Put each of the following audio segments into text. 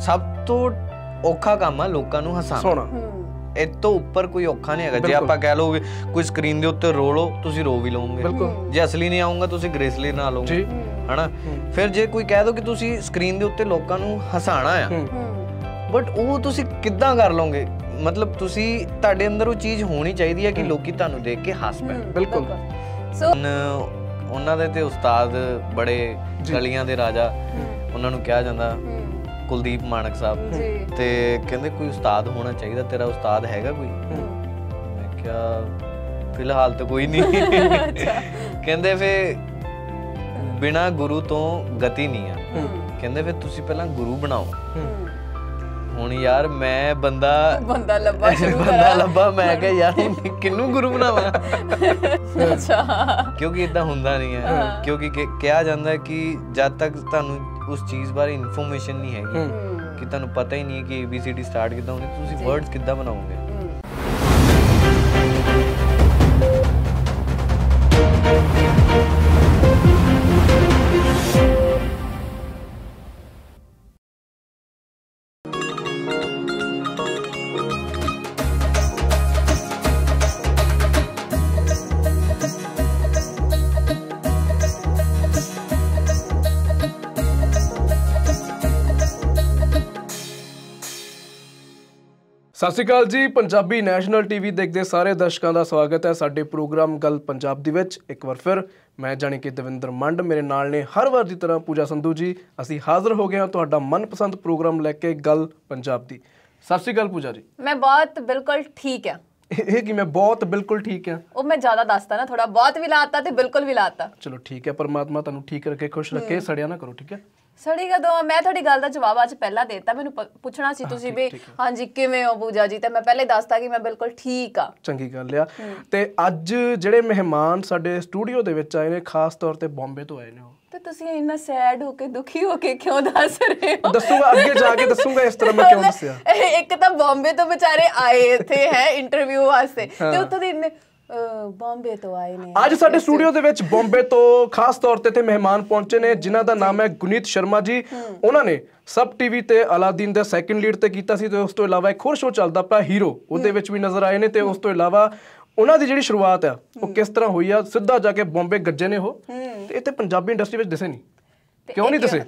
ਸਭ ਤੋਂ ਔਖਾ ਕੰਮ ਆ ਲੋਕਾਂ ਨੂੰ ਹਸਾਉਣਾ। ਸੋਣਾ। ਹੂੰ। ਇਹ ਤੋਂ ਉੱਪਰ ਕੋਈ ਔਖਾ ਨਹੀਂ ਹੈਗਾ। ਜੇ। ਆਪਾਂ ਕਹਿ ਲਓ ਵੀ ਕੋਈ ਸਕਰੀਨ ਦੇ ਉੱਤੇ ਰੋ ਲਓ ਤੁਸੀਂ ਰੋ ਵੀ ਲਓਗੇ ਜੇ ਅਸਲੀ ਨਹੀਂ ਆਉਂਗਾ ਤੁਸੀਂ ਗ੍ਰੇਸਲੀ ਨਾ ਜੀ। ਲਓਗੇ ਹਨਾ ਫਿਰ ਜੇ ਕੋਈ ਕਹਿ ਦੋ ਕਿ ਤੁਸੀਂ ਸਕਰੀਨ ਦੇ ਉੱਤੇ ਲੋਕਾਂ ਨੂੰ ਹਸਾਣਾ ਆ ਬਟ ਉਹ ਤੁਸੀਂ ਕਿੱਦਾਂ ਕਰ ਲਓਗੇ? ਮਤਲਬ ਤੁਸੀਂ ਤੁਹਾਡੇ ਅੰਦਰ ਉਹ ਚੀਜ਼ ਹੋਣੀ ਚਾਹੀਦੀ ਹੈ ਕਿ ਲੋਕੀ ਤੁਹਾਨੂੰ ਦੇਖ ਕੇ ਹੱਸ ਪੈਣ। ਬਿਲਕੁਲ। ਸੋ ਉਹਨਾਂ ਦੇ ਤੇ ਉਸਤਾਦ ਬੜੇ ਗਲੀਆਂ ਦੇ ਰਾਜਾ ਉਹਨਾਂ ਨੂੰ ਕਿਹਾ ਜਾਂਦਾ। ਕੁਲਦੀਪ ਮਾਨਕ ਸਾਹਿਬ ਜੀ। ਤੇ ਕਹਿੰਦੇ ਕੋਈ ਉਸਤਾਦ ਹੋਣਾ ਚਾਹੀਦਾ ਤੇਰਾ ਉਸਤਾਦ ਹੈਗਾ ਕੋਈ? ਮੈਂ ਕਿਹਾ ਫਿਲਹਾਲ ਤਾਂ ਕੋਈ ਨਹੀਂ। ਕਹਿੰਦੇ ਫੇ ਬਿਨਾ ਗੁਰੂ ਤੋਂ ਗਤੀ ਨਹੀਂ ਆ। ਕਹਿੰਦੇ ਫੇ ਤੁਸੀਂ ਪਹਿਲਾਂ ਗੁਰੂ ਬਣਾਓ। ਹੁਣ ਯਾਰ ਮੈਂ ਬੰਦਾ ਬੰਦਾ ਲੱਭਾ ਸ਼ੁਰੂ ਬੰਦਾ ਕਰਾ। ਲੱਭਾ ਮੈਂ ਕਿਹਾ ਯਾਰ ਕਿਹਨੂੰ ਗੁਰੂ ਬਣਾਵਾਂ? ਅੱਛਾ। ਕਿਉਂਕਿ ਇਦਾਂ ਹੁੰਦਾ ਨਹੀਂ ਹੈ। ਕਿਉਂਕਿ ਕਿ- ਕਿਹਾ ਜਾਂਦਾ ਹੈ ਕਿ ਜਦ ਤੱਕ ਤੁਹਾਨੂੰ ਉਸ ਚੀਜ਼ ਬਾਰੇ ਇਨਫੋਰਮੇਸ਼ਨ ਨਹੀਂ ਹੈਗੀ ਕਿ ਤੁਹਾਨੂੰ ਪਤਾ ਹੀ ਨਹੀਂ ਹੈ ਕਿ ABCD ਸਟਾਰਟ ਕਿੱਦਾਂ ਹੁੰਦੀ ਤੁਸੀਂ ਵਰਡਸ ਕਿੱਦਾਂ ਬਣਾਓਗੇ? ਸਤਿ ਸ਼੍ਰੀ ਅਕਾਲ ਜੀ। ਪੰਜਾਬੀ ਨੈਸ਼ਨਲ ਟੀਵੀ ਦੇਖਦੇ ਸਾਰੇ ਦਰਸ਼ਕਾਂ ਦਾ ਸਵਾਗਤ ਹੈ ਸਾਡੇ ਪ੍ਰੋਗਰਾਮ ਗੱਲ ਪੰਜਾਬ ਦੇ ਵਿੱਚ। ਇੱਕ ਵਾਰ ਫਿਰ ਮੈਂ ਜਾਣੀ ਕਿ ਦਵਿੰਦਰ ਮੰਡ ਮੇਰੇ ਨਾਲ ਨੇ ਹਰ ਵਾਰ ਦੀ ਤਰ੍ਹਾਂ ਪੂਜਾ ਸੰਧੂ ਜੀ। ਅਸੀਂ ਹਾਜ਼ਰ ਹੋ ਗਏ ਹਾਂ ਤੁਹਾਡਾ ਮਨਪਸੰਦ ਪ੍ਰੋਗਰਾਮ ਲੈ ਕੇ ਗੱਲ ਪੰਜਾਬ ਦੀ। ਸਤਿ ਸ਼੍ਰੀ ਅਕਾਲ ਪੂਜਾ ਜੀ। ਮੈਂ ਬਹੁਤ ਬਿਲਕੁਲ ਠੀਕ ਆ ਇਹ ਕੀ ਮੈਂ ਬਹੁਤ ਬਿਲਕੁਲ ਠੀਕ ਹਾਂ? ਉਹ ਮੈਂ ਜ਼ਿਆਦਾ ਦੱਸਤਾ ਨਾ ਥੋੜਾ ਬਹੁਤ ਵੀ ਲਾਤਾ ਤੇ ਬਿਲਕੁਲ ਵੀ ਲਾਤਾ। ਚਲੋ ਠੀਕ ਹੈ ਪਰਮਾਤਮਾ ਤੁਹਾਨੂੰ ਠੀਕ ਰੱਖੇ ਖੁਸ਼ ਰੱਖੇ ਸੜਿਆ ਨਾ ਕਰੋ ਠੀਕ ਹੈ? ਸੜੀ ਕਦੋਂ ਮੈਂ ਤੁਹਾਡੀ ਗੱਲ ਦਾ ਜਵਾਬ ਅੱਜ ਪਹਿਲਾਂ ਦੇਤਾ। ਮੈਨੂੰ ਪੁੱਛਣਾ ਸੀ ਤੁਸੀਂ ਵੀ ਹਾਂਜੀ ਕਿਵੇਂ ਹੋ ਪੂਜਾ ਜੀ? ਤੇ ਮੈਂ ਪਹਿਲੇ ਦੱਸਤਾ ਕਿ ਮੈਂ ਬਿਲਕੁਲ ਠੀਕ ਆ। ਚੰਗੀ ਗੱਲ ਆ। ਤੇ ਅੱਜ ਜਿਹੜੇ ਮਹਿਮਾਨ ਸਾਡੇ ਸਟੂਡੀਓ ਦੇ ਵਿੱਚ ਆਏ ਨੇ ਖਾਸ ਤੌਰ ਤੇ ਬੰਬੇ ਤੋਂ ਆਏ ਨੇ ਉਹ। ਤੇ ਤੁਸੀਂ ਇੰਨਾ ਸੈਡ ਹੋ ਕੇ ਦੁਖੀ ਹੋ ਕੇ ਕਿਉਂ ਦੱਸ ਰਹੇ ਹੋ? ਦੱਸੂਗਾ ਅੱਗੇ ਜਾ ਕੇ ਦੱਸੂਗਾ ਇਸ ਤਰ੍ਹਾਂ ਮੈਂ ਕਿਉਂ ਦੱਸਿਆ। ਇੱਕ ਤਾਂ ਬੰਬੇ ਤੋਂ ਵਿਚਾਰੇ ਆਏ ਇੱਥੇ ਹੈ ਇੰਟਰਵਿਊ ਵਾਸਤੇ। ਤੇ ਉੱਥੋਂ ਦੇ ਬੰਬੇ ਤੋਂ ਆਏ ਨੇ। ਅੱਜ ਸਾਡੇ ਸਟੂਡੀਓ ਦੇ ਵਿੱਚ ਬੰਬੇ ਤੋਂ ਖਾਸ ਤੌਰ ਤੇ ਤੇ ਮਹਿਮਾਨ ਪਹੁੰਚੇ ਨੇ ਜਿਨ੍ਹਾਂ ਦਾ ਨਾਮ ਹੈ ਗੁਨੀਤ ਸ਼ਰਮਾ ਜੀ। ਉਹਨਾਂ ਨੇ ਸਬ ਟੀਵੀ ਤੇ ਅਲਾਦੀਨ ਦਾ ਸੈਕੰਡ ਲੀਡ ਤੇ ਕੀਤਾ ਸੀ ਤੇ ਉਸ ਤੋਂ ਇਲਾਵਾ ਇੱਕ ਹੋਰ ਸ਼ੋਅ ਚੱਲਦਾ ਪਿਆ ਹੀਰੋ ਉਹਦੇ ਵਿੱਚ ਵੀ ਨਜ਼ਰ ਆਏ ਨੇ ਤੇ ਉਸ ਤੋਂ ਇਲਾਵਾ ਉਹਨਾਂ ਦੀ ਜਿਹੜੀ ਸ਼ੁਰੂਆਤ ਆ ਉਹ ਕਿਸ ਤਰ੍ਹਾਂ ਹੋਈ ਆ? ਸਿੱਧਾ ਜਾ ਕੇ ਬੰਬੇ ਗੱਜੇ ਨੇ ਉਹ। ਤੇ ਇੱਥੇ ਪੰਜਾਬੀ ਇੰਡਸਟਰੀ ਵਿੱਚ ਦਿਸੇ ਨਹੀਂ। ਕਿਉਂ ਨਹੀਂ ਦਿਸੇ?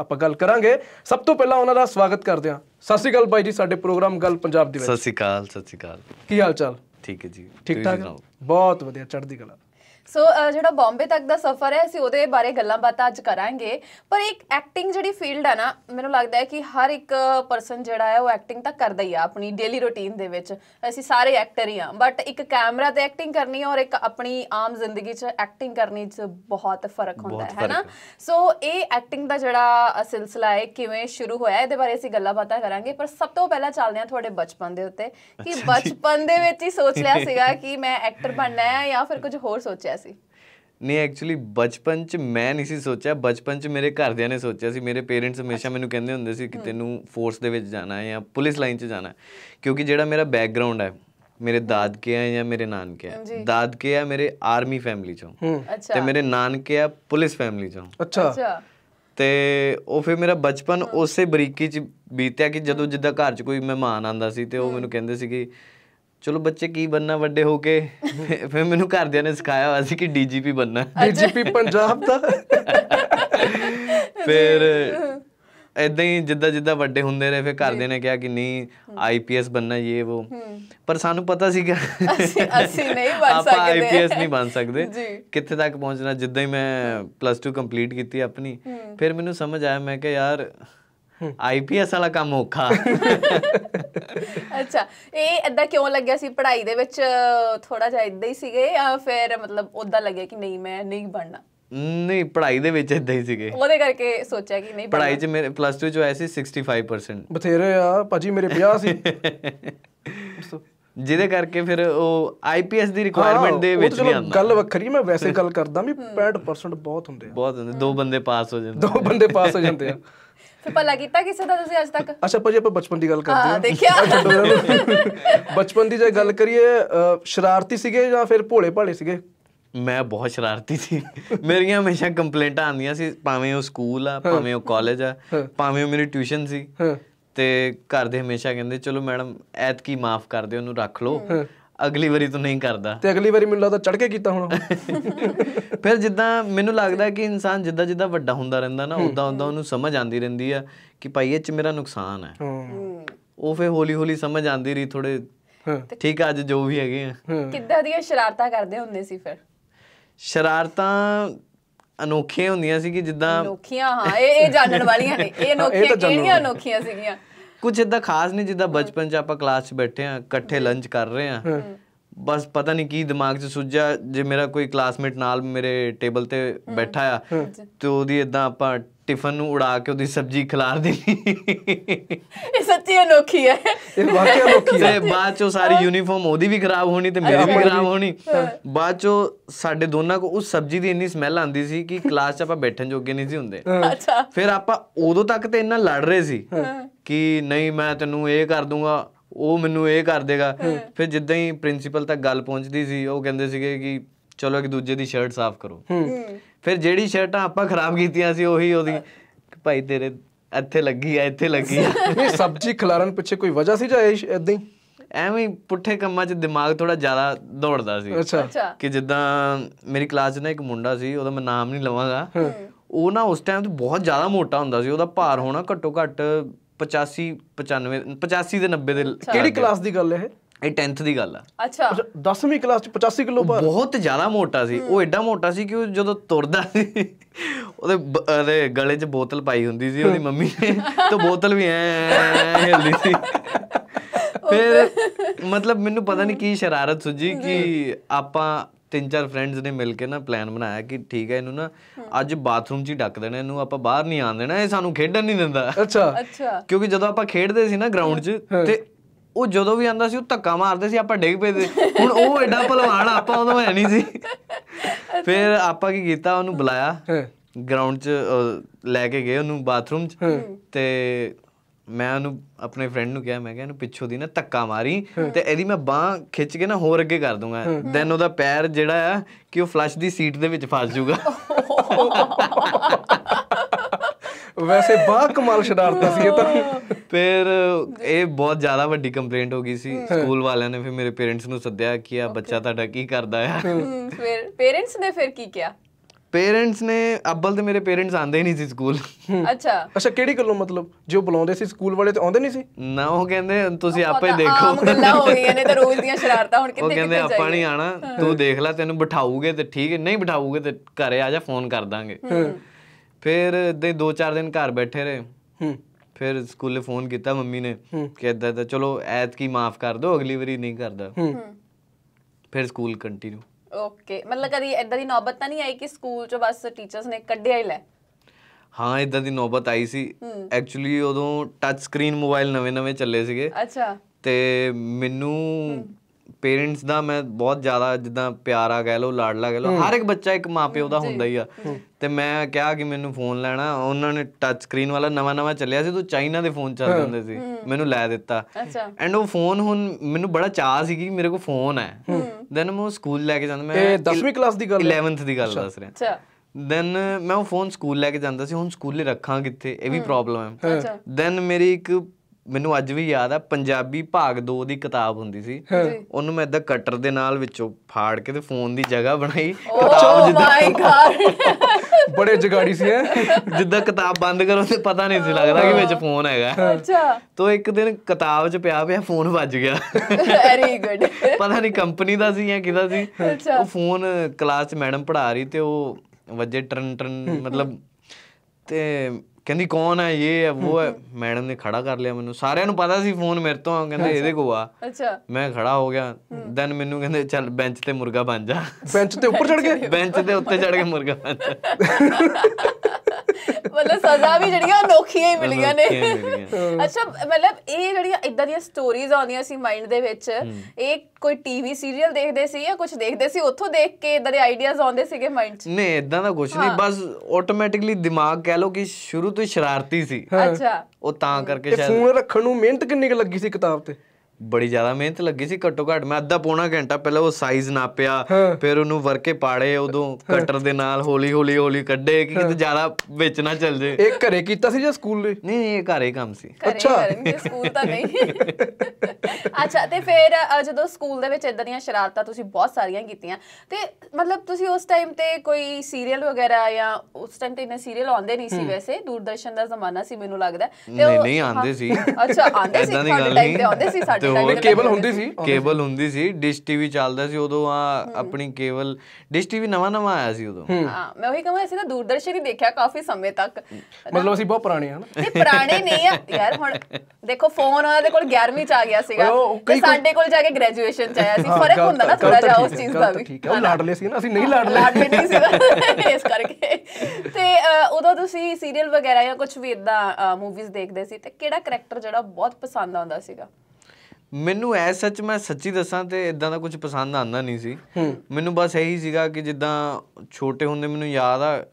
ਆਪਾਂ ਗੱਲ ਕਰਾਂਗੇ। ਸਭ ਤੋਂ ਪਹਿਲਾਂ ਉਹਨਾਂ ਦਾ ਸਵਾਗਤ ਕਰਦੇ ਹਾਂ। ਸਤਿ ਸ਼੍ਰੀ ਅਕਾਲ ਬਾਈ ਜੀ ਸਾਡੇ ਪ੍ਰੋਗਰਾਮ ਗੱਲ ਪੰਜਾਬ ਦੇ ਵਿੱਚ। ਸਤਿ ਸ਼੍ਰੀ ਅਕਾਲ ਸਤਿ ਸ਼੍ਰੀ ਅਕਾਲ। ਕੀ ਹਾਲ ਚਾਲ? ਠੀਕ ਹੈ ਜੀ ਠੀਕ ਠਾਕ? ਬਹੁਤ ਵਧੀਆ ਚੜ੍ਹਦੀ ਕਲਾ ਸੋ ਜਿਹੜਾ ਬੰਬੇ ਤੱਕ ਦਾ ਸਫ਼ਰ ਹੈ ਅਸੀਂ ਉਹਦੇ ਬਾਰੇ ਗੱਲਾਂ ਬਾਤਾਂ ਅੱਜ ਕਰਾਂਗੇ। ਪਰ ਇੱਕ ਐਕਟਿੰਗ ਜਿਹੜੀ ਫੀਲਡ ਹੈ ਨਾ ਮੈਨੂੰ ਲੱਗਦਾ ਹੈ ਕਿ ਹਰ ਇੱਕ ਪਰਸਨ ਜਿਹੜਾ ਹੈ ਉਹ ਐਕਟਿੰਗ ਤਾਂ ਕਰਦਾ ਹੀ ਆ ਆਪਣੀ ਡੇਲੀ ਰੁਟੀਨ ਦੇ ਵਿੱਚ। ਅਸੀਂ ਸਾਰੇ ਐਕਟਰ ਹੀ ਆ। ਬਟ ਇੱਕ ਕੈਮਰਾ ਤੇ ਐਕਟਿੰਗ ਕਰਨੀ ਔਰ ਇੱਕ ਆਪਣੀ ਆਮ ਜ਼ਿੰਦਗੀ 'ਚ ਐਕਟਿੰਗ ਕਰਨੀ 'ਚ ਬਹੁਤ ਫ਼ਰਕ ਹੁੰਦਾ ਹੈ ਹੈਨਾ ਹੈ। ਸੋ ਇਹ ਐਕਟਿੰਗ ਦਾ ਜਿਹੜਾ ਸਿਲਸਿਲਾ ਹੈ ਕਿਵੇਂ ਸ਼ੁਰੂ ਹੋਇਆ ਇਹਦੇ ਬਾਰੇ ਅਸੀਂ ਗੱਲਾਂ ਬਾਤਾਂ ਕਰਾਂਗੇ। ਪਰ ਸਭ ਤੋਂ ਪਹਿਲਾਂ ਚੱਲਦੇ ਹਾਂ ਤੁਹਾਡੇ ਬਚਪਨ ਦੇ ਉੱਤੇ। ਕਿ ਬਚਪਨ ਦੇ ਵਿੱਚ ਹੀ ਸੋਚ ਲਿਆ ਸੀਗਾ ਕਿ ਮੈਂ ਐਕਟਰ ਬਣਨਾ ਹੈ ਜਾਂ ਫਿਰ ਕੁਝ ਹੋਰ ਸੋਚਿਆ ਸੀ। ਨਹੀਂ ਐਕਚੁਅਲੀ ਬਚਪਨ ਚ ਮੈਂ ਨਹੀਂ ਸੀ ਸੋਚਿਆ। ਬਚਪਨ ਚ ਮੇਰੇ ਘਰਦਿਆਂ ਨੇ ਸੋਚਿਆ ਸੀ। ਮੇਰੇ ਪੇਰੈਂਟਸ ਹਮੇਸ਼ਾ ਮੈਨੂੰ ਕਹਿੰਦੇ ਹੁੰਦੇ ਸੀ ਕਿ ਤੈਨੂੰ ਫੋਰਸ ਦੇ ਵਿੱਚ ਜਾਣਾ ਹੈ ਜਾਂ ਪੁਲਿਸ ਲਾਈਨ ਚ ਜਾਣਾ ਹੈ। ਕਿਉਂਕਿ ਜਿਹੜਾ ਮੇਰਾ ਬੈਕਗ੍ਰਾਉਂਡ ਹੈ ਮੇਰੇ ਦਾਦਕੇ ਆ ਜਾਂ ਮੇਰੇ ਨਾਨਕੇ ਆ ਦਾਦਕੇ ਆ ਮੇਰੇ ਆਰਮੀ ਫੈਮਿਲੀ ਚੋਂ। ਤੇ ਮੇਰੇ ਨਾਨਕੇ ਆ ਪੁਲਿਸ ਫੈਮਿਲੀ ਚੋਂ। ਅੱਛਾ। ਅੱਛਾ। ਤੇ ਉਹ ਫਿਰ ਮੇਰਾ ਬਚਪਨ ਉਸੇ ਬਰੀਕੀ ਚ ਬੀਤਿਆ ਕਿ ਜਦੋਂ ਜਿੱਦਾਂ ਘਰ ਚ ਕੋਈ ਮਹਿਮਾਨ ਆਂਦਾ ਸੀ ਤੇ ਉਹ ਮੈਨੂੰ ਕਹਿੰਦੇ ਸੀ ਕਿ ਚਲੋ ਬੱਚੇ ਕੀ ਬੰਨਾ ਵੱਡੇ ਹੋ ਕੇ? ਫਿਰ ਮੈਨੂੰ ਘਰਦਿਆਂ ਨੇ ਸਿਖਾਇਆ ਹੋਇਆ ਸੀ ਕਿ ਡੀਜੀਪੀ ਬੰਨਾ ਡੀਜੀਪੀ ਪੰਜਾਬ ਦਾ? ਫਿਰ ਇਦਾਂ ਹੀ ਜਿੱਦਾਂ ਜਿੱਦਾਂ ਵੱਡੇ ਹੁੰਦੇ ਰਹੇ ਫਿਰ ਘਰਦਿਆਂ ਨੇ ਕਿਹਾ ਕਿ ਨਹੀਂ ਆਈਪੀਐਸ ਬੰਨਾ ਇਹ ਉਹ ਪਰ ਸਾਨੂੰ ਪਤਾ ਸੀਗਾ। ਅਸੀਂ ਅਸੀਂ ਨਹੀਂ ਬਣ ਆਪਾਂ ਸਕਦੇ। ਆਈਪੀਐਸ ਨਹੀਂ ਬਣ ਸਕਦੇ। ਕਿੱਥੇ ਤੱਕ ਪਹੁੰਚਣਾ? ਜਿੱਦਾਂ ਹੀ ਮੈਂ ਪਲੱਸ 2 ਕੰਪਲੀਟ ਕੀਤੀ ਆਪਣੀ ਫਿਰ ਮੈਨੂੰ ਸਮਝ ਆਇਆ ਮੈਂ ਕਿ ਯਾਰ ਆਈਪੀਐਸ ਵਾਲਾ ਕੰਮ ਔਖਾ। ਅੱਛਾ ਇਹ ਏਦਾਂ ਕਿਉਂ ਲੱਗਿਆ ਸੀ? ਪੜ੍ਹਾਈ ਦੇ ਵਿੱਚ ਥੋੜਾ ਜਿਹਾ ਇਦਾਂ ਹੀ ਸੀਗੇ ਜਾਂ ਫਿਰ ਮਤਲਬ ਉਦਾਂ ਲੱਗਿਆ ਕਿ ਨਹੀਂ ਮੈਂ ਨਹੀਂ ਬਣਨਾ? ਨਹੀਂ ਪੜ੍ਹਾਈ ਦੇ ਵਿੱਚ ਇਦਾਂ ਹੀ ਸੀਗੇ। ਉਹਦੇ ਕਰਕੇ ਸੋਚਿਆ ਕਿ ਨਹੀਂ ਪੜ੍ਹਾਈ 'ਚ ਮੇਰੇ ਪਲੱਸ 2 ਚ ਆਇਆ ਸੀ 65% ਬਥੇਰੇ ਆ ਭਾਜੀ ਮੇਰੇ ਵਿਆਹ ਸੀ। ਦੱਸੋ। ਜਿਹਦੇ ਕਰਕੇ ਫਿਰ ਉਹ ਆਈਪੀਐਸ ਦੀ ਰਿਕੁਆਇਰਮੈਂਟ ਦੇ ਵਿੱਚ ਨਹੀਂ ਆਉਂਦਾ। ਗੱਲ ਵੱਖਰੀ ਮੈਂ ਵੈਸੇ ਗੱਲ ਕਰਦਾ ਵੀ 65% ਬਹੁਤ ਹੁੰਦੇ ਆ। ਬਹੁਤ ਹੁੰਦੇ ਦੋ ਬੰਦੇ ਪਾਸ ਹੋ ਜਾਂਦੇ ਦੋ ਬੰਦੇ ਪਾਸ ਹੋ ਜਾਂਦੇ ਆ। ਫਿਰ ਭਲਾ ਕੀਤਾ ਕਿਸੇ ਦਾ ਤੁਸੀਂ ਅੱਜ ਤੱਕ? ਅੱਛਾ ਭਾਜੀ ਆਪਾਂ ਬਚਪਨ ਦੀ ਗੱਲ ਕਰਦੇ ਹਾਂ। ਹਾਂ ਦੇਖਿਆ ਬਚਪਨ ਦੀ ਜੇ ਗੱਲ ਕਰੀਏ ਸ਼ਰਾਰਤੀ ਸੀਗੇ ਜਾਂ ਫਿਰ ਭੋਲੇ ਭਾਲੇ ਸੀਗੇ? ਮੈਂ ਬਹੁਤ ਸ਼ਰਾਰਤੀ ਸੀ। ਮੇਰੀਆਂ ਹਮੇਸ਼ਾ ਕੰਪਲੇਂਟਾਂ ਆਉਂਦੀਆਂ ਸੀ ਭਾਵੇਂ ਉਹ ਸਕੂਲ ਆ ਭਾਵੇਂ ਉਹ ਕਾਲਜ ਆ ਭਾਵੇਂ ਉਹ ਮੇਰੀ ਟਿਊਸ਼ਨ ਸੀ। ਤੇ ਘਰ ਦੇ ਹਮੇਸ਼ਾ ਕਹਿੰਦੇ ਚਲੋ ਮੈਡਮ ਐਤਕੀ ਮਾਫ ਕਰ ਦਿਓ ਉਹਨੂੰ ਰੱਖ ਲਓ। ਅਗਲੀ ਵਾਰੀ ਤੋਂ ਨਹੀਂ ਕਰਦਾ। ਤੇ ਅਗਲੀ ਵਾਰੀ ਮੈਨੂੰ ਲੱਗਦਾ ਚੜ ਕੇ ਕੀਤਾ ਹੁਣ। ਫਿਰ ਜਿੱਦਾਂ ਮੈਨੂੰ ਲੱਗਦਾ ਕਿ ਇਨਸਾਨ ਜਿੱਦਾਂ ਜਿੱਦਾਂ ਵੱਡਾ ਹੁੰਦਾ ਰਹਿੰਦਾ ਨਾ ਉਦਾਂ ਉਦਾਂ ਉਹਨੂੰ ਸਮਝ ਆਉਂਦੀ ਰਹਿੰਦੀ ਆ ਕਿ ਭਾਈ ਇਹ ਚ ਮੇਰਾ ਨੁਕਸਾਨ ਹੈ। ਹਾਂ। ਉਹ ਫਿਰ ਹੌਲੀ ਹੌਲੀ ਸਮਝ ਆਉਂਦੀ ਰਹੀ ਥੋੜੇ ਹਾਂ। ਠੀਕ ਆ ਅੱਜ ਜੋ ਵੀ ਹੈਗੇ ਆ। ਕਿੱਦਾਂ ਦੀਆਂ ਸ਼ਰਾਰਤਾਂ ਕਰਦੇ ਹੁੰਦੇ ਸੀ ਫਿਰ? ਸ਼ਰਾਰਤਾਂ ਅਨੋਖੀਆਂ ਹੁੰਦੀਆਂ ਸੀ ਕਿ ਜਿੱਦਾਂ ਅਨੋਖੀਆਂ ਹਾਂ ਇਹ ਇਹ ਜਾਣਨ ਵਾਲੀਆਂ ਨੇ। ਇਹ ਅਨੋਖੀਆਂ ਕਿਹੜੀਆਂ ਅਨੋਖੀਆਂ ਸੀਗੀਆਂ? ਕੁਝ ਇਦਾਂ ਖਾਸ ਨਹੀਂ ਜਿੱਦਾਂ ਬਚਪਨ 'ਚ ਆਪਾਂ ਕਲਾਸ 'ਚ ਬੈਠੇ ਆ ਇਕੱਠੇ ਲੰਚ ਕਰ ਰਹੇ ਆ ਬਸ ਪਤਾ ਨਹੀਂ ਕੀ ਦਿਮਾਗ 'ਚ ਸੁੱਝਿਆ ਜੇ ਮੇਰਾ ਕੋਈ ਕਲਾਸਮੇਟ ਨਾਲ ਮੇਰੇ ਟੇਬਲ ਤੇ ਬੈਠਾ ਆ ਤੇ ਉਹਦੀ ਇਦਾਂ ਆਪਾਂ ਟਿਫਨ ਨੂੰ ਉਡਾ ਕੇ ਉਹਦੀ ਸਬਜ਼ੀ ਖਿਲਾਰ ਦੇਣੀ। ਇਹ ਸੱਚੀ ਅਨੋਖੀ ਹੈ। ਇਹ ਵਾਕਿਆ ਲੋਕੀ ਤੇ ਬਾਅਦ ਚੋਂ ਸਾਰੀ ਯੂਨੀਫਾਰਮ ਉਹਦੀ ਵੀ ਖਰਾਬ ਹੋਣੀ ਤੇ ਮੇਰੀ ਵੀ ਖਰਾਬ ਹੋਣੀ। ਬਾਅਦ ਚੋਂ ਸਾਡੇ ਦੋਨਾਂ ਕੋ ਉਸ ਸਬਜ਼ੀ ਦੀ ਇੰਨੀ ਸਮੈਲ ਆਉਂਦੀ ਸੀ ਕਿ ਕਲਾਸ 'ਚ ਆਪਾਂ ਬੈਠਣ ਜੋਗੇ ਨਹੀਂ ਸੀ ਹੁੰਦੇ। ਅੱਛਾ। ਫਿਰ ਆਪਾਂ ਉਦੋਂ ਤੱਕ ਤੇ ਇੰਨਾ ਲੜ ਰਹੇ ਸੀ ਕਿ ਨਹੀਂ ਮੈਂ ਤੈਨੂੰ ਇਹ ਕਰ ਦੂੰਗਾ ਉਹ ਮੈਨੂੰ ਇਹ ਕਰ ਦੇਗਾ। ਫਿਰ ਜਿੱਦਾਂ ਹੀ ਪ੍ਰਿੰਸੀਪਲ ਤੱਕ ਗੱਲ ਪਹੁੰਚਦੀ ਸੀ ਉਹ ਕਹਿੰਦੇ ਸੀਗੇ ਕਿ ਚਲੋ ਇੱਕ ਦੂਜੇ ਦੀ ਸ਼ਰਟ ਸਾਫ਼ ਕਰੋ। ਫਿਰ ਜਿਹੜੀ ਸ਼ਰਟਾਂ ਆਪਾਂ ਖਰਾਬ ਕੀਤੀਆਂ ਸੀ ਉਹੀ ਉਹਦੀ ਭਾਈ ਤੇਰੇ ਇੱਥੇ ਲੱਗੀ ਆ ਇੱਥੇ ਲੱਗੀ ਆ। ਨਹੀਂ ਸਬਜ਼ੀ ਖਿਲਾਰਨ ਪਿੱਛੇ ਕੋਈ ਵਜ੍ਹਾ ਸੀ ਜਾਂ ਇਦਾਂ ਹੀ? ਐਵੇਂ ਪੁੱਠੇ ਕੰਮਾਂ 'ਚ ਦਿਮਾਗ ਥੋੜਾ ਜ਼ਿਆਦਾ ਦੌੜਦਾ ਸੀ। ਅੱਛਾ। ਅੱਛਾ। ਕਿ ਜਿੱਦਾਂ ਮੇਰੀ ਕਲਾਸ 'ਚ ਨਾ ਇੱਕ ਮੁੰਡਾ ਸੀ ਉਹਦਾ ਮੈਂ ਨਾਮ ਨਹੀਂ ਲਵਾਂਗਾ। ਉਹ ਨਾ ਉਸ ਟਾਈਮ ਤੇ ਬਹੁਤ ਜ਼ਿਆਦਾ ਮੋਟਾ ਹੁੰਦਾ ਸੀ ਉਹਦਾ ਭਾਰ ਹੋਣਾ ਘੱਟੋ ਘੱਟ 85 95 85 ਦੇ 90 ਦੇ ਕਿਹੜੀ ਕਲਾਸ ਦੀ ਗੱਲ ਹੈ ਇਹ? 10th ਦੀ ਗੱਲ ਆ। ਅੱਛਾ। ਇਹ 10ਵੀਂ ਕਲਾਸ ਚ 85 ਕਿਲੋ ਭਾਰ ਬਹੁਤ ਜ਼ਿਆਦਾ ਮੋਟਾ ਸੀ। ਉਹ ਐਡਾ ਮੋਟਾ ਸੀ ਕਿ ਉਹ ਜਦੋਂ ਤੁਰਦਾ ਸੀ ਉਹਦੇ ਉਹਦੇ ਗਲੇ 'ਚ ਬੋਤਲ ਪਾਈ ਹੁੰਦੀ ਸੀ ਉਹਦੀ ਮੰਮੀ ਨੇ ਤੇ ਬੋਤਲ ਵੀ ਐ ਹਿਲਦੀ ਸੀ। ਫਿਰ ਮਤਲਬ ਮੈਨੂੰ ਪਤਾ ਨਹੀਂ ਕੀ ਸ਼ਰਾਰਤ ਸੁਝੀ ਕਿ ਆਪਾਂ ਤਿੰਨ ਚਾਰ ਫਰੈਂਡਸ ਨੇ ਮਿਲ ਕੇ ਨਾ ਪਲਾਨ ਬਣਾਇਆ ਕਿ ਠੀਕ ਹੈ ਇਹਨੂੰ ਨਾ ਅੱਜ ਬਾਥਰੂਮ 'ਚ ਹੀ ਡੱਕ ਦੇਣਾ ਇਹਨੂੰ ਆਪਾਂ ਬਾਹਰ ਨਹੀਂ ਆਉਣ ਦੇਣਾ ਇਹ ਸਾਨੂੰ ਖੇਡਣ ਨਹੀਂ ਦਿੰਦਾ। ਅੱਛਾ। ਅੱਛਾ। ਕਿਉਂਕਿ ਜਦੋਂ ਆਪਾਂ ਖੇਡਦੇ ਸੀ ਨਾ ਗਰਾਊਂਡ 'ਚ ਤੇ ਉਹ ਜਦੋਂ ਵੀ ਆਂਦਾ ਸੀ ਉਹ ਧੱਕਾ ਮਾਰਦੇ ਸੀ ਆਪਾਂ ਡਿੱਗ ਪਏ ਹੁਣ ਉਹ ਐਡਾ ਭਲਵਾਨ ਆਪਾਂ ਉਦੋਂ ਹੈ ਨਹੀਂ ਸੀ। ਫਿਰ ਆਪਾਂ ਕੀ ਕੀਤਾ ਉਹਨੂੰ ਬੁਲਾਇਆ। ਗਰਾਊਂਡ 'ਚ ਲੈ ਕੇ ਗਏ ਉਹਨੂੰ ਬਾਥਰੂਮ 'ਚ। ਤੇ ਮੈਂ ਉਹਨੂੰ ਆਪਣੇ ਫਰੈਂਡ ਨੂੰ ਕਿਹਾ ਮੈਂ ਕਿਹਾ ਇਹਨੂੰ ਪਿੱਛੋਂ ਦੀ ਨਾ ਧੱਕਾ ਮਾਰੀ ਤੇ ਇਹਦੀ ਮੈਂ ਬਾਹ ਖਿੱਚ ਕੇ ਨਾ ਹੋਰ ਅੱਗੇ ਕਰ ਦੂੰਗਾ। ਦੈਨ ਉਹਦਾ ਪੈਰ ਜਿਹੜਾ ਆ ਕਿ ਉਹ ਫਲਸ਼ ਦੀ ਸੀਟ ਦੇ ਵਿੱਚ ਫਸ ਜਾਊਗਾ ਵੈਸੇ ਬਾ ਕਮਾਲ ਸ਼ਰਾਰਤਾਂ ਸੀ ਇਹ ਤਾਂ। ਫਿਰ ਇਹ ਬਹੁਤ ਜ਼ਿਆਦਾ ਵੱਡੀ ਕੰਪਲੇਂਟ ਹੋ ਗਈ ਸੀ ਸਕੂਲ ਵਾਲਿਆਂ ਨੇ ਫਿਰ ਮੇਰੇ ਪੇਰੈਂਟਸ ਨੂੰ ਸੱਦਿਆ ਕਿ ਆ ਬੱਚਾ ਤੁਹਾਡਾ ਕੀ ਕਰਦਾ ਆ। ਫਿਰ ਪੇਰੈਂਟਸ ਨੇ ਫਿਰ ਕੀ ਕਿਹਾ? ਪੇਰੈਂਟਸ ਨੇ ਅੱਬਲ ਤੇ ਮੇਰੇ ਪੇਰੈਂਟਸ ਆਂਦੇ ਹੀ ਨਹੀਂ ਸੀ ਸਕੂਲ। ਅੱਛਾ। ਅੱਛਾ ਕਿਹੜੀ ਗੱਲੋਂ ਮਤਲਬ? ਜੋ ਬੁਲਾਉਂਦੇ ਸੀ ਸਕੂਲ ਵਾਲੇ ਤੇ ਆਉਂਦੇ ਨਹੀਂ ਸੀ? ਨਾ ਉਹ ਕਹਿੰਦੇ ਤੁਸੀਂ ਆਪੇ ਦੇਖੋ। ਆਮ ਗੱਲਾਂ ਹੋ ਗਈਆਂ ਨੇ ਤਾਂ ਰੋਜ਼ ਦੀਆਂ ਸ਼ਰਾਰਤਾਂ ਹੁਣ ਉਹ ਕਿੱਥੇ ਕਹਿੰਦੇ ਕਿੱਥੇ ਆਪਾਂ ਨਹੀਂ ਆਣਾ ਤੂੰ ਦੇਖ ਲੈ ਤੈਨੂੰ ਬਿਠਾਊਗੇ ਤੇ ਠੀਕ ਹੈ ਨਹੀਂ ਬਿਠਾਊਗੇ ਤੇ ਘਰੇ ਆ ਜਾ ਫੋਨ ਕਰ ਦਾਂਗੇ। ਫਿਰ ਦੇ ਦੋ ਚਾਰ ਦਿਨ ਘਰ ਬੈਠੇ ਰਹੇ। ਹੂੰ। ਫਿਰ ਸਕੂਲੇ ਫੋਨ ਕੀਤਾ ਮੰਮੀ ਨੇ ਕਿ ਏਦਾਂ ਏਦਾਂ ਚਲੋ ਐਤ ਕੀ ਮਾਫ ਕਰ ਦਿਓ ਅਗਲੀ ਵਾਰੀ ਨਹੀਂ ਕਰਦਾ। ਹੂੰ। ਫਿਰ ਸਕੂਲ ਕੰਟੀਨਿਊ ਓਕੇ ਮਤਲਬ ਕਦੀ ਇਦਾਂ ਦੀ ਨੌਬਤ ਤਾਂ ਨਹੀਂ ਆਈ ਕਿ ਸਕੂਲ ਚੋਂ ਬਸ ਟੀਚਰਸ ਨੇ ਕੱਢਿਆ ਹੀ ਲੈ? ਹਾਂ ਇਦਾਂ ਦੀ ਨੌਬਤ ਆਈ ਸੀ। ਐਕਚੁਅਲੀ ਉਦੋਂ ਟੱਚ ਸਕਰੀਨ ਮੋਬਾਈਲ ਨਵੇਂ-ਨਵੇਂ ਚੱਲੇ ਸੀਗੇ। ਅੱਛਾ। ਤੇ ਮੈਨੂੰ ਪੇਰੈਂਟਸ ਦਾ ਮੈਂ ਬਹੁਤ ਜ਼ਿਆਦਾ ਜਿੱਦਾਂ ਪਿਆਰਾ ਕਹਿ ਲਓ ਲਾਡਲਾ ਕਹਿ ਲਓ ਹਰ ਇੱਕ ਬੱਚਾ ਇੱਕ ਮਾਪਿਓ ਦਾ ਹੁੰਦਾ ਹੀ ਆ। ਤੇ ਮੈਂ ਕਿਹਾ ਕਿ ਮੈਨੂੰ ਫੋਨ ਲੈਣਾ ਉਹਨਾਂ ਨੇ ਟੱਚ ਸਕਰੀਨ ਵਾਲਾ ਨਵਾਂ-ਨਵਾਂ ਚੱਲਿਆ ਸੀ ਤੋਂ ਚਾਈਨਾ ਦੇ ਫੋਨ ਚੱਲਦੇ ਹੁੰਦੇ ਸੀ ਮੈਨੂੰ ਲੈ ਦਿੱਤਾ। ਅੱਛਾ। ਐਂਡ ਉਹ ਫੋਨ ਹੁਣ ਮੈਨੂੰ ਬੜਾ ਚਾਹ ਸੀ ਕਿ ਮੇਰੇ ਕੋਲ ਫੋਨ ਹੈ। ਦੈਨ ਮੈਂ ਉਹ ਸਕੂਲ ਲੈ ਕੇ ਜਾਂਦਾ ਮੈਂ ਇਹ 10ਵੀਂ ਕਲਾਸ ਦੀ ਗੱਲ ਹੈ? 11th ਦੀ ਗੱਲ ਦੱਸ ਰਿਹਾ। ਅੱਛਾ। ਦੈਨ ਮੈਂ ਉਹ ਫੋਨ ਸਕੂਲ ਲੈ ਕੇ ਜਾਂਦਾ ਸੀ ਹੁਣ ਸਕੂਲੇ ਰੱਖਾਂ ਕਿੱਥੇ ਇਹ ਵੀ ਪ੍ਰੋਬਲਮ ਹੈ। ਅੱਛਾ। ਦੈਨ ਮੇਰੀ ਇੱਕ ਮੈਨੂੰ ਅੱਜ ਵੀ ਯਾਦ ਆ ਪੰਜਾਬੀ ਭਾਗ 2 ਦੀ ਕਿਤਾਬ ਹੁੰਦੀ ਸੀ। ਉਹਨੂੰ ਮੈਂ ਇਦਾਂ ਕਟਰ ਦੇ ਨਾਲ ਵਿੱਚੋਂ ਫਾੜ ਕੇ ਤੇ ਫੋਨ ਦੀ ਜਗ੍ਹਾ ਬਣਾਈ। ਮਾਈ ਗॉड ਬੜੇ ਜਗਾੜੀ ਸੀ ਹੈ। ਜਿੱਦਾਂ ਕਿਤਾਬ ਬੰਦ ਕਰੋ ਤੇ ਪਤਾ ਨਹੀਂ ਸੀ ਲੱਗਦਾ ਕਿ ਵਿੱਚ ਫੋਨ ਹੈਗਾ। ਅੱਛਾ। ਤੋ ਇੱਕ ਦਿਨ ਕਿਤਾਬ 'ਚ ਪਿਆ ਪਿਆ ਫੋਨ ਵੱਜ ਗਿਆ। ਵੈਰੀ ਗੁੱਡ ਪਤਾ ਨਹੀਂ ਕੰਪਨੀ ਦਾ ਸੀ ਜਾਂ ਕਿਹਦਾ ਸੀ। ਉਹ ਫੋਨ ਕਲਾਸ 'ਚ ਮੈਡਮ ਪੜ੍ਹਾ ਰਹੀ ਤੇ ਉਹ ਵੱਜੇ ਟਰਨ ਟਰਨ ਮਤਲਬ ਤੇ ਕਹਿੰਦੀ ਕੌਣ ਹੈ ਇਹ? ਹੈ ਉਹ ਹੈ। ਮੈਡਮ ਨੇ ਖੜਾ ਕਰ ਲਿਆ ਮੈਨੂੰ। ਸਾਰਿਆਂ ਨੂੰ ਪਤਾ ਸੀ ਫੋਨ ਮੇਰੇ ਤੋਂ ਕਹਿੰਦੇ ਇਹਦੇ ਕੋ ਆ। ਅੱਛਾ। ਮੈਂ ਖੜਾ ਹੋ ਗਿਆ। ਦੈਨ ਮੈਨੂੰ ਕਹਿੰਦੇ ਚੱਲ ਬੈਂਚ ਤੇ ਮੁਰਗਾ ਬਣ ਜਾ। ਬੈਂਚ ਤੇ ਉੱਪਰ ਚੜ ਗਏ? ਬੈਂਚ ਦੇ ਉੱਤੇ ਚੜ ਕੇ ਮੁਰਗਾ ਬਣ ਜਾ। ਮਤਲਬ ਸਜ਼ਾ ਵੀ ਜਿਹੜੀਆਂ ਅਨੋਖੀਆਂ ਹੀ ਮਿਲੀਆਂ ਨੇ। ਅੱਛਾ ਮਤਲਬ ਇਹ ਜਿਹੜੀਆਂ ਇਦਾਂ ਦੀਆਂ ਸਟੋਰੀਜ਼ ਆਉਂਦੀਆਂ ਸੀ ਮਾਈਂਡ ਦੇ ਵਿੱਚ ਇਹ ਕੋਈ ਟੀਵੀ ਸੀਰੀਅਲ ਦੇਖਦੇ ਸੀ ਜਾਂ ਕੁਝ ਦੇਖਦੇ ਸੀ? ਉੱਥੋਂ ਦੇਖ ਕੇ ਇਦਾਂ ਦੇ ਆਈਡੀਆਜ਼ ਆਉਂਦੇ ਸੀਗੇ ਮਾਈਂਡ 'ਚ? ਨਹੀਂ ਇਦਾਂ ਦਾ ਕੁਝ ਨਹੀਂ। ਬਸ ਆਟੋਮੈਟਿਕਲੀ ਦਿਮਾਗ ਕਹਿ ਲਓ ਕਿ ਸ਼ੁਰੂ ਤੋਂ ਹੀ ਸ਼ਰਾਰਤੀ ਸੀ। ਅੱਛਾ। ਉਹ ਤਾਂ ਕਰਕੇ ਸ਼ਾਇਦ ਫੋਨ ਰੱਖਣ ਨੂੰ ਮਿਹਨਤ ਕਿੰਨੀ ਕੁ ਲੱਗੀ ਸੀ ਕਿਤਾਬ ਤੇ? ਬੜੀ ਜ਼ਿਆਦਾ ਮਿਹਨਤ ਲੱਗੀ ਸੀ ਘੱਟੋ ਘੱਟ ਮੈਂ ਅੱਧਾ ਪੌਣਾ ਘੰਟਾ ਪਹਿਲਾਂ ਉਹ ਸਾਈਜ਼ ਨਾਪਿਆ ਫਿਰ ਉਹਨੂੰ ਵਰਕੇ ਪਾੜੇ ਉਦੋਂ ਕਟਰ ਦੇ ਨਾਲ ਹੌਲੀ ਹੌਲੀ ਹੌਲੀ ਕੱਢੇ ਕਿ ਕਿਤੇ ਜ਼ਿਆਦਾ ਵਿੱਚ ਨਾ ਚੱਲ ਜੇ। ਇਹ ਘਰੇ ਕੀਤਾ ਸੀ ਜਾਂ ਸਕੂਲ ਲਈ ਨਹੀਂ ਨਹੀਂ, ਇਹ ਘਰੇ ਕੰਮ ਸੀ। ਕਰਨਗੇ ਸਕੂਲ ਤਾਂ ਨਹੀਂ। ਅੱਛਾ ਤੇ ਫਿਰ ਜਦੋਂ ਸਕੂਲ ਦੇ ਵਿੱਚ ਇਦਾਂ ਦੀਆਂ ਸ਼ਰਾਰਤਾਂ ਤੁਸੀਂ ਬਹੁਤ ਸਾਰੀਆਂ ਕੀਤੀਆਂ ਤੇ ਮਤਲਬ ਤੁਸੀਂ ਉਸ ਟਾਈਮ ਤੇ ਕੋਈ ਸੀਰੀਅਲ ਵਗੈਰਾ ਜਾਂ ਉਸ ਟਾਈਮ ਤੇ ਇਹਨੇ ਸੀਰੀਅਲ ਆਉਂਦੇ ਨਹੀਂ ਸੀ ਵੈਸੇ? ਦੂਰਦਰਸ਼ਨ ਦਾ ਜ਼ਮਾਨਾ ਸੀ ਮੈਨੂੰ ਲੱਗਦਾ। ਤੇ ਨਹੀਂ ਉਹ- ਨਹੀਂ ਹਾਂ। ਸੀ। ਅੱਛਾ ਆਂਦੇ ਸੀ ਸਾਡੇ ਟਾਈਮ ਤੇ ਆਉਂਦੇ ਸੀ ਸਾਡੇ ਤੇ ਕੇਬਲ ਹੁੰਦੀ ਸੀ ਕੇਬਲ ਹੁੰਦੀ ਸੀ ਡਿਸ਼ ਟੀਵੀ ਚੱਲਦਾ ਸੀ ਉਦੋਂ ਆ ਆਪਣੀ ਕੇਬਲ ਡਿਸ਼ ਟੀਵੀ ਨਵਾਂ ਨਵਾਂ ਆਇਆ ਸੀ ਉਦੋਂ। ਹਾਂ। ਮੈਂ ਉਹੀ ਕਹਾਂ ਅਸੀਂ ਤਾਂ ਦੂਰਦਰਸ਼ਨ ਹੀ ਦੇਖਿਆ ਕਾਫੀ ਸਮੇਂ ਤੱਕ। ਮਤਲਬ ਅਸੀਂ ਬਹੁਤ ਪੁਰਾਣੇ ਹਾਂ ਨਾ ਪੁਰਾਣੇ ਨਹੀਂ ਆ। ਯਾਰ ਹੁਣ ਦੇਖੋ ਫੋਨ ਉਹਨਾਂ ਦੇ ਕੋਲ 11ਵੀਂ ਚ ਆ ਗਿਆ ਸੀਗਾ ਉਹ ਤੇ ਸਾਡੇ ਕੋਲ ਜਾ ਕੇ ਗ੍ਰੈਜੂਏਸ਼ਨ ਚ ਆਇਆ ਸੀ। ਫ਼ਰਕ ਹੁੰਦਾ ਨਾ ਥੋੜਾ ਜਿਹਾ ਉਸ ਚੀਜ਼ ਦਾ ਵੀ। ਠੀਕ ਹੈ ਉਹ ਲਾਡਲੇ ਸੀ ਨਾ ਅਸੀਂ ਨਹੀਂ ਲਾਡਲੇ। ਲਾਡਲੇ ਨਹੀਂ ਸੀਗਾ। ਇਸ ਕਰਕੇ। ਤੇ ਉਦੋਂ ਤੁਸੀਂ ਸੀਰੀਅਲ ਵਗੈਰਾ ਜਾਂ ਕੁਝ ਵੀ ਇਦਾਂ ਮੂਵੀਜ਼ ਦੇਖਦੇ ਸੀ ਤੇ ਕਿਹੜਾ ਕੈਰੈਕਟਰ ਜਿਹੜਾ ਬਹੁਤ ਪਸੰਦ ਆਉਂਦਾ ਸੀਗਾ? ਮੈਨੂੰ ਐ ਸੱਚ ਮੈਂ ਸੱਚੀ ਦੱਸਾਂ ਤੇ ਇਦਾਂ ਦਾ ਕੁਝ ਪਸੰਦ ਆਂਦਾ ਨਹੀਂ ਸੀ। ਮੈਨੂੰ ਬਸ ਇਹੀ ਸੀਗਾ ਕਿ ਜਿੱਦਾਂ ਛੋਟੇ ਹੁੰਦੇ ਮੈਨੂੰ ਯਾਦ ਆ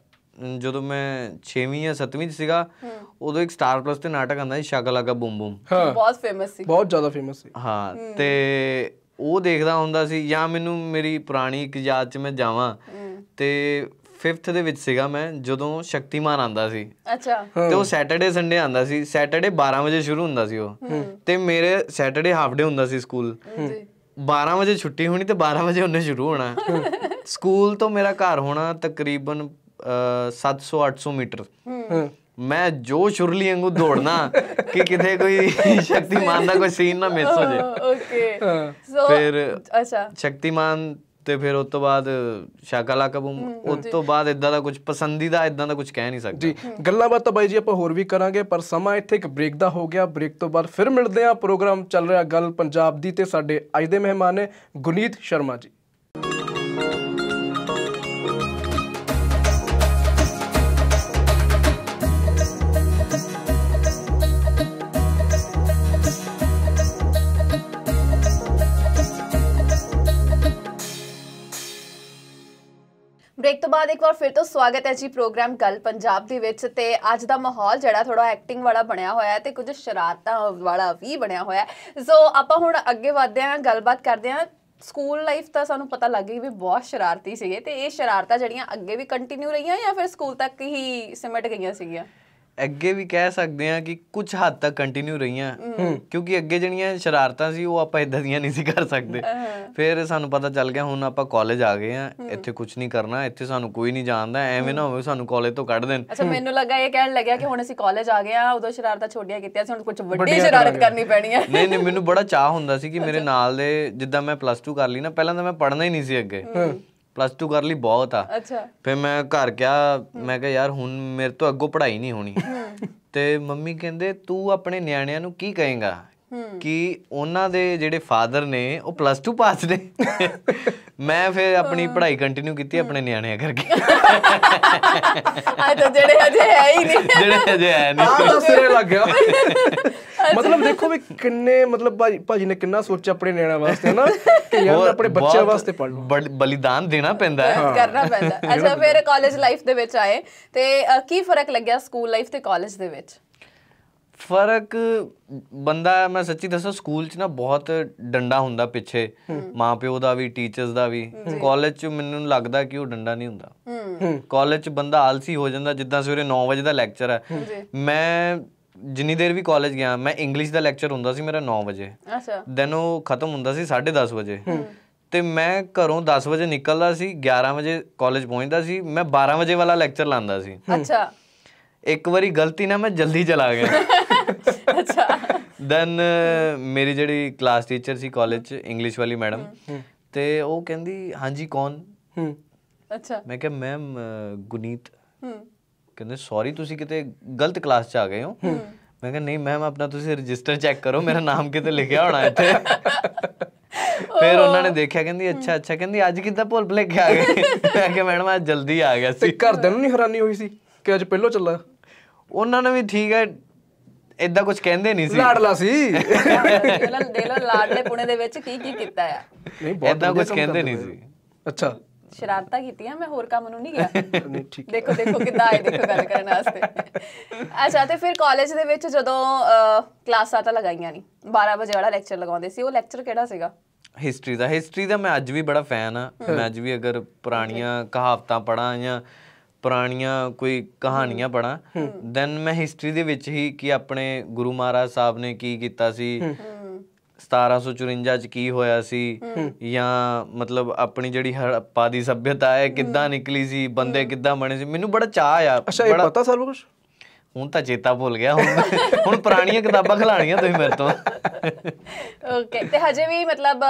ਜਦੋਂ ਮੈਂ 6ਵੀਂ ਜਾਂ 7ਵੀਂ ਚ ਸੀਗਾ ਉਦੋਂ ਇੱਕ ਸਟਾਰ ਪਲੱਸ ਤੇ ਨਾਟਕ ਆਂਦਾ ਸੀ ਸ਼ਕਲਾਕਾ ਬੂਮ ਬੂਮ। ਹਾਂ। ਬਹੁਤ ਫੇਮਸ ਸੀ। ਬਹੁਤ ਜ਼ਿਆਦਾ ਫੇਮਸ ਸੀ। ਹਾਂ ਤੇ ਉਹ ਦੇਖਦਾ ਹੁੰਦਾ ਸੀ ਜਾਂ ਮੈਨੂੰ ਮੇਰੀ ਪੁਰਾਣੀ ਇੱਕ ਯਾਦ ਚ ਮੈਂ ਜਾਵਾਂ ਤੇ 5th ਦੇ ਵਿੱਚ ਸੀਗਾ ਮੈਂ ਜਦੋਂ ਸ਼ਕਤੀਮਾਨ ਆਂਦਾ ਸੀ। ਅੱਛਾ। ਤੇ ਉਹ ਸੈਟਰਡੇ ਸੰਡੇ ਆਂਦਾ ਸੀ। ਸੈਟਰਡੇ 12 ਵਜੇ ਸ਼ੁਰੂ ਹੁੰਦਾ ਸੀ ਉਹ। ਤੇ ਮੇਰੇ ਸੈਟਰਡੇ ਹਾਫ ਡੇ ਹੁੰਦਾ ਸੀ ਸਕੂਲ। ਜੀ 12 ਵਜੇ ਛੁੱਟੀ ਹੋਣੀ ਤੇ 12 ਵਜੇ ਉਹਨੇ ਸ਼ੁਰੂ ਹੋਣਾ। ਸਕੂਲ ਤੋਂ ਮੇਰਾ ਘਰ ਹੋਣਾ ਤਕਰੀਬਨ 700 800 ਮੀਟਰ। ਹਾਂ। ਮੈਂ ਜੋ ਸ਼ੁਰਲੀ ਵਾਂਗੂ ਦੌੜਨਾ ਕਿ ਕਿਤੇ ਕੋਈ ਸ਼ਕਤੀਮਾਨ ਦਾ ਕੋਈ ਸੀਨ ਨਾ ਮਿਸ ਹੋ ਜੇ ਓਕੇ। ਸੋ ਫਿਰ ਅੱਛਾ। ਸ਼ਕਤੀਮਾਨ ਤੇ ਫਿਰ ਉਸ ਤੋਂ ਬਾਅਦ ਸ਼ਾਕਾਲਾ ਕਬੂਮ ਉਸ ਤੋਂ ਬਾਅਦ ਇਦਾਂ ਦਾ ਕੁਝ ਪਸੰਦੀਦਾ ਇਦਾਂ ਦਾ ਕੁਝ ਕਹਿ ਨਹੀਂ ਸਕਦਾ। ਜੀ ਗੱਲਾਂ ਬਾਤਾਂ ਬਾਈ ਜੀ ਆਪਾਂ ਹੋਰ ਵੀ ਕਰਾਂਗੇ ਪਰ ਸਮਾਂ ਇੱਥੇ ਇੱਕ ਬ੍ਰੇਕ ਦਾ ਹੋ ਗਿਆ। ਬ੍ਰੇਕ ਤੋਂ ਬਾਅਦ ਫਿਰ ਮਿਲਦੇ ਹਾਂ। ਪ੍ਰੋਗਰਾਮ ਚੱਲ ਰਿਹਾ ਗੱਲ ਪੰਜਾਬ ਦੀ ਤੇ ਸਾਡੇ ਅੱਜ ਦੇ ਮਹਿਮਾਨ ਨੇ ਗੁਨੀਤ ਸ਼ਰਮਾ ਜੀ। ਬ੍ਰੇਕ ਤੋਂ ਬਾਅਦ ਇੱਕ ਵਾਰ ਫਿਰ ਤੋਂ ਸਵਾਗਤ ਹੈ ਜੀ ਪ੍ਰੋਗਰਾਮ ਗੱਲ ਪੰਜਾਬ ਦੇ ਵਿੱਚ ਤੇ ਅੱਜ ਦਾ ਮਾਹੌਲ ਜਿਹੜਾ ਥੋੜਾ ਐਕਟਿੰਗ ਵਾਲਾ ਬਣਿਆ ਹੋਇਆ ਹੈ ਤੇ ਕੁਝ ਸ਼ਰਾਰਤਾਂ ਵਾਲਾ ਵੀ ਬਣਿਆ ਹੋਇਆ ਹੈ। ਸੋ ਆਪਾਂ ਹੁਣ ਅੱਗੇ ਵਧਦੇ ਹਾਂ, ਗੱਲਬਾਤ ਕਰਦੇ ਹਾਂ। ਸਕੂਲ ਲਾਈਫ ਤਾਂ ਸਾਨੂੰ ਪਤਾ ਲੱਗ ਗਈ ਵੀ ਬਹੁਤ ਸ਼ਰਾਰਤੀ ਸੀਗੇ ਤੇ ਇਹ ਸ਼ਰਾਰਤਾਂ ਜਿਹੜੀਆਂ ਅੱਗੇ ਵੀ ਕੰਟੀਨਿਊ ਰਹੀਆਂ ਜਾਂ ਫਿਰ ਸਕੂਲ ਤੱਕ ਹੀ ਸਿਮਟ ਗਈਆਂ ਸੀਗੀਆਂ? ਅੱਗੇ ਵੀ ਕਹਿ ਸਕਦੇ ਆ ਕਿ ਕੁਝ ਹੱਦ ਤੱਕ ਕੰਟੀਨਿਊ ਰਹੀਆਂ। ਕਿਉਂਕਿ ਅੱਗੇ ਜਿਹੜੀਆਂ ਸ਼ਰਾਰਤਾਂ ਸੀ ਉਹ ਆਪਾਂ ਇਦਾਂ ਦੀਆਂ ਨਹੀਂ ਸੀ ਕਰ ਸਕਦੇ। ਫਿਰ ਸਾਨੂੰ ਪਤਾ ਚੱਲ ਗਿਆ ਹੁਣ ਆਪਾਂ ਕਾਲਜ ਆ ਗਏ ਆ ਇੱਥੇ ਕੁਝ ਨਹੀਂ ਕਰਨਾ ਇੱਥੇ ਸਾਨੂੰ ਕੋਈ ਨਹੀਂ ਜਾਣਦਾ ਐਵੇਂ ਨਾ ਹੋਵੇ ਸਾਨੂੰ ਕਾਲਜ ਤੋਂ ਕੱਢ ਦੇਣ। ਅੱਛਾ ਮੈਨੂੰ ਲੱਗਾ ਇਹ ਕਹਿਣ ਲੱਗਿਆ ਕਿ ਹੁਣ ਅਸੀਂ ਕਾਲਜ ਆ ਗਏ ਆ ਉਦੋਂ ਸ਼ਰਾਰਤਾਂ ਛੋਟੀਆਂ ਕੀਤੀਆਂ ਸੀ ਹੁਣ ਕੁਝ ਵੱਡੀ ਸ਼ਰਾਰਤ ਕਰਨੀ ਪੈਣੀ ਹੈ। ਨਹੀਂ ਨਹੀਂ ਮੈਨੂੰ ਬੜਾ ਚਾਹ ਹੁੰਦਾ ਸੀ ਕਿ ਮੇਰੇ ਨਾਲ ਦੇ ਜਿੱਦਾਂ ਮੈਂ ਪਲੱਸ 2 ਕਰ ਲਈ ਨਾ ਪਹਿਲਾਂ ਤਾਂ ਮੈਂ ਪੜ੍ਹਨਾ ਹੀ ਨਹੀਂ ਸੀ ਅੱਗੇ। ਪਲੱਸ 2 ਕਰ ਲਈ ਬਹੁਤ ਆ। ਅੱਛਾ। ਫਿਰ ਮੈਂ ਘਰ ਗਿਆ ਮੈਂ ਕਿਹਾ ਯਾਰ ਹੁਣ ਮੇਰੇ ਤੋਂ ਅੱਗੋਂ ਪੜ੍ਹਾਈ ਨਹੀਂ ਹੋਣੀ। ਤੇ ਮੰਮੀ ਕਹਿੰਦੇ ਤੂੰ ਆਪਣੇ ਨਿਆਣਿਆਂ ਨੂੰ ਕੀ ਕਹੇਗਾ? ਕਿ ਉਹਨਾਂ ਦੇ ਜਿਹੜੇ ਫਾਦਰ ਨੇ ਉਹ ਪਲੱਸ 2 ਪਾਸ ਨੇ। ਮੈਂ ਫਿਰ ਆਪਣੀ ਪੜ੍ਹਾਈ ਕੰਟੀਨਿਊ ਕੀਤੀ ਆਪਣੇ ਨਿਆਣਿਆਂ ਕਰਕੇ। ਆ ਤਾਂ ਜਿਹੜੇ ਹਜੇ ਹੈ ਹੀ ਨਹੀਂ। ਜਿਹੜੇ ਅਜੇ ਹੈ ਨਹੀਂ। ਆਹ ਤਾਂ ਸਿਰੇ ਲੱਗ ਗਿਆ। ਮਤਲਬ ਦੇਖੋ ਵੀ ਕਿੰਨੇ ਮਤਲਬ ਭਾਜੀ ਭਾਜੀ ਨੇ ਕਿੰਨਾ ਸੋਚਿਆ ਆਪਣੇ ਨਿਆਣਿਆਂ ਵਾਸਤੇ ਨਾ ਕਿ ਯਾਰ ਆਪਣੇ ਬੱਚਿਆਂ ਵਾਸਤੇ ਪੜ੍ਹ ਲਵਾਂ। ਬਲ- ਬਲੀਦਾਨ ਦੇਣਾ ਪੈਂਦਾ ਹੈ। ਕਰਨਾ ਪੈਂਦਾ। ਅੱਛਾ ਫਿਰ ਕਾਲਜ ਲਾਈਫ ਦੇ ਵਿੱਚ ਆਏ। ਤੇ ਕੀ ਫ਼ਰਕ ਲੱਗਿਆ ਸਕੂਲ ਲਾਈਫ ਤੇ ਕਾਲਜ ਦੇ ਵਿੱਚ? ਫ਼ਰਕ ਬੰਦਾ ਮੈਂ ਸੱਚੀ ਦੱਸਾਂ ਸਕੂਲ 'ਚ ਨਾ ਬਹੁਤ ਡੰਡਾ ਹੁੰਦਾ ਪਿੱਛੇ। ਮਾਪਿਓ ਦਾ ਵੀ ਟੀਚਰਸ ਦਾ ਵੀ। ਕਾਲਜ 'ਚ ਮੈਨੂੰ ਲੱਗਦਾ ਕਿ ਉਹ ਡੰਡਾ ਨਹੀਂ ਹੁੰਦਾ। ਕਾਲਜ 'ਚ ਬੰਦਾ ਆਲਸੀ ਹੋ ਜਾਂਦਾ ਜਿੱਦਾਂ ਸਵੇਰੇ 9 ਵਜੇ ਦਾ ਲੈਕਚਰ ਹੈ। ਮੈਂ ਜਿੰਨੀ ਦੇਰ ਵੀ ਕਾਲਜ ਗਿਆ ਮੈਂ ਇੰਗਲਿਸ਼ ਦਾ ਲੈਕਚਰ ਹੁੰਦਾ ਸੀ ਮੇਰਾ 9 ਵਜੇ। ਅੱਛਾ। ਦੈਨ ਉਹ ਖਤਮ ਹੁੰਦਾ ਸੀ 10:30 ਵਜੇ। ਤੇ ਮੈਂ ਘਰੋਂ 10 ਵਜੇ ਨਿਕਲਦਾ ਸੀ 11 ਵਜੇ ਕਾਲਜ ਪਹੁੰਚਦਾ ਸੀ ਮੈਂ 12 ਵਜੇ ਵਾਲਾ ਲੈਕਚਰ ਲਾਂਦਾ ਸੀ। ਅੱਛਾ। ਇੱਕ ਵਾਰੀ ਗਲਤੀ ਨਾਲ ਮੈਂ ਜਲਦੀ ਚਲਾ ਗਿਆ। ਦੈਨ ਮੇਰੀ ਜਿਹੜੀ ਕਲਾਸ ਟੀਚਰ ਸੀ ਕਾਲਜ ਚ ਇੰਗਲਿਸ਼ ਵਾਲੀ ਮੈਡਮ ਤੇ ਉਹ ਕਹਿੰਦੀ ਹਾਂਜੀ ਕੌਣ? ਹੂੰ। ਅੱਛਾ। ਮੈਂ ਕਿਹਾ ਮੈਮ ਗੁਨੀਤ। ਹੂੰ। ਕਹਿੰਦੇ ਸੌਰੀ ਤੁਸੀਂ ਕਿਤੇ ਗਲਤ ਕਲਾਸ ਚ ਆ ਗਏ ਹੋ? ਮੈਂ ਕਿਹਾ ਨਹੀਂ ਮੈਮ ਆਪਣਾ ਤੁਸੀਂ ਰਜਿਸਟਰ ਚੈੱਕ ਕਰੋ ਮੇਰਾ ਨਾਮ ਕਿਤੇ ਲਿਖਿਆ ਹੋਣਾ ਇੱਥੇ। ਫਿਰ ਉਹਨਾਂ ਨੇ ਦੇਖਿਆ ਕਹਿੰਦੀ ਅੱਛਾ ਅੱਛਾ। ਕਹਿੰਦੀ ਅੱਜ ਕਿੱਦਾਂ ਭੁੱਲ ਭੁਲੇਖੇ ਆ ਗਏ? ਮੈਂ ਕਿਹਾ ਮੈਡਮ ਅੱਜ ਜਲਦੀ ਆ ਗਿਆ ਤੇ ਸੀ। ਘਰਦਿਆਂ ਨੂੰ ਨਹੀਂ ਹੈਰਾਨੀ ਹੋਈ ਸੀ ਕਿ ਅੱਜ ਪਹਿਲੋਂ ਚੱਲਾ ਉਹਨਾਂ ਨੇ ਵੀ ਠੀਕ ਹੈ ਇਦਾਂ ਕੁਝ ਕਹਿੰਦੇ ਨਹੀਂ ਸੀ। ਲਾਡਲਾ ਸੀ। ਲੋ ਦੇ ਲੋ ਲਾਡਲੇ ਪੁਣੇ ਦੇ ਵਿੱਚ ਕੀ ਕੀ ਕੀਤਾ ਆ। ਨਹੀਂ ਬਹੁਤ ਇਦਾਂ ਕੁਝ ਕਹਿੰਦੇ ਨਹੀਂ। ਸੀ। ਅੱਛਾ। ਸ਼ਰਾਰਤਾਂ ਕੀਤੀਆਂ ਮੈਂ ਹੋਰ ਕੰਮ ਨੂੰ ਨਹੀਂ ਗਿਆ। ਨਹੀਂ ਠੀਕ। ਦੇਖੋ ਦੇਖੋ ਕਿੱਦਾਂ ਆਏ ਦੇਖੋ ਗੱਲ ਕਰਨ ਵਾਸਤੇ। ਅੱਛਾ ਤੇ ਫਿਰ ਕਾਲਜ ਦੇ ਵਿੱਚ ਜਦੋਂ ਕਲਾਸਾਂ ਤਾਂ ਲਗਾਈਆਂ ਨਹੀਂ 12 ਵਜੇ ਵਾਲਾ ਲੈਕਚਰ ਲਗਾਉਂਦੇ ਸੀ। ਉਹ ਲੈਕਚਰ ਕਿਹੜਾ ਸੀਗਾ? ਹਿਸਟਰੀ ਦਾ। ਹਿਸਟਰੀ ਦਾ ਮੈਂ ਅੱਜ ਵੀ ਬੜਾ ਫੈਨ ਆ। ਮੈਂ ਅੱਜ ਵੀ ਅਗਰ ਪੁਰਾਣੀਆਂ ਕਹਾਵਤਾਂ ਪੜਾਂ ਜਾਂ ਪੁਰਾਣੀਆਂ ਕੋਈ ਕਹਾਣੀਆਂ ਪੜਾਂ ਦੈਨ ਮੈਂ ਹਿਸਟਰੀ ਦੇ ਵਿੱਚ ਹੀ ਕਿ ਆਪਣੇ ਗੁਰੂ ਮਹਾਰਾਜ ਸਾਹਿਬ ਨੇ ਕੀ ਕੀਤਾ ਸੀ? 1754 ਚ ਕੀ ਹੋਇਆ ਸੀ? ਜਾਂ ਮਤਲਬ ਆਪਣੀ ਜਿਹੜੀ ਹੜੱਪਾ ਦੀ ਸਭਿਅਤਾ ਹੈ ਕਿੱਦਾਂ ਨਿਕਲੀ ਸੀ? ਬੰਦੇ ਕਿੱਦਾਂ ਬਣੇ ਸੀ? ਮੈਨੂੰ ਬੜਾ ਚਾਹ ਆ ਅੱਛਾ ਇਹ ਪਤਾ ਸਾਰਾ ਕੁਝ ਹੁਣ ਤਾਂ ਚੇਤਾ ਭੁੱਲ ਗਿਆ ਹੁਣ ਹੁਣ ਪੁਰਾਣੀਆਂ ਕਿਤਾਬਾਂ ਖਿਲਾਣੀਆਂ ਤੁਸੀਂ ਮੇਰੇ ਤੋਂ। ਓਕੇ ਤੇ ਹਜੇ ਵੀ ਮਤਲਬ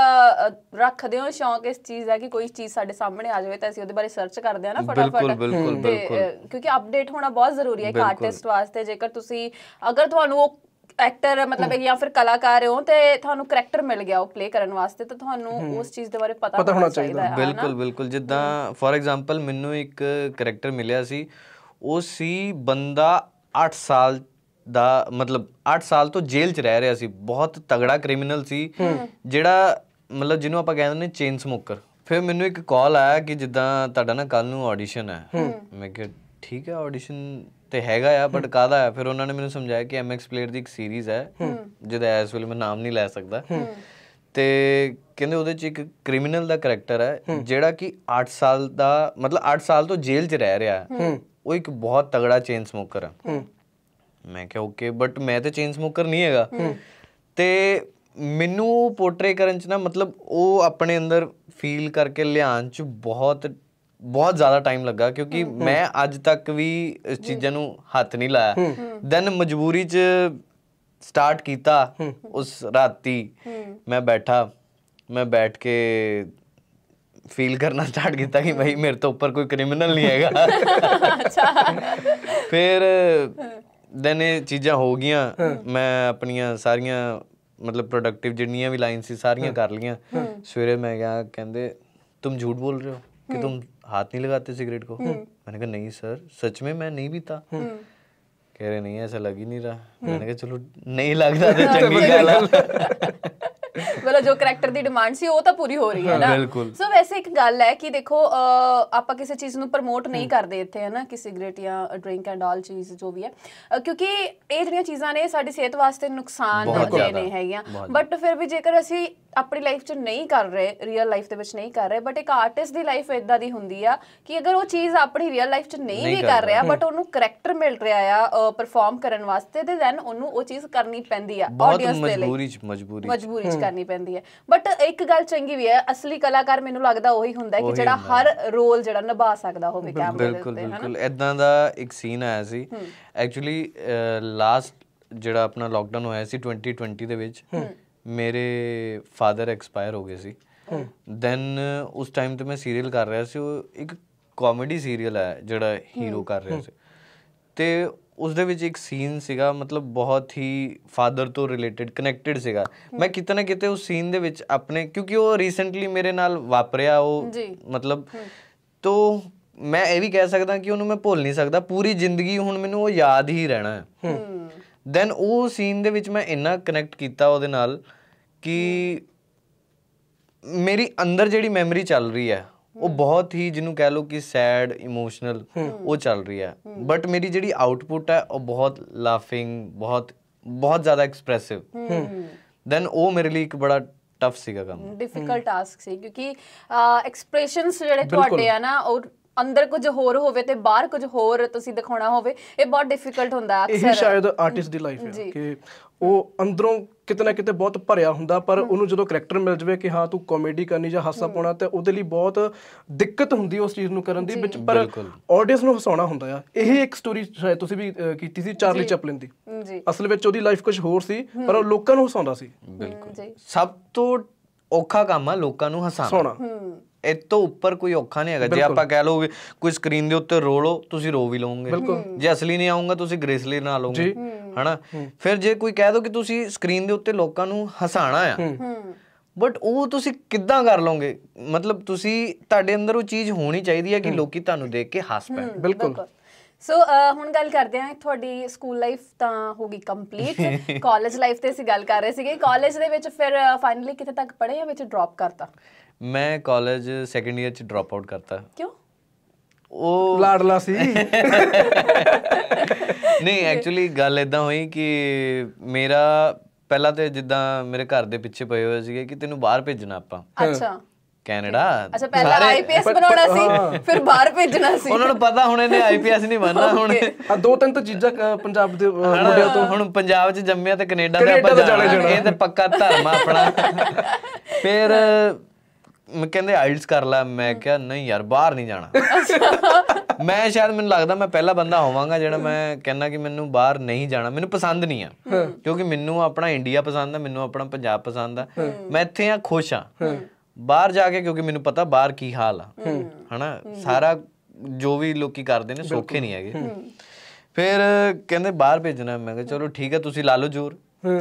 ਰੱਖਦੇ ਹੋ ਸ਼ੌਂਕ ਇਸ ਚੀਜ਼ ਦਾ ਕਿ ਕੋਈ ਚੀਜ਼ ਸਾਡੇ ਸਾਹਮਣੇ ਆ ਜਾਵੇ ਤਾਂ ਅਸੀਂ ਉਹਦੇ ਬਾਰੇ ਸਰਚ ਕਰਦੇ ਆ ਨਾ ਫਟਾਫਟ। ਬਿਲਕੁਲ, ਬਿਲਕੁਲ, ਕਿਉਂਕਿ ਅਪਡੇਟ ਹੋਣਾ ਬਹੁਤ ਜ਼ਰੂਰੀ ਹੈ ਇੱਕ ਆਰਟਿਸਟ ਵਾਸਤੇ ਜੇਕਰ ਤੁਸੀਂ ਅਗਰ ਤੁਹਾਨੂੰ ਉਹ ਐਕਟਰ ਮਤਲਬ ਜਾਂ ਫਿਰ ਕਲਾਕਾਰ ਹੋ ਤੇ ਤੁਹਾਨੂੰ ਕਰੈਕਟਰ ਮਿਲ ਗਿਆ ਉਹ ਪਲੇ ਕਰਨ ਵਾਸਤੇ ਤਾਂ ਤੁਹਾਨੂੰ ਉਸ ਚੀਜ਼ ਦੇ ਬਾਰੇ ਪਤਾ ਹੋਣਾ ਚਾਹੀਦਾ ਹੈ ਬਿਲਕੁਲ ਬਿਲਕੁਲ। ਜਿੱਦਾਂ ਫੋਰ ਐਗਜ਼ਾਮਪਲ ਮੈਨੂੰ ਇੱਕ ਕਰੈਕਟਰ ਮਿਲਿਆ ਸੀ ਉਹ ਸੀ ਬੰਦਾ 8 ਸਾਲ ਦਾ ਮਤਲਬ 8 ਸਾਲ ਤੋਂ ਜੇਲ੍ਹ 'ਚ ਰਹਿ ਰਿਹਾ ਸੀ। ਬਹੁਤ ਤਗੜਾ ਕ੍ਰਿਮੀਨਲ ਸੀ। ਜਿਹੜਾ ਮਤਲਬ ਜਿਹਨੂੰ ਆਪਾਂ ਕਹਿੰਦੇ ਨੇ ਚੇਨ ਸਮੋਕਰ ਫਿਰ ਮੈਨੂੰ ਇੱਕ ਕਾਲ ਆਇਆ ਕਿ ਜਿੱਦਾਂ ਤੁਹਾਡਾ ਨਾ ਕੱਲ ਨੂੰ ਆਡੀਸ਼ਨ ਹੈ। ਮੈਂ ਕਿਹਾ ਠੀਕ ਹੈ ਆਡੀਸ਼ਨ ਤੇ ਹੈਗਾ ਆ ਬਟ ਕਾਹਦਾ ਹੈ? ਫਿਰ ਉਹਨਾਂ ਨੇ ਮੈਨੂੰ ਸਮਝਾਇਆ ਕਿ ਐਮਐਕਸ ਪਲੇਅਰ ਦੀ ਇੱਕ ਸੀਰੀਜ਼ ਹੈ। ਜਿਹਦਾ ਇਸ ਵੇਲੇ ਮੈਂ ਨਾਮ ਨਹੀਂ ਲੈ ਸਕਦਾ। ਤੇ ਕਹਿੰਦੇ ਉਹਦੇ ਚ ਇੱਕ ਕ੍ਰਿਮੀਨਲ ਦਾ ਕੈਰੈਕਟਰ ਹੈ ਜਿਹੜਾ ਕਿ 8 ਸਾਲ ਦਾ ਮਤਲਬ 8 ਸਾਲ ਤੋਂ ਜੇਲ੍ਹ 'ਚ ਰਹਿ ਰਿਹਾ ਹੈ। ਉਹ ਇੱਕ ਬਹੁਤ ਤਗੜਾ ਚੇਨ ਸਮੋਕਰ ਹੈ। ਮੈਂ ਕਿਹਾ ਓਕੇ ਬਟ ਮੈਂ ਤੇ ਚੇਨ ਸਮੋਕਰ ਨਹੀਂ ਹੈਗਾ। ਤੇ ਮੈਨੂੰ ਪੋਰਟਰੇ ਕਰਨ ਚ ਨਾ ਮਤਲਬ ਉਹ ਆਪਣੇ ਅੰਦਰ ਫੀਲ ਕਰਕੇ ਲਿਆਉਣ ਚ ਬਹੁਤ ਬਹੁਤ ਜ਼ਿਆਦਾ ਟਾਈਮ ਲੱਗਾ ਕਿਉਂਕਿ ਮੈਂ ਅੱਜ ਤੱਕ ਵੀ ਇਸ ਚੀਜ਼ਾਂ ਨੂੰ ਹੱਥ ਨਹੀਂ ਲਾਇਆ। ਦੈਨ ਮਜਬੂਰੀ ਚ ਸਟਾਰਟ ਕੀਤਾ ਉਸ ਰਾਤੀ। ਮੈਂ ਬੈਠਾ ਮੈਂ ਬੈਠ ਕੇ ਫੀਲ ਕਰਨਾ ਸਟਾਰਟ ਕੀਤਾ ਕਿ ਭਾਈ ਮੇਰੇ ਤੋਂ ਉੱਪਰ ਕੋਈ ਕ੍ਰਿਮੀਨਲ ਨਹੀਂ ਹੈਗਾ ਫਿਰ ਦੈਨ ਇਹ ਚੀਜ਼ਾਂ ਹੋ ਗਈਆਂ ਮੈਂ ਆਪਣੀਆਂ ਸਾਰੀਆਂ ਮਤਲਬ ਪ੍ਰੋਡਕਟਿਵ ਜਿੰਨੀਆਂ ਵੀ ਲਾਈਨ ਸੀ ਸਾਰੀਆਂ ਕਰ ਲੀਆਂ ਸਵੇਰੇ ਮੈਂ ਗਿਆ ਕਹਿੰਦੇ तुम झूठ बोल रहे हो कि तुम हाथ नहीं लगाते सिगरेट को मैंने कहा नहीं सर सच में मैं नहीं पीता कह रहे नहीं ऐसा लग ही नहीं रहा मैंने कहा चलो नहीं लगता तो चंगी गल है ਮਤਲਬ ਜੋ ਕੈਰੈਕਟਰ ਦੀ ਡਿਮਾਂਡ ਸੀ ਉਹ ਤਾਂ ਪੂਰੀ ਹੋ ਰਹੀ ਹੈ ਨਾ। ਸੋ ਵੈਸੇ ਇੱਕ ਗੱਲ ਹੈ ਕਿ ਦੇਖੋ ਆਪਾਂ ਕਿਸੇ ਚੀਜ਼ ਨੂੰ ਪ੍ਰਮੋਟ ਨਹੀਂ ਕਰਦੇ ਇੱਥੇ ਹੈ ਨਾ ਕਿ ਸਿਗਰਟ ਜਾਂ ਡਰਿੰਕ ਐਂਡ ਆਲ ਚੀਜ਼ ਜੋ ਵੀ ਹੈ। ਕਿਉਂਕਿ ਇਹ ਜਿਹੜੀਆਂ ਚੀਜ਼ਾਂ ਨੇ ਸਾਡੀ ਸਿਹਤ ਵਾਸਤੇ ਨੁਕਸਾਨ ਬਹੁਤ ਦੇ ਜ਼ਿਆਦਾ, ਨੇ ਹੈਗੀਆਂ। ਬਟ ਫਿਰ ਵੀ ਜੇਕਰ ਅਸੀਂ ਆਪਣੀ ਲਾਈਫ 'ਚ ਨਹੀਂ ਕਰ ਰਹੇ ਰੀਅਲ ਲਾਈਫ ਦੇ ਵਿੱਚ ਨਹੀਂ ਕਰ ਰਹੇ ਬਟ ਇੱਕ ਆਰਟਿਸਟ ਦੀ ਲਾਈਫ ਇਦਾਂ ਦੀ ਹੁੰਦੀ ਆ ਕਿ ਅਗਰ ਉਹ ਚੀਜ਼ ਆਪਣੀ ਰੀਅਲ ਲਾਈਫ 'ਚ ਨਹੀਂ ਵੀ ਕਰ ਰਿਹਾ ਬਟ ਉਹਨੂੰ ਕਰੈਕਟਰ ਮਿਲ ਰਿਹਾ ਆ ਪਰਫਾਰਮ ਕਰਨ ਵਾਸਤੇ ਤੇ ਦੈਨ ਉਹਨੂੰ ਉਹ ਚੀਜ਼ ਕਰਨੀ ਪੈਂਦੀ ਆ ਆਡੀਅנס ਦੇ ਲਈ। ਮਜਬੂਰੀ ਚ ਮਜਬੂਰੀ ਚ। ਮਜਬੂਰੀ ਚ ਕਰਨੀ ਪੈਂਦੀ ਹੈ ਬਟ ਇੱਕ ਗੱਲ ਚੰਗੀ ਵੀ ਹੈ ਅਸਲੀ ਕਲਾਕਾਰ ਮੈਨੂੰ ਲੱਗਦਾ ਉਹੀ ਹੁੰਦਾ ਕਿ ਜਿਹੜਾ ਹਰ ਰੋਲ ਜਿਹੜਾ ਨਿਭਾ ਸਕਦਾ ਹੋਵੇ ਕੈਮਰੇ ਦੇ ਬਿਲਕੁਲ ਉੱਤੇ ਹਨਾ? ਬਿਲਕੁਲ। ਇਦਾਂ ਦਾ ਇੱਕ ਸੀਨ ਆਇਆ ਸੀ। ਐਕਚੁਅਲੀ ਲਾਸਟ ਜਿਹੜਾ ਆਪਣਾ ਲੋਕਡਾਊਨ ਹੋਇਆ ਸੀ 2020 ਦੇ ਵਿੱਚ ਮੇਰੇ ਫਾਦਰ ਐਕਸਪਾਇਰ ਹੋ ਗਏ ਸੀ। ਦੈਨ ਉਸ ਟਾਈਮ ਤੇ ਮੈਂ ਸੀਰੀਅਲ ਕਰ ਰਿਹਾ ਸੀ ਉਹ ਇੱਕ ਕਾਮੇਡੀ ਸੀਰੀਅਲ ਹੈ ਜਿਹੜਾ ਹੀਰੋ ਕਰ ਰਿਹਾ ਸੀ। ਤੇ ਉਸ ਦੇ ਵਿੱਚ ਇੱਕ ਸੀਨ ਸੀਗਾ ਮਤਲਬ ਬਹੁਤ ਹੀ ਫਾਦਰ ਤੋਂ ਰਿਲੇਟਡ ਕਨੈਕਟਡ ਸੀਗਾ। ਮੈਂ ਕਿਤੇ ਨਾ ਕਿਤੇ ਉਸ ਸੀਨ ਦੇ ਵਿੱਚ ਆਪਣੇ ਕਿਉਂਕਿ ਉਹ ਰੀਸੈਂਟਲੀ ਮੇਰੇ ਨਾਲ ਵਾਪਰਿਆ ਉਹ। ਮਤਲਬ ਤੋ ਮੈਂ ਇਹ ਵੀ ਕਹਿ ਸਕਦਾ ਕਿ ਉਹਨੂੰ ਮੈਂ ਭੁੱਲ ਨਹੀਂ ਸਕਦਾ ਪੂਰੀ ਜ਼ਿੰਦਗੀ ਹੁਣ ਮੈਨੂੰ ਉਹ ਯਾਦ ਹੀ ਰਹਿਣਾ ਹੈ। ਦੈਨ ਉਹ ਸੀਨ ਦੇ ਵਿੱਚ ਮੈਂ ਇੰਨਾ ਕਨੈਕਟ ਕੀਤਾ ਉਹਦੇ ਨਾਲ ਕਿ ਮੇਰੀ ਅੰਦਰ ਜਿਹੜੀ ਮੈਮਰੀ ਚੱਲ ਰਹੀ ਹੈ ਉਹ ਬਹੁਤ ਹੀ ਜਿਹਨੂੰ ਕਹਿ ਲਓ ਕਿ ਸੈਡ ਇਮੋਸ਼ਨਲ ਉਹ ਚੱਲ ਰਹੀ ਹੈ। ਬਟ ਮੇਰੀ ਜਿਹੜੀ ਆਊਟਪੁੱਟ ਹੈ ਉਹ ਬਹੁਤ ਲਾਫਿੰਗ ਬਹੁਤ ਬਹੁਤ ਜ਼ਿਆਦਾ ਐਕਸਪ੍ਰੈਸਿਵ ਦੈਨ ਉਹ ਮੇਰੇ ਲਈ ਇੱਕ ਬੜਾ ਟਫ ਸੀਗਾ ਕੰਮ। ਡਿਫਿਕਲਟ ਟਾਸਕ ਸੀ ਕਿਉਂਕਿ ਐਕਸਪ੍ਰੈਸ਼ਨਸ ਜਿਹੜੇ ਤੁਹਾਡੇ ਆ ਨਾ ਉਹ ਅੰਦਰ ਕੁਝ ਹੋਰ ਹੋਵੇ ਤੇ ਬਾਹਰ ਕੁਝ ਹੋਰ ਤੁਸੀਂ ਦਿਖਾਉਣਾ ਹੋਵੇ ਇਹ ਬਹੁਤ ਡਿਫਿਕਲਟ ਹੁੰਦਾ ਇਹੀ ਅਕਸਰ। ਸ਼ਾਇਦ ਆਰਟਿਸਟ ਦੀ ਲਾਈਫ ਹੈ ਕਿ ਉਹ ਅੰਦਰੋਂ ਕਿਤੇ ਨਾ ਕਿਤੇ ਬਹੁਤ ਭਰਿਆ ਹੁੰਦਾ ਪਰ ਉਹਨੂੰ ਜਦੋਂ ਕਰੈਕਟਰ ਮਿਲ ਜਾਵੇ ਕਿ ਹਾਂ ਤੂੰ ਕਾਮੇਡੀ ਕਰਨੀ ਜਾਂ ਹਾਸਾ ਪਾਉਣਾ ਤੇ ਉਹਦੇ ਲਈ ਬਹੁਤ ਦਿੱਕਤ ਹੁੰਦੀ ਉਸ ਚੀਜ਼ ਨੂੰ ਕਰਨ ਦੀ ਵਿੱਚ ਪਰ ਆਡੀਅנס ਨੂੰ ਹਸਾਉਣਾ ਹੁੰਦਾ ਆ। ਇਹ ਇੱਕ ਸਟੋਰੀ ਸ਼ਾਇਦ ਤੁਸੀਂ ਵੀ ਕੀਤੀ ਸੀ ਚਾਰਲੀ ਚੈਪਲਿਨ ਦੀ। ਜੀ। ਅਸਲ ਵਿੱਚ ਉਹਦੀ ਲਾਈਫ ਕੁਝ ਹੋਰ ਸੀ ਪਰ ਉਹ ਲੋਕਾਂ ਨੂੰ ਹਸਾਉਂਦਾ ਸੀ। ਬਿਲਕੁਲ। ਜੀ। ਸਭ ਤੋਂ ਔਖਾ ਕੰਮ ਆ ਲੋਕਾਂ ਨੂੰ ਹਸਾਉਣਾ। ਹਸਾਉਣਾ। ਇਹ ਤੋਂ ਉੱਪਰ ਕੋਈ ਔਖਾ ਨਹੀਂ ਹੈਗਾ। ਜੇ ਆਪਾਂ ਕਹਿ ਲਓਗੇ ਕੋਈ ਸਕਰੀਨ ਦੇ ਉੱਤੇ ਰੋ ਲਓ ਤੁਸੀਂ ਰੋ ਵੀ ਲਓਗੇ। ਜੇ ਅਸਲੀ ਨਹੀਂ ਆਉਂਗਾ ਤੁਸੀਂ ਗ੍ਰੇਸਲੀ ਨਾ ਲਓਗੇ। ਹਨਾ? ਫਿਰ ਜੇ ਕੋਈ ਕਹਿ ਦੋ ਕਿ ਤੁਸੀਂ ਸਕਰੀਨ ਦੇ ਉੱਤੇ ਲੋਕਾਂ ਨੂੰ ਹਸਾਣਾ ਆ ਬਟ ਉਹ ਤੁਸੀਂ ਕਿੱਦਾਂ ਕਰ ਲਓਗੇ? ਮਤਲਬ ਤੁਸੀਂ ਤੁਹਾਡੇ ਅੰਦਰ ਉਹ ਚੀਜ਼ ਹੋਣੀ ਚਾਹੀਦੀ ਹੈ ਕਿ ਲੋਕੀ ਤੁਹਾਨੂੰ ਦੇਖ ਕੇ ਹੱਸ ਪੈਣ। ਬਿਲਕੁਲ। ਸੋ ਹੁਣ ਗੱਲ ਕਰਦੇ ਹਾਂ ਤੁਹਾਡੀ ਸਕੂਲ ਲਾਈਫ ਤਾਂ ਹੋ ਗਈ ਕੰਪਲੀਟ ਕਾਲਜ ਲਾਈਫ ਤੇ ਅਸੀਂ ਗੱਲ ਕਰ ਰਹੇ ਸੀਗੇ। ਕਾਲਜ ਦੇ ਵਿੱਚ ਫਿਰ ਫਾਈਨਲੀ ਕਿੱਥੇ ਤੱਕ ਪੜ੍ਹੇ ਜਾਂ ਵਿੱਚ ਡ੍ਰੌਪ ਕਰਤਾ? ਮੈਂ ਕਾਲਜ ਸੈਕੰਡ ਇਅਰ ਚ ਡ੍ਰੌਪ ਆਊਟ ਕਰਤਾ। ਕਿਉਂ? ਉਹ ਲਾਡਲਾ ਸੀ। ਨਹੀਂ ਐਕਚੁਅਲੀ ਗੱਲ ਇਦਾਂ ਹੋਈ ਕਿ ਮੇਰਾ ਪਹਿਲਾਂ ਤੇ ਜਿੱਦਾਂ ਮੇਰੇ ਘਰ ਦੇ ਪਿੱਛੇ ਪਏ ਹੋਏ ਸੀਗੇ ਕਿ ਤੈਨੂੰ ਬਾਹਰ ਭੇਜਣਾ ਆਪਾਂ। ਅੱਛਾ। ਕੈਨੇਡਾ। ਅੱਛਾ ਪਹਿਲਾਂ ਆਈਪੀਐਸ ਬਣਾਉਣਾ ਸੀ ਫਿਰ ਬਾਹਰ ਭੇਜਣਾ ਸੀ। ਉਹਨਾਂ ਨੂੰ ਪਤਾ ਹੁਣ ਇਹਨੇ ਆਈਪੀਐਸ ਨਹੀਂ ਬਣਨਾ ਹੁਣ। ਆ ਦੋ ਤਿੰਨ ਤਾਂ ਚੀਜ਼ਾਂ ਪੰਜਾਬ ਦੇ ਅ, ਹਨਾ ਹੁਣ ਪੰਜਾਬ 'ਚ ਜੰਮਿਆ ਤੇ ਕੈਨੇਡਾ ਤੇ ਕੈਨੇਡਾ ਆਪਾਂ ਤਾਂ ਜਾਣਾ। ਇਹ ਤੇ ਪੱਕਾ ਧਰਮ ਆਪਣਾ। ਫਿਰ ਮੈਂ ਕਹਿੰਦੇ ਆਈਲਟਸ ਕਰ ਲੈ। ਮੈਂ ਕਿਹਾ ਨਹੀਂ ਯਾਰ ਬਾਹਰ ਨਹੀਂ ਜਾਣਾ। ਮੈਂ ਸ਼ਾਇਦ ਮੈਨੂੰ ਲੱਗਦਾ ਮੈਂ ਪਹਿਲਾ ਬੰਦਾ ਹੋਵਾਂਗਾ ਜਿਹੜਾ ਮੈਂ ਕਹਿੰਦਾ ਕਿ ਮੈਨੂੰ ਬਾਹਰ ਨਹੀਂ ਜਾਣਾ। ਮੈਨੂੰ ਪਸੰਦ ਨਹੀਂ ਆ। ਕਿਉਂਕਿ ਮੈਨੂੰ ਆਪਣਾ ਇੰਡੀਆ ਪਸੰਦ ਆ ਮੈਨੂੰ ਆਪਣਾ ਪੰਜਾਬ ਪਸੰਦ ਆ। ਮੈਂ ਇੱਥੇ ਆ ਖੁਸ਼ ਆ। ਬਾਹਰ ਜਾ ਕੇ ਕਿਉਂਕਿ ਮੈਨੂੰ ਪਤਾ ਬਾਹਰ ਕੀ ਹਾਲ ਆ। ਹਨਾ? ਸਾਰਾ ਜੋ ਵੀ ਲੋਕੀ ਕਰਦੇ ਨੇ ਸੌਖੇ ਨਹੀਂ ਹੈਗੇ। ਫਿਰ ਕਹਿੰਦੇ ਬਾਹਰ ਭੇਜਣਾ ਮੈਂ ਕਿਹਾ ਚਲੋ ਠੀਕ ਹੈ ਤੁਸੀਂ ਲਾ ਲਓ ਜ਼ੋਰ।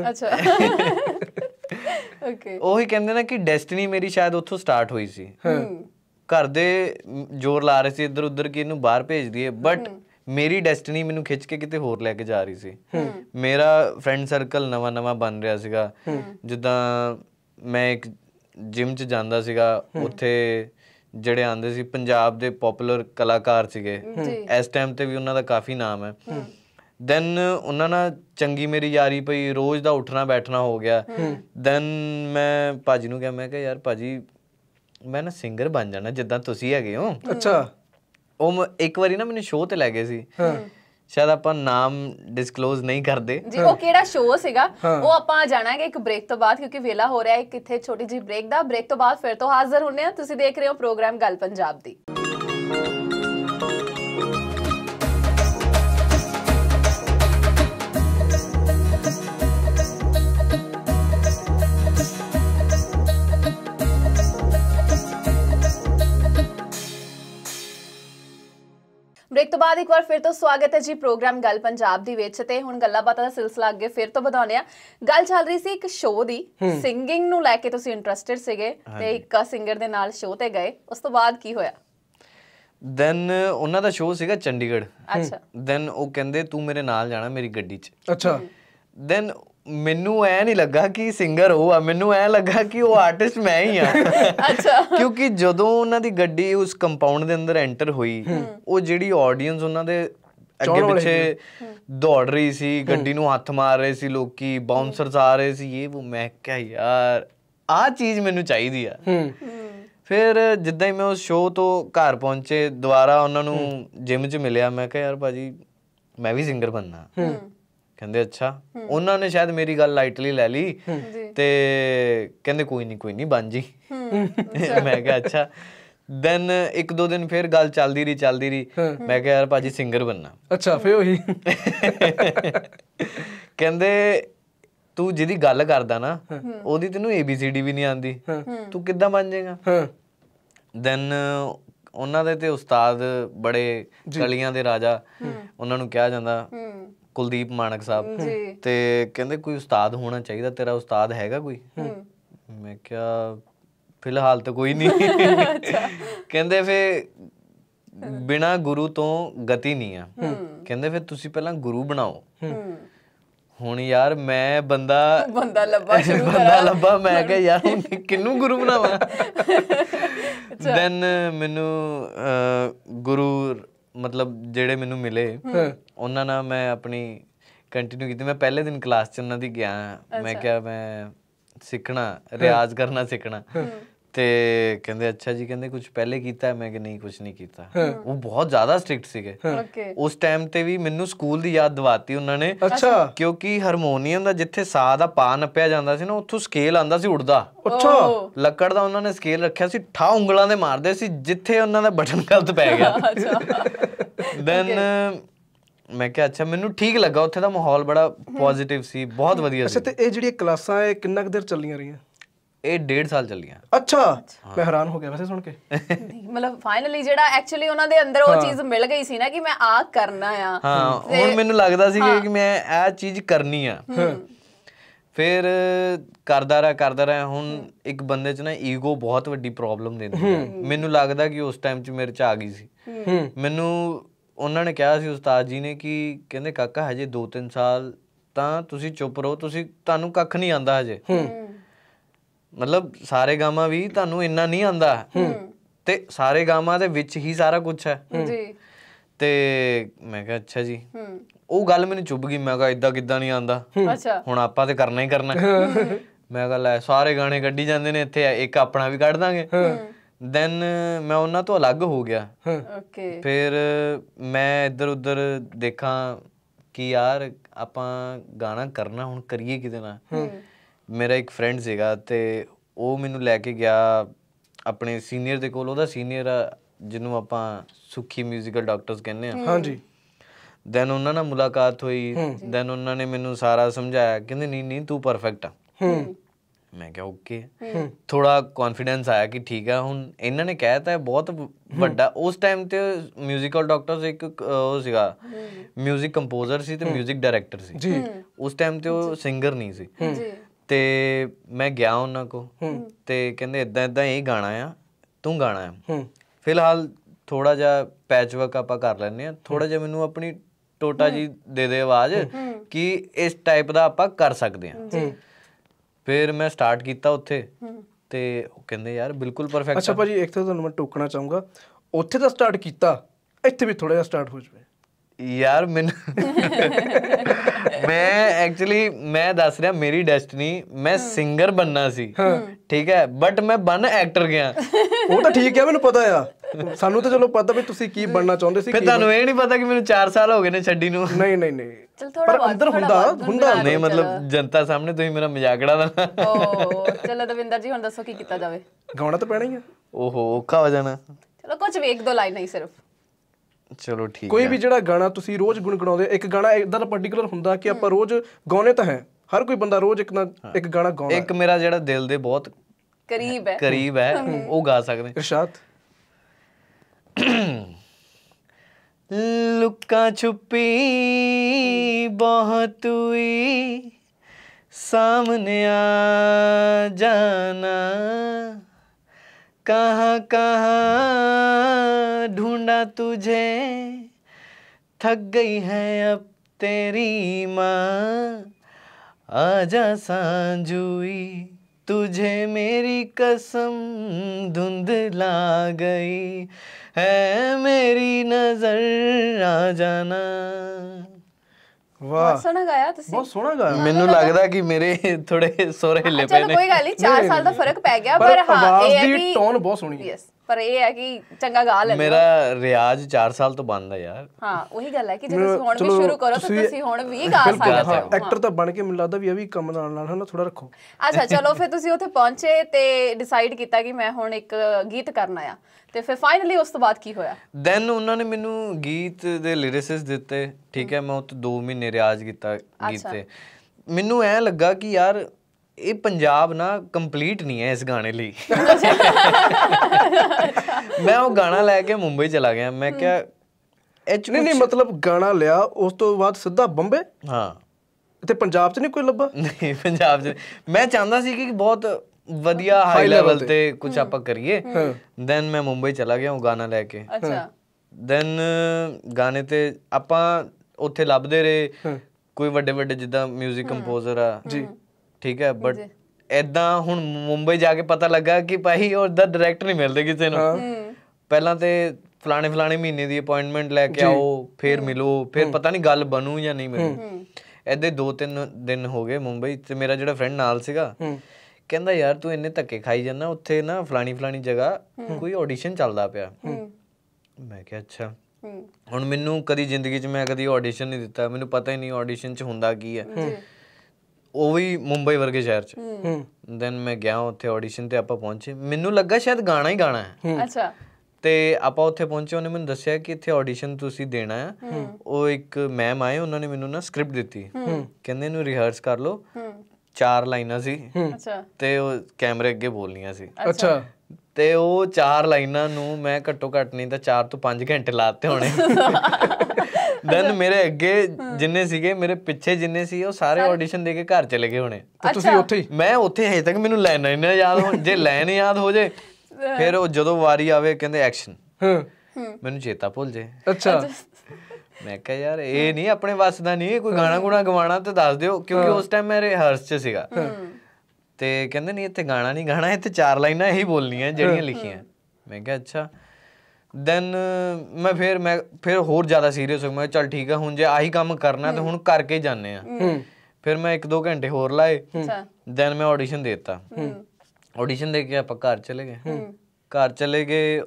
ਅੱਛਾ। ਓਕੇ ਉਹੀ ਕਹਿੰਦੇ ਨੇ ਕਿ ਡੈਸਟੀਨੀ ਮੇਰੀ ਸ਼ਾਇਦ ਉੱਥੋਂ ਸਟਾਰਟ ਹੋਈ ਸੀ। ਘਰ ਦੇ ਜ਼ੋਰ ਲਾ ਰਹੇ ਸੀ ਇੱਧਰ ਉੱਧਰ ਕਿ ਇਹਨੂੰ ਬਾਹਰ ਭੇਜ ਦਈਏ। ਬਟ ਮੇਰੀ ਡੈਸਟੀਨੀ ਮੈਨੂੰ ਖਿੱਚ ਕੇ ਕਿਤੇ ਹੋਰ ਲੈ ਕੇ ਜਾ ਰਹੀ ਸੀ। ਮੇਰਾ ਫਰੈਂਡ ਸਰਕਲ ਨਵਾਂ ਨਵਾਂ ਬਣ ਰਿਹਾ ਸੀਗਾ। ਜਿੱਦਾਂ ਮੈਂ ਇੱਕ ਜਿਮ 'ਚ ਜਾਂਦਾ ਸੀਗਾ ਉੱਥੇ ਜਿਹੜੇ ਆਂਦੇ ਸੀ ਪੰਜਾਬ ਦੇ ਪਪੂਲਰ ਕਲਾਕਾਰ ਸੀਗੇ। ਇਸ ਟਾਈਮ ਤੇ ਵੀ ਉਹਨਾਂ ਦਾ ਕਾਫੀ ਨਾਮ ਹੈ। ਦੈਨ ਉਹਨਾਂ ਨਾਲ ਚੰਗੀ ਮੇਰੀ ਯਾਰੀ ਪਈ ਰੋਜ਼ ਦਾ ਉੱਠਣਾ ਬੈਠਣਾ ਹੋ ਗਿਆ। ਦੈਨ ਮੈਂ ਭਾਜੀ ਨੂੰ ਕਿਹਾ ਮੈਂ ਕਿਹਾ ਯਾਰ ਭਾਜੀ ਮੈਂ ਨਾ ਸਿੰਗਰ ਬਣ ਜਾਣਾ ਜਿੱਦਾਂ ਤੁਸੀਂ ਹੈਗੇ ਹੋ। ਅੱਛਾ। ਉਹ ਇੱਕ ਵਾਰੀ ਨਾ ਮੈਨੂੰ ਸ਼ੋਅ ਤੇ ਲੈ ਗਏ ਸੀ। ਸ਼ਾਇਦ ਆਪਾਂ ਨਾਮ ਡਿਸਕਲੋਜ਼ ਨਹੀਂ ਕਰਦੇ। ਜੀ ਉਹ ਕਿਹੜਾ ਸ਼ੋਅ ਸੀਗਾ? ਉਹ ਆਪਾਂ ਜਾਣਾਂਗੇ ਇੱਕ ਬ੍ਰੇਕ ਤੋਂ ਬਾਅਦ ਕਿਉਂਕਿ ਵੇਲਾ ਹੋ ਰਿਹਾ ਹੈ ਇੱਕ ਇੱਥੇ ਛੋਟੀ ਜਿਹੀ ਬ੍ਰੇਕ ਦਾ। ਬ੍ਰੇਕ ਤੋਂ ਬਾਅਦ ਫਿਰ ਤੋਂ ਹਾਜ਼ਰ ਹੁੰਨੇ ਆ ਤੁਸੀਂ ਦੇਖ ਰਹੇ ਹੋ ਪ੍ਰੋਗਰਾਮ ਗੱਲ ਪੰਜਾਬ ਦੀ। ਬ੍ਰੇਕ ਤੋਂ ਬਾਅਦ ਇੱਕ ਵਾਰ ਫਿਰ ਤੋਂ ਸਵਾਗਤ ਹੈ ਜੀ ਪ੍ਰੋਗਰਾਮ ਗੱਲ ਪੰਜਾਬ ਦੀ ਵਿੱਚ ਤੇ ਹੁਣ ਗੱਲਾਂ ਬਾਤਾਂ ਦਾ ਸਿਲਸਿਲਾ ਅੱਗੇ ਫਿਰ ਤੋਂ ਵਧਾਉਂਦੇ ਆ ਗੱਲ ਚੱਲ ਰਹੀ ਸੀ ਇੱਕ ਸ਼ੋਅ ਦੀ ਸਿੰਗਿੰਗ ਨੂੰ ਲੈ ਕੇ ਤੁਸੀਂ ਇੰਟਰਸਟਿਡ ਸੀਗੇ ਤੇ ਇੱਕ ਸਿੰਗਰ ਦੇ ਨਾਲ ਸ਼ੋਅ ਤੇ ਗਏ। ਉਸ ਤੋਂ ਬਾਅਦ ਕੀ ਹੋਇਆ? ਦੈਨ ਉਹਨਾਂ ਦਾ ਸ਼ੋਅ ਸੀਗਾ ਚੰਡੀਗੜ੍ਹ। ਅੱਛਾ। ਦੈਨ ਉਹ ਕਹਿੰਦੇ ਤੂੰ ਮੇਰੇ ਨਾਲ ਜਾਣਾ ਮੇਰੀ ਗੱਡੀ 'ਚ। ਅੱਛਾ। ਦੈਨ ਮੈਨੂੰ ਐ ਨਹੀਂ ਲੱਗਾ ਕਿ ਸਿੰਗਰ ਉਹ ਆ ਮੈਨੂੰ ਐ ਲੱਗਾ ਕਿ ਉਹ ਆਰਟਿਸਟ ਮੈਂ ਹੀ ਆ। ਅੱਛਾ। ਕਿਉਂਕਿ ਜਦੋਂ ਉਹਨਾਂ ਦੀ ਗੱਡੀ ਉਸ ਕੰਪਾਊਂਡ ਦੇ ਅੰਦਰ ਐਂਟਰ ਹੋਈ ਉਹ ਜਿਹੜੀ ਆਡੀਅנס ਉਹਨਾਂ ਦੇ ਅੱਗੇ ਪਿੱਛੇ ਦੌੜ ਰਹੀ ਸੀ ਗੱਡੀ ਨੂੰ ਹੱਥ ਮਾਰ ਰਹੇ ਸੀ ਲੋਕੀ ਬਾਉਂਸਰਸ ਆ ਰਹੇ ਸੀ ਇਹ ਉਹ ਮੈਂ ਕਿਹਾ ਯਾਰ ਆਹ ਚੀਜ਼ ਮੈਨੂੰ ਚਾਹੀਦੀ ਆ। ਫਿਰ ਜਿੱਦਾਂ ਹੀ ਮੈਂ ਉਸ ਸ਼ੋਅ ਤੋਂ ਘਰ ਪਹੁੰਚੇ ਦੁਬਾਰਾ ਉਹਨਾਂ ਨੂੰ ਜਿਮ 'ਚ ਮਿਲਿਆ ਮੈਂ ਕਿਹਾ ਯਾਰ ਭਾਜੀ ਮੈਂ ਵੀ ਸਿੰਗਰ ਬਣਨਾ। ਕਹਿੰਦੇ ਅੱਛਾ ਉਹਨਾਂ ਨੇ ਸ਼ਾਇਦ ਮੇਰੀ ਗੱਲ ਲਾਈਟਲੀ ਲੈ ਲਈ ਤੇ ਕਹਿੰਦੇ ਕੋਈ ਨਹੀਂ ਕੋਈ ਨਹੀਂ ਬਣ ਜੀ। ਮੈਂ ਕਿਹਾ ਅੱਛਾ। ਦੈਨ ਇੱਕ ਦੋ ਦਿਨ ਫਿਰ ਗੱਲ ਚੱਲਦੀ ਰਹੀ ਚੱਲਦੀ ਰਹੀ। ਮੈਂ ਕਿਹਾ ਯਾਰ ਭਾਜੀ ਸਿੰਗਰ ਬਣਨਾ। ਅੱਛਾ ਫੇ ਉਹੀ। ਕਹਿੰਦੇ ਤੂੰ ਜਿਹਦੀ ਗੱਲ ਕਰਦਾ ਨਾ ਉਹਦੀ ਤੈਨੂੰ ABCD ਵੀ ਨਹੀਂ ਆਂਦੀ। ਤੂੰ ਕਿੱਦਾਂ ਬਣ ਜਾਏਗਾ? ਦੈਨ ਉਹਨਾਂ ਦੇ ਤੇ ਉਸਤਾਦ ਬੜੇ ਕਲੀਆਂ ਦੇ ਰਾਜਾ ਉਹਨਾਂ ਨੂੰ ਕਿਹਾ ਜਾਂਦਾ ਕੁਲਦੀਪ ਮਾਨਕ ਸਾਹਿਬ। ਤੇ ਕਹਿੰਦੇ ਕੋਈ ਉਸਤਾਦ ਹੋਣਾ ਚਾਹੀਦਾ ਤੇਰਾ ਉਸਤਾਦ ਹੈਗਾ ਕੋਈ? ਮੈਂ ਕਿਹਾ ਫਿਲਹਾਲ ਤਾਂ ਕੋਈ ਨਹੀਂ। ਕਹਿੰਦੇ ਫੇ ਬਿਨਾ ਗੁਰੂ ਤੋਂ ਗਤੀ ਨਹੀਂ ਆ। ਕਹਿੰਦੇ ਫੇ ਤੁਸੀਂ ਪਹਿਲਾਂ ਗੁਰੂ ਬਣਾਓ। ਹੁਣ ਯਾਰ ਮੈਂ ਬੰਦਾ ਬੰਦਾ ਲੱਭਾ ਸ਼ੁਰੂ ਬੰਦਾ ਲੱਭਾ ਮੈਂ ਕਿਹਾ ਯਾਰ ਹੁਣ ਕਿਹਨੂੰ ਗੁਰੂ ਬਣਾਵਾਂ? ਦੈਨ ਮੈਨੂੰ ਗੁਰੂ ਮਤਲਬ ਜਿਹੜੇ ਮੈਨੂੰ ਮਿਲੇ ਉਹਨਾਂ ਨਾਲ ਮੈਂ ਆਪਣੀ ਕੰਟੀਨਿਊ ਕੀਤੀ। ਮੈਂ ਪਹਿਲੇ ਦਿਨ ਕਲਾਸ 'ਚ ਉਹਨਾਂ ਦੀ ਗਿਆ ਮੈਂ ਕਿਹਾ ਮੈਂ ਸਿੱਖਣਾ ਰਿਆਜ਼ ਕਰਨਾ ਸਿੱਖਣਾ। ਤੇ ਕਹਿੰਦੇ ਅੱਛਾ ਜੀ ਕਹਿੰਦੇ ਕੁਝ ਪਹਿਲੇ ਕੀਤਾ? ਮੈਂ ਕਿ ਨਹੀਂ ਕੁਝ ਨਹੀਂ ਕੀਤਾ। ਉਹ ਬਹੁਤ ਜ਼ਿਆਦਾ ਸਟ੍ਰਿਕਟ ਸੀਗੇ। ਉਸ ਟਾਈਮ ਤੇ ਵੀ ਮੈਨੂੰ ਸਕੂਲ ਦੀ ਯਾਦ ਦਿਵਾਤੀ ਉਹਨਾਂ ਨੇ। ਅੱਛਾ। ਕਿਉਂਕਿ ਹਾਰਮੋਨੀਅਮ ਦਾ ਜਿੱਥੇ ਸਾ ਦਾ ਪਾ ਨੱਪਿਆ ਜਾਂਦਾ ਸੀ ਨਾ ਉੱਥੋਂ ਸਕੇਲ ਆਂਦਾ ਸੀ ਉੜਦਾ ਅੱਛਾ। ਲੱਕੜ ਦਾ ਉਹਨਾਂ ਨੇ ਸਕੇਲ ਰੱਖਿਆ ਸੀ ਠਾ ਉਂਗਲਾਂ ਦੇ ਮਾਰਦੇ ਸੀ ਜਿੱਥੇ ਉਹਨਾਂ ਦਾ ਬਟਨ ਗਲਤ ਪੈ ਗਿਆ। ਦੈਨ ਮੈਂ ਕਿਹਾ ਅੱਛਾ ਮੈਨੂੰ ਠੀਕ ਲੱਗਾ ਉੱਥੇ ਦਾ ਮਾਹੌਲ ਬੜਾ ਪੋਜ਼ਿਟਿਵ ਸੀ ਬਹੁਤ ਵਧੀਆ ਅੱਛਾ ਸੀ। ਤੇ ਇਹ ਜਿਹੜੀਆਂ ਕਲਾਸਾਂ ਇਹ ਕਿੰਨਾ ਕੁ ਦੇਰ ਚੱਲੀਆਂ ਰਹੀਆਂ? ਇਹ ਡੇਢ ਸਾਲ ਚੱਲੀਆਂ। ਅੱਛਾ। ਮੈਂ ਹੈਰਾਨ ਹੋ ਗਿਆ ਵੈਸੇ ਸੁਣ ਕੇ। ਨਹੀਂ, ਮਤਲਬ ਫਾਈਨਲੀ ਜਿਹੜਾ ਐਕਚੁਅਲੀ ਉਹਨਾਂ ਦੇ ਅੰਦਰ ਉਹ ਚੀਜ਼ ਮਿਲ ਗਈ ਸੀ ਨਾ ਕਿ ਮੈਂ ਆ ਕਰਨਾ ਆ। ਹਾਂ ਹੁਣ ਮੈਨੂੰ ਲੱਗਦਾ ਸੀ ਕਿ ਮੈਂ ਇਹ ਚੀਜ਼ ਕਰਨੀ ਆ। ਫਿਰ ਕਰਦਾ ਰਿਹਾ ਕਰਦਾ ਰਿਹਾ। ਹੁਣ ਇੱਕ ਬੰਦੇ 'ਚ ਨਾ ਈਗੋ ਬਹੁਤ ਵੱਡੀ ਪ੍ਰੋਬਲਮ ਦਿੰਦੀ ਹੈ। ਮੈਨੂੰ ਲੱਗਦਾ ਕਿ ਉਸ ਟਾਈਮ 'ਚ ਮੇਰੇ 'ਚ ਆ ਗਈ ਸੀ। ਮੈਨੂੰ ਉਹਨਾਂ ਨੇ ਕਿਹਾ ਸੀ ਉਸਤਾਦ ਜੀ ਨੇ ਕਿ ਕਹਿੰਦੇ ਕਾਕਾ ਹਜੇ 2-3 ਸਾਲ ਤਾਂ ਤੁਸੀਂ ਚੁੱਪ ਰਹੋ। ਤੁਸੀਂ ਤੁਹਾਨੂੰ ਕੱਖ ਨਹੀਂ ਆਂਦਾ ਹਜੇ। ਮਤਲਬ ਸਾਰੇ ਗਾਮਾ ਵੀ ਤੁਹਾਨੂੰ ਇੰਨਾ ਨਹੀਂ ਆਂਦਾ ਤੇ ਸਾਰੇ ਗਾਮਾ ਦੇ ਵਿੱਚ ਹੀ ਸਾਰਾ ਕੁਝ ਹੈ। ਜੀ। ਤੇ ਮੈਂ ਕਿਹਾ ਅੱਛਾ ਜੀ। ਹੂੰ। ਉਹ ਗੱਲ ਮੈਨੂੰ ਚੁੱਭ ਗਈ ਮੈਂ ਕਿਹਾ ਇਦਾਂ ਕਿੱਦਾਂ ਨਹੀਂ ਆਂਦਾ ਅੱਛਾ। ਹੁਣ ਆਪਾਂ ਤੇ ਕਰਨਾ ਹੀ ਕਰਨਾ। ਮੈਂ ਕਿਹਾ ਲੈ ਸਾਰੇ ਗਾਣੇ ਕੱਢੀ ਜਾਂਦੇ ਨੇ ਇੱਥੇ ਇੱਕ ਆਪਣਾ ਵੀ ਕੱਢ ਦਾਂਗੇ। ਦੈਨ ਮੈਂ ਉਹਨਾਂ ਤੋਂ ਅਲੱਗ ਹੋ ਗਿਆ। ਓਕੇ। ਫਿਰ ਮੈਂ ਇੱਧਰ ਉੱਧਰ ਦੇਖਾਂ ਕਿ ਯਾਰ ਆਪਾਂ ਗਾਣਾ ਕਰਨਾ ਹੁਣ ਕਰੀਏ ਕਿਤੇ ਨਾ। ਮੇਰਾ ਇੱਕ ਫਰੈਂਡ ਸੀਗਾ ਤੇ ਉਹ ਮੈਨੂੰ ਲੈ ਕੇ ਗਿਆ ਆਪਣੇ ਸੀਨੀਅਰ ਦੇ ਕੋਲ ਉਹਦਾ ਸੀਨੀਅਰ ਜਿਹਨੂੰ ਆਪਾਂ ਸੁਖੀ 뮤지컬 ਡਾਕਟਰਸ ਕਹਿੰਦੇ ਆ ਹਾਂਜੀ ਦੈਨ ਉਹਨਾਂ ਨਾਲ ਮੁਲਾਕਾਤ ਹੋਈ ਦੈਨ ਉਹਨਾਂ ਨੇ ਮੈਨੂੰ ਸਾਰਾ ਸਮਝਾਇਆ ਕਹਿੰਦੇ ਨਹੀਂ ਨਹੀਂ ਤੂੰ ਪਰਫੈਕਟ ਆ ਹੂੰ ਮੈਂ ਕਿਹਾ ਓਕੇ ਥੋੜਾ ਕੌਨਫੀਡੈਂਸ ਆਇਆ ਕਿ ਠੀਕ ਆ ਹੁਣ ਇਹਨਾਂ ਨੇ ਕਹਿਤਾ ਹੈ ਬਹੁਤ ਵ- ਵੱਡਾ ਉਸ ਟਾਈਮ ਤੇ 뮤지컬 ਡਾਕਟਰਸ ਇੱਕ ਕ- ਉਹ ਸੀਗਾ 뮤직 ਕੰਪੋਜ਼ਰ ਸੀ ਤੇ 뮤직 ਡਾਇਰੈਕਟਰ ਸੀ ਜੀ ਉਸ ਟਾਈਮ ਤੇ ਉਹ ਸਿੰਗਰ ਨਹੀਂ ਸੀ ਜੀ ਤੇ ਮੈਂ ਗਿਆ ਉਹਨਾਂ ਕੋ ਤੇ ਕਹਿੰਦੇ ਇਦਾਂ ਇਦਾਂ ਇਹ ਗਾਣਾ ਆ ਤੂੰ ਗਾਣਾ ਆ। ਹੂੰ। ਫਿਲਹਾਲ ਥੋੜਾ ਜਿਹਾ ਪੈਚ ਵਰਕ ਆਪਾਂ ਕਰ ਲੈਂਦੇ ਆ ਥੋੜਾ ਜਿਹਾ ਮੈਨੂੰ ਆਪਣੀ ਟੋਟਾ ਜੀ ਦੇ ਦੇ ਆਵਾਜ਼ ਕਿ ਇਸ ਟਾਈਪ ਦਾ ਆਪਾਂ ਕਰ ਸਕਦੇ ਆ ਫਿਰ ਮੈਂ ਸਟਾਰਟ ਕੀਤਾ ਉੱਥੇ। ਤੇ ਉਹ ਕਹਿੰਦੇ ਯਾਰ ਬਿਲਕੁਲ ਪਰਫੈਕਟ ਅੱਛਾ ਭਾਜੀ ਇੱਕ ਤਾਂ ਤੁਹਾਨੂੰ ਮੈਂ ਟੋਕਣਾ ਚਾਹੂੰਗਾ। ਉੱਥੇ ਤਾਂ ਸਟਾਰਟ ਕੀਤਾ ਇੱਥੇ ਵੀ ਥੋੜਾ ਜਿਹਾ ਸਟਾਰਟ ਹੋ ਜਾਵੇ। ਯਾਰ ਮੈਨੂੰ ਮੈਂ ਐਕਚੁਅਲੀ ਮੈਂ ਦੱਸ ਰਿਹਾ ਮੇਰੀ ਡੈਸਟੀਨੀ ਮੈਂ ਸਿੰਗਰ ਬੰਨਾ ਸੀ। ਠੀਕ ਹੈ? ਬਟ ਮੈਂ ਬਨ ਐਕਟਰ ਗਿਆ। ਉਹ ਤਾਂ ਠੀਕ ਹੈ ਮੈਨੂੰ ਪਤਾ ਆ। ਸਾਨੂੰ ਤਾਂ ਚਲੋ ਪਤਾ ਵੀ ਤੁਸੀਂ ਕੀ ਬਣਨਾ ਚਾਹੁੰਦੇ ਸੀ ਫਿਰ ਕੀ ਤੁਹਾਨੂੰ ਇਹ ਨਹੀਂ ਪਤਾ ਕਿ ਮੈਨੂੰ 4 ਸਾਲ ਹੋ ਗਏ ਨੇ ਛੱਡੀ ਨੂੰ। ਨਹੀਂ ਨਹੀਂ ਨਹੀਂ। ਚਲ ਥੋੜਾ ਪਰ ਅੰਦਰ ਹੁੰਦਾ ਹੁੰਦਾ ਨਹੀਂ ਮਤਲਬ ਜਨਤਾ ਸਾਹਮਣੇ ਤੁਸੀਂ ਮੇਰਾ ਮਜ਼ਾਕ ਉਡਾਦਾ ਓ ਚਲੋ ਦਵਿੰਦਰ ਜੀ ਹੁਣ ਦੱਸੋ ਕੀ ਕੀਤਾ ਜਾਵੇ। ਗਾਉਣਾ ਤਾਂ ਪੈਣਾ ਹੀ ਆ। ਓਹੋ ਔਖਾ ਹੋ ਜਾਣਾ। ਚਲੋ ਕੁਝ ਵੀ ਇੱਕ ਦੋ ਲਾਈਨ ਨਹੀਂ ਸਿਰਫ। ਚਲੋ ਠੀਕ ਕੋਈ ਵੀ ਜਿਹੜਾ ਗਾਣਾ ਤੁਸੀਂ ਰੋਜ਼ ਗੁੰਗਣਾਉਂਦੇ ਇੱਕ ਗਾਣਾ ਇਦਾਂ ਦਾ ਪਾਰਟਿਕੂਲਰ ਹੁੰਦਾ ਕਿ ਆਪਾਂ ਰੋਜ਼ ਗਾਉਣੇ ਤਾਂ ਹੈ। ਹਰ ਕੋਈ ਬੰਦਾ ਰੋਜ਼ ਇੱਕ ਨਾ ਇੱਕ ਗਾਣਾ ਗਾਉਂਦਾ ਇੱਕ ਮੇਰਾ ਜਿਹੜਾ ਦਿਲ ਦੇ ਬਹੁਤ ਕਰੀਬ ਹੈ। ਕਰੀਬ ਹੈ ਉਹ ਗਾ ਸਕਦੇ। ਇਰਸ਼ਾਦ। ਲੁਕਾਂ ਛੁਪੀ ਬਹੁਤ ਹੀ ਸਾਹਮਣੇ ਆ ਜਾਣਾ। कहाँ कहाँ ढूंढा तुझे? थक गई है अब तेरी माँ। आजा सांजुई तुझे मेरी कसम धुंधला गई। है मेरी नज़र, आ जाना। ਵਾਹ। ਬਹੁਤ ਸੋਹਣਾ ਗਾਇਆ ਤੁਸੀਂ। ਬਹੁਤ ਸੋਹਣਾ ਗਾਇਆ। ਮੈਨੂੰ ਲੱਗਦਾ ਕਿ ਮੇਰੇ ਥੋੜੇ ਸੋਰੇ ਹਿੱਲੇ ਪਏ ਚਲੋ ਨੇ। ਕੋਈ ਗੱਲ ਨਹੀਂ 4 ਸਾਲ ਦਾ ਫ਼ਰਕ ਪੈ ਗਿਆ ਪਰ ਹਾਂ ਇਹ ਹੈ ਕਿ ਟੋਨ ਬਹੁਤ ਸੋਹਣੀ ਹੈ। ਯੈਸ ਪਰ ਇਹ ਹੈ ਕਿ ਚੰਗਾ ਗਾ ਲੈਂਦੇ। ਮੇਰਾ ਰਿਆਜ਼ 4 ਸਾਲ ਤੋਂ ਬੰਦ ਹੈ ਯਾਰ। ਹਾਂ ਉਹੀ ਗੱਲ ਹੈ ਕਿ ਜੇ ਤੁਸੀਂ ਹੁਣ ਵੀ ਚਲੋ ਸ਼ੁਰੂ ਕਰੋ ਤਾਂ ਤੁਸੀਂ- ਹੁਣ ਵੀ ਗਾ ਸਕਦੇ ਹਾਂ ਹੋ। ਐਕਟਰ ਤਾਂ ਬਣ ਕੇ ਮੈਨੂੰ ਲੱਗਦਾ ਵੀ ਇਹ ਵੀ ਕੰਮ ਨਾਲ ਨਾਲ ਹਨਾ ਥੋੜਾ ਰੱਖੋ। ਅੱਛਾ ਚਲੋ ਫਿਰ ਤੁਸੀਂ ਉੱਥੇ ਪਹੁੰਚੇ ਤੇ ਡਿਸਾਈਡ ਕੀਤਾ ਕਿ ਮੈਂ ਹੁਣ ਇੱਕ ਗੀਤ ਕਰਨਾ ਆ ਤੇ ਫਿਰ ਫਾਈਨਲੀ ਉਸ ਤੋਂ ਬਾਅਦ ਕੀ ਹੋਇਆ? ਦੈਨ ਉਹਨਾਂ ਨੇ ਮੈਨੂੰ ਗੀਤ ਦੇ ਲਿਰਿਸਿਸ ਦਿੱਤੇ ਠੀਕ ਹੈ ਮੈਂ ਉੱਥੇ 2 ਮਹੀਨੇ ਰਿਆਜ਼ ਕੀਤਾ ਗੀਤ ਤੇ। ਮੈਨੂੰ ਐ ਲੱਗਾ ਕਿ ਯਾਰ ਇਹ ਪੰਜਾਬ ਨਾ ਕੰਪਲੀਟ ਨਹੀਂ ਹੈ ਇਸ ਗਾਣੇ ਲਈ। ਮੈਂ ਉਹ ਗਾਣਾ ਲੈ ਕੇ ਮੁੰਬਈ ਚਲਾ ਗਿਆ। ਮੈਂ ਕਿਹਾ ਇਹ ਨਹੀਂ ਨਹੀਂ ਮਤਲਬ ਗਾਣਾ ਲਿਆ ਉਸ ਤੋਂ ਬਾਅਦ ਸਿੱਧਾ ਬੰਬੇ? ਹਾਂ। ਤੇ ਪੰਜਾਬ 'ਚ ਨਹੀਂ ਕੋਈ ਲੱਭਾ? ਨਹੀਂ ਪੰਜਾਬ 'ਚ ਮੈਂ ਚਾਹੁੰਦਾ ਸੀ ਕਿ ਬਹੁਤ ਵਧੀਆ ਹਾਈ ਲੈਵਲ ਤੇ। ਕੁਝ ਆਪਾਂ ਕਰੀਏ। ਦੈਨ ਮੈਂ ਮੁੰਬਈ ਚਲਾ ਗਿਆ ਉਹ ਗਾਣਾ ਲੈ ਕੇ। ਅੱਛਾ। ਦੈਨ ਗਾਣੇ ਤੇ ਆਪਾਂ ਉੱਥੇ ਲੱਭਦੇ ਰਹੇ। ਕੋਈ ਵੱਡੇ ਵੱਡੇ ਜਿੱਦਾਂ 뮤직 ਕੰਪੋਜ਼ਰ ਆ। ਜੀ। ਠੀਕ ਹੈ ਬਟ ਐਦਾਂ ਹੁਣ ਮੁੰਬਈ ਜਾ ਕੇ ਪਤਾ ਲੱਗਾ ਕਿ ਭਾਈ ਉਹਦਾ ਡਾਇਰੈਕਟਰ ਨਹੀਂ ਮਿਲਦੇ ਕਿਸੇ ਨੂੰ। ਪਹਿਲਾਂ ਤੇ ਫਲਾਣੇ ਫਲਾਣੇ ਮਹੀਨੇ ਦੀ ਅਪਾਇੰਟਮੈਂਟ ਲੈ ਕੇ ਆਓ ਫਿਰ ਮਿਲੋ ਫਿਰ ਪਤਾ ਨਹੀਂ ਗੱਲ ਬਣੂ ਜਾਂ ਨਹੀਂ ਬਣੂ। ਐਦੇ ਦੋ ਤਿੰਨ ਦਿਨ ਹੋ ਗਏ ਮੁੰਬਈ ਤੇ ਮੇਰਾ ਜਿਹੜਾ ਫਰੈਂਡ ਨਾਲ ਸੀਗਾ ਕਹਿੰਦਾ ਯਾਰ ਤੂੰ ਇੰਨੇ ਧੱਕੇ ਖਾਈ ਜਾਂਦਾ ਉੱਥੇ ਨਾ ਫਲਾਣੀ ਫਲਾਣੀ ਜਗ੍ਹਾ ਕੋਈ ਆਡੀਸ਼ਨ ਚੱਲਦਾ ਪਿਆ। ਮੈਂ ਕਿਹਾ ਅੱਛਾ। ਹੂੰ। ਹੁਣ ਮੈਨੂੰ ਕਦੀ ਜ਼ਿੰਦਗੀ 'ਚ ਮੈਂ ਕਦੀ ਆਡੀਸ਼ਨ ਨਹੀਂ ਦਿੱਤਾ ਮੈਨੂੰ ਪਤਾ ਹੀ ਨਹੀਂ ਆਡੀਸ਼ਨ 'ਚ ਹੁੰਦਾ ਕੀ ਹੈ। ਉਹ ਵੀ ਮੁੰਬਈ ਵਰਗੇ ਸ਼ਹਿਰ 'ਚ। ਹੂੰ। ਦੈਨ ਮੈਂ ਗਿਆ ਉੱਥੇ ਆਡੀਸ਼ਨ ਤੇ ਆਪਾਂ ਪਹੁੰਚੇ। ਮੈਨੂੰ ਲੱਗਾ ਸ਼ਾਇਦ ਗਾਣਾ ਹੀ ਗਾਣਾ ਹੈ। ਅੱਛਾ। ਤੇ ਆਪਾਂ ਉੱਥੇ ਪਹੁੰਚੇ ਉਹਨੇ ਮੈਨੂੰ ਦੱਸਿਆ ਕਿ ਇੱਥੇ ਆਡੀਸ਼ਨ ਤੁਸੀਂ ਦੇਣਾ ਹੈ। ਉਹ ਇੱਕ ਮੈਮ ਆਏ ਉਹਨਾਂ ਨੇ ਮੈਨੂੰ ਨਾ ਸਕ੍ਰਿਪਟ ਦਿੱਤੀ। ਕਹਿੰਦੇ ਇਹਨੂੰ ਰਿਹਰਸ ਕਰ ਲਓ। ਹੂੰ। ਚਾਰ ਲਾਈਨਾਂ ਸੀ। ਅੱਛਾ। ਤੇ ਉਹ ਕੈਮਰੇ ਅੱਗੇ ਬੋਲਣੀਆਂ ਸੀ। ਅੱਛਾ। ਤੇ ਉਹ ਚਾਰ ਲਾਈਨਾਂ ਨੂੰ ਮੈਂ ਘੱਟੋ ਘੱਟ ਨਹੀਂ ਤਾਂ 4 ਤੋਂ 5 ਘੰਟੇ ਲਾਤੇ ਹੋਣੇ। ਦੈਨ ਮੇਰੇ ਅੱਗੇ ਜਿੰਨੇ ਸੀਗੇ ਮੇਰੇ ਪਿੱਛੇ ਜਿੰਨੇ ਸੀ ਉਹ ਸਾਰੇ ਆਡੀਸ਼ਨ ਦੇ ਕੇ ਘਰ ਚਲੇ ਗਏ ਹੋਣੇ। ਤੇ ਤੁਸੀਂ ਉੱਥੇ ਹੀ? ਮੈਂ ਉੱਥੇ ਹਜੇ ਤੱਕ ਮੈਨੂੰ ਲਾਈਨਾਂ ਹੀ ਨਾ ਯਾਦ ਹੋ ਜੇ ਲਾਈਨ ਯਾਦ ਹੋ ਜੇ ਫਿਰ ਉਹ ਜਦੋਂ ਵਾਰੀ ਆਵੇ ਕਹਿੰਦੇ ਐਕਸ਼ਨ ਹਾਂ। ਮੈਨੂੰ ਚੇਤਾ ਭੁੱਲ ਜੇ। ਅੱਛਾ। ਮੈਂ ਕਿਹਾ ਯਾਰ ਇਹ ਨਹੀਂ ਆਪਣੇ ਵੱਸ ਦਾ ਨਹੀਂ ਕੋਈ ਗਾਣਾ ਗੁਣਾ ਗਵਾਣਾ ਤੇ ਦੱਸ ਦਿਓ ਕਿਉਂਕਿ ਉਸ ਟਾਈਮ ਮੈਂ ਰਿਹਰਸ 'ਚ ਸੀਗਾ। ਤੇ ਕਹਿੰਦੇ ਨਹੀਂ ਇੱਥੇ ਗਾਣਾ ਨਹੀਂ ਗਾਣਾ ਇੱਥੇ ਚਾਰ ਲਾਈਨਾਂ ਇਹੀ ਬੋਲਣੀਆਂ ਜਿਹੜੀਆਂ ਲਿਖੀਆਂ। ਮੈਂ ਕਿਹਾ ਅੱਛਾ। ਦੈਨ ਮੈਂ ਫਿਰ ਮੈਂ ਫਿਰ ਹੋਰ ਜ਼ਿਆਦਾ ਸੀਰੀਅਸ ਹੋ ਗਿਆ ਚੱਲ ਠੀਕ ਆ ਹੁਣ ਜੇ ਆਹੀ ਕੰਮ ਕਰਨਾ ਤੇ ਹੁਣ ਕਰਕੇ ਜਾਂਦੇ ਆ। ਫਿਰ ਮੈਂ 1-2 ਘੰਟੇ ਹੋਰ ਲਾਏ ਦੈਨ ਮੈਂ ਆਡੀਸ਼ਨ ਦੇਤਾ। ਆਡੀਸ਼ਨ ਦੇ ਕੇ ਆਪਾਂ ਘਰ ਚਲੇ ਗਏ। ਘਰ ਚਲੇ ਗਏ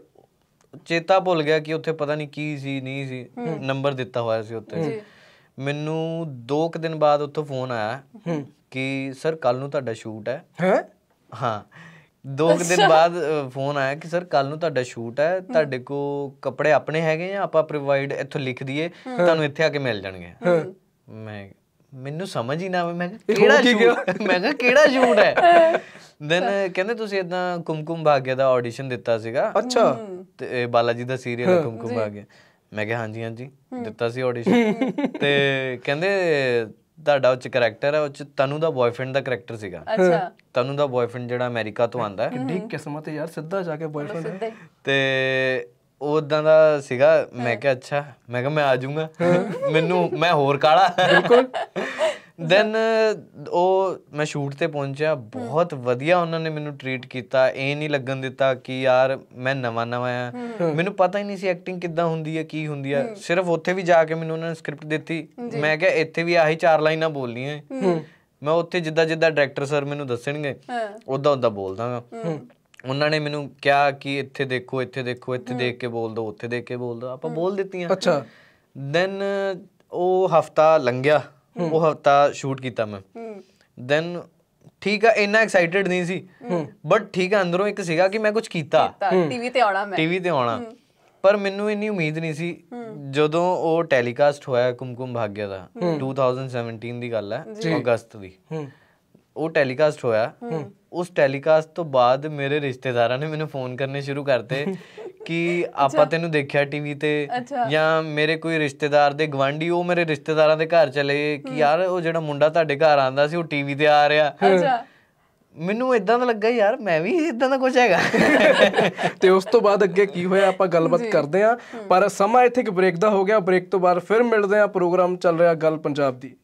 ਚੇਤਾ ਭੁੱਲ ਗਿਆ ਕਿ ਉੱਥੇ ਪਤਾ ਨਹੀਂ ਕੀ ਸੀ ਨਹੀਂ ਸੀ ਨੰਬਰ ਦਿੱਤਾ ਹੋਇਆ ਸੀ ਉੱਤੇ ਮੈਨੂੰ 2 ਕੁ ਦਿਨ ਬਾਅਦ ਉੱਥੋਂ ਫੋਨ ਆਇਆ ਕਿ ਸਰ ਕੱਲ ਨੂੰ ਤੁਹਾਡਾ ਸ਼ੂਟ ਹੈ। ਹੈ? ਹਾਂ। ਦੋ ਕੁ ਦਿਨ ਬਾਅਦ ਫੋਨ ਆਇਆ ਕਿ ਸਰ ਕੱਲ ਨੂੰ ਤੁਹਾਡਾ ਸ਼ੂਟ ਹੈ ਤੁਹਾਡੇ ਕੋ ਕੱਪੜੇ ਆਪਣੇ ਹੈਗੇ ਜਾਂ ਆਪਾਂ ਪ੍ਰੋਵਾਈਡ ਇੱਥੋਂ ਲਿਖ ਦਈਏ ਤੁਹਾਨੂੰ ਇੱਥੇ ਆ ਕੇ ਮਿਲ ਜਾਣਗੇ। ਮੈਂ ਮੈਨੂੰ ਸਮਝ ਹੀ ਨਾ ਆਵੇ ਮੈਂ ਕਿਹਾ, ਕਿਹੜਾ ਸ਼ੂਟ ਮੈਂ ਕਿਹਾ ਕਿਹੜਾ ਸ਼ੂਟ ਹੈ? ਦੈਨ ਕਹਿੰਦੇ ਤੁਸੀਂ ਇਦਾਂ ਕੁਮਕੁਮ ਭਾਗਿਆ ਦਾ ਆਡੀਸ਼ਨ ਦਿੱਤਾ ਸੀਗਾ। ਅੱਛਾ। ਤੇ ਇਹ ਬਾਲਾ ਜੀ ਦਾ ਸੀਰੀਅਲ ਹੈ ਕੁਮਕੁਮ ਭਾਗਿਆ ਮੈਂ ਕਿਹਾ ਹਾਂਜੀ ਹਾਂਜੀ ਦਿੱਤਾ ਸੀ ਆਡੀਸ਼ਨ ਤੇ ਕਹਿੰਦੇ ਤੁਹਾਡਾ ਉਹ ਕੈਰੈਕਟਰ ਹੈ ਉਹ ਤਨੂ ਦਾ ਬॉयਫ੍ਰੈਂਡ ਦਾ ਕੈਰੈਕਟਰ ਸੀਗਾ। ਅੱਛਾ। ਤਨੂ ਦਾ ਬॉयਫ੍ਰੈਂਡ ਜਿਹੜਾ ਅਮਰੀਕਾ ਤੋਂ ਆਂਦਾ ਹੈ। ਕਿੰਨੀ ਕਿਸਮਤ ਯਾਰ ਸਿੱਧਾ ਜਾ ਕੇ ਬॉयਫ੍ਰੈਂਡ ਤੇ ਉਦਾਂ ਦਾ ਸੀਗਾ ਮੈਂ ਕਿਹਾ ਅੱਛਾ ਮੈਂ ਕਿਹਾ ਮੈਂ ਆ ਜੂਗਾ ਮੈਨੂੰ ਮੈਂ ਹੋਰ ਕਾਲਾ। ਬਿਲਕੁਲ। ਦੈਨ ਉਹ ਮੈਂ ਸ਼ੂਟ ਤੇ ਪਹੁੰਚਿਆ। ਬਹੁਤ ਵਧੀਆ ਉਹਨਾਂ ਨੇ ਮੈਨੂੰ ਟਰੀਟ ਕੀਤਾ। ਇਹ ਨਹੀਂ ਲੱਗਣ ਦਿੱਤਾ ਕਿ ਯਾਰ ਮੈਂ ਨਵਾਂ ਨਵਾਂ ਆ। ਮੈਨੂੰ ਪਤਾ ਹੀ ਨਹੀਂ ਸੀ ਐਕਟਿੰਗ ਕਿੱਦਾਂ ਹੁੰਦੀ ਹੈ ਕੀ ਹੁੰਦੀ ਹੈ। ਸਿਰਫ ਉੱਥੇ ਵੀ ਜਾ ਕੇ ਮੈਨੂੰ ਉਹਨਾਂ ਨੇ ਸਕ੍ਰਿਪਟ ਦਿੱਤੀ। ਮੈਂ ਕਿਹਾ ਇੱਥੇ ਵੀ ਆਹੀ ਚਾਰ ਲਾਈਨਾਂ ਬੋਲਣੀਆਂ। ਮੈਂ ਉੱਥੇ ਜਿੱਦਾਂ ਜਿੱਦਾਂ ਡਾਇਰੈਕਟਰ ਸਰ ਮੈਨੂੰ ਦੱਸਣਗੇ ਉਦਾਂ ਉਦਾਂ ਬੋਲਦਾਗਾ। ਉਹਨਾਂ ਨੇ ਮੈਨੂੰ ਕਿਹਾ ਕਿ ਇੱਥੇ ਦੇਖੋ ਇੱਥੇ ਦੇਖੋ ਇੱਥੇ ਦੇਖ ਕੇ ਬੋਲ ਦੋ ਉੱਥੇ ਦੇਖ ਕੇ ਬੋਲ ਦੋ। ਆਪਾਂ ਬੋਲ ਦਿੱਤੀਆਂ। ਅੱਛਾ। ਦੈਨ ਉਹ ਹਫਤਾ ਲੰਘਿਆ। ਉਹ ਹਫਤਾ ਸ਼ੂਟ ਕੀਤਾ ਮੈਂ। ਹੂੰ। ਦੈਨ ਠੀਕ ਆ ਇੰਨਾ ਐਕਸਾਈਟਿਡ ਨਹੀਂ ਸੀ। ਬਟ ਠੀਕ ਆ ਅੰਦਰੋਂ ਇੱਕ ਸੀਗਾ ਕਿ ਮੈਂ ਕੁਝ ਕੀਤਾ। ਟੀਵੀ ਤੇ ਆਉਣਾ ਮੈਂ। ਟੀਵੀ ਤੇ ਆਉਣਾ। ਪਰ ਮੈਨੂੰ ਇੰਨੀ ਉਮੀਦ ਨਹੀਂ ਸੀ। ਜਦੋਂ ਉਹ ਟੈਲੀਕਾਸਟ ਹੋਇਆ ਕੁਮਕੁਮ ਭਾਗਿਆ ਦਾ 2017 ਦੀ ਗੱਲ ਹੈ ਅਗਸਤ ਦੀ। ਉਹ ਟੈਲੀਕਾਸਟ ਹੋਇਆ। ਉਸ ਟੈਲੀਕਾਸਟ ਤੋਂ ਬਾਅਦ ਮੇਰੇ ਰਿਸ਼ਤੇਦਾਰਾਂ ਨੇ ਮੈਨੂੰ ਫੋਨ ਕਰਨੇ ਸ਼ੁਰੂ ਕਰਤੇ ਕਿ ਆਪਾਂ ਤੈਨੂੰ ਦੇਖਿਆ ਟੀਵੀ ਤੇ। ਜਾਂ ਮੇਰੇ ਕੋਈ ਰਿਸ਼ਤੇਦਾਰ ਦੇ ਗਵਾਂਢੀ ਉਹ ਮੇਰੇ ਰਿਸ਼ਤੇਦਾਰਾਂ ਦੇ ਘਰ ਚਲੇ ਕਿ ਯਾਰ ਉਹ ਜਿਹੜਾ ਮੁੰਡਾ ਤੁਹਾਡੇ ਘਰ ਆਂਦਾ ਸੀ ਉਹ ਟੀਵੀ ਤੇ ਆ ਰਿਹਾ। ਅੱਛਾ। ਮੈਨੂੰ ਇਦਾਂ ਦਾ ਲੱਗਾ ਯਾਰ ਮੈਂ ਵੀ ਇਦਾਂ ਦਾ ਕੁਝ ਹੈਗਾ। ਤੇ ਉਸ ਤੋਂ ਬਾਅਦ ਅੱਗੇ ਕੀ ਹੋਇਆ ਆਪਾਂ ਗੱਲਬਾਤ ਕਰਦੇ ਆਂ ਪਰ ਸਮਾਂ ਇੱਥੇ ਇੱਕ ਬ੍ਰੇਕ ਦਾ ਹੋ ਗਿਆ। ਬ੍ਰੇਕ ਤੋਂ ਬਾਅਦ ਫਿਰ ਮਿਲਦੇ ਆਂ ਪ੍ਰੋਗਰਾਮ ਚੱਲ ਰਿਹਾ ਗੱਲ ਪੰਜਾਬ ਦੀ।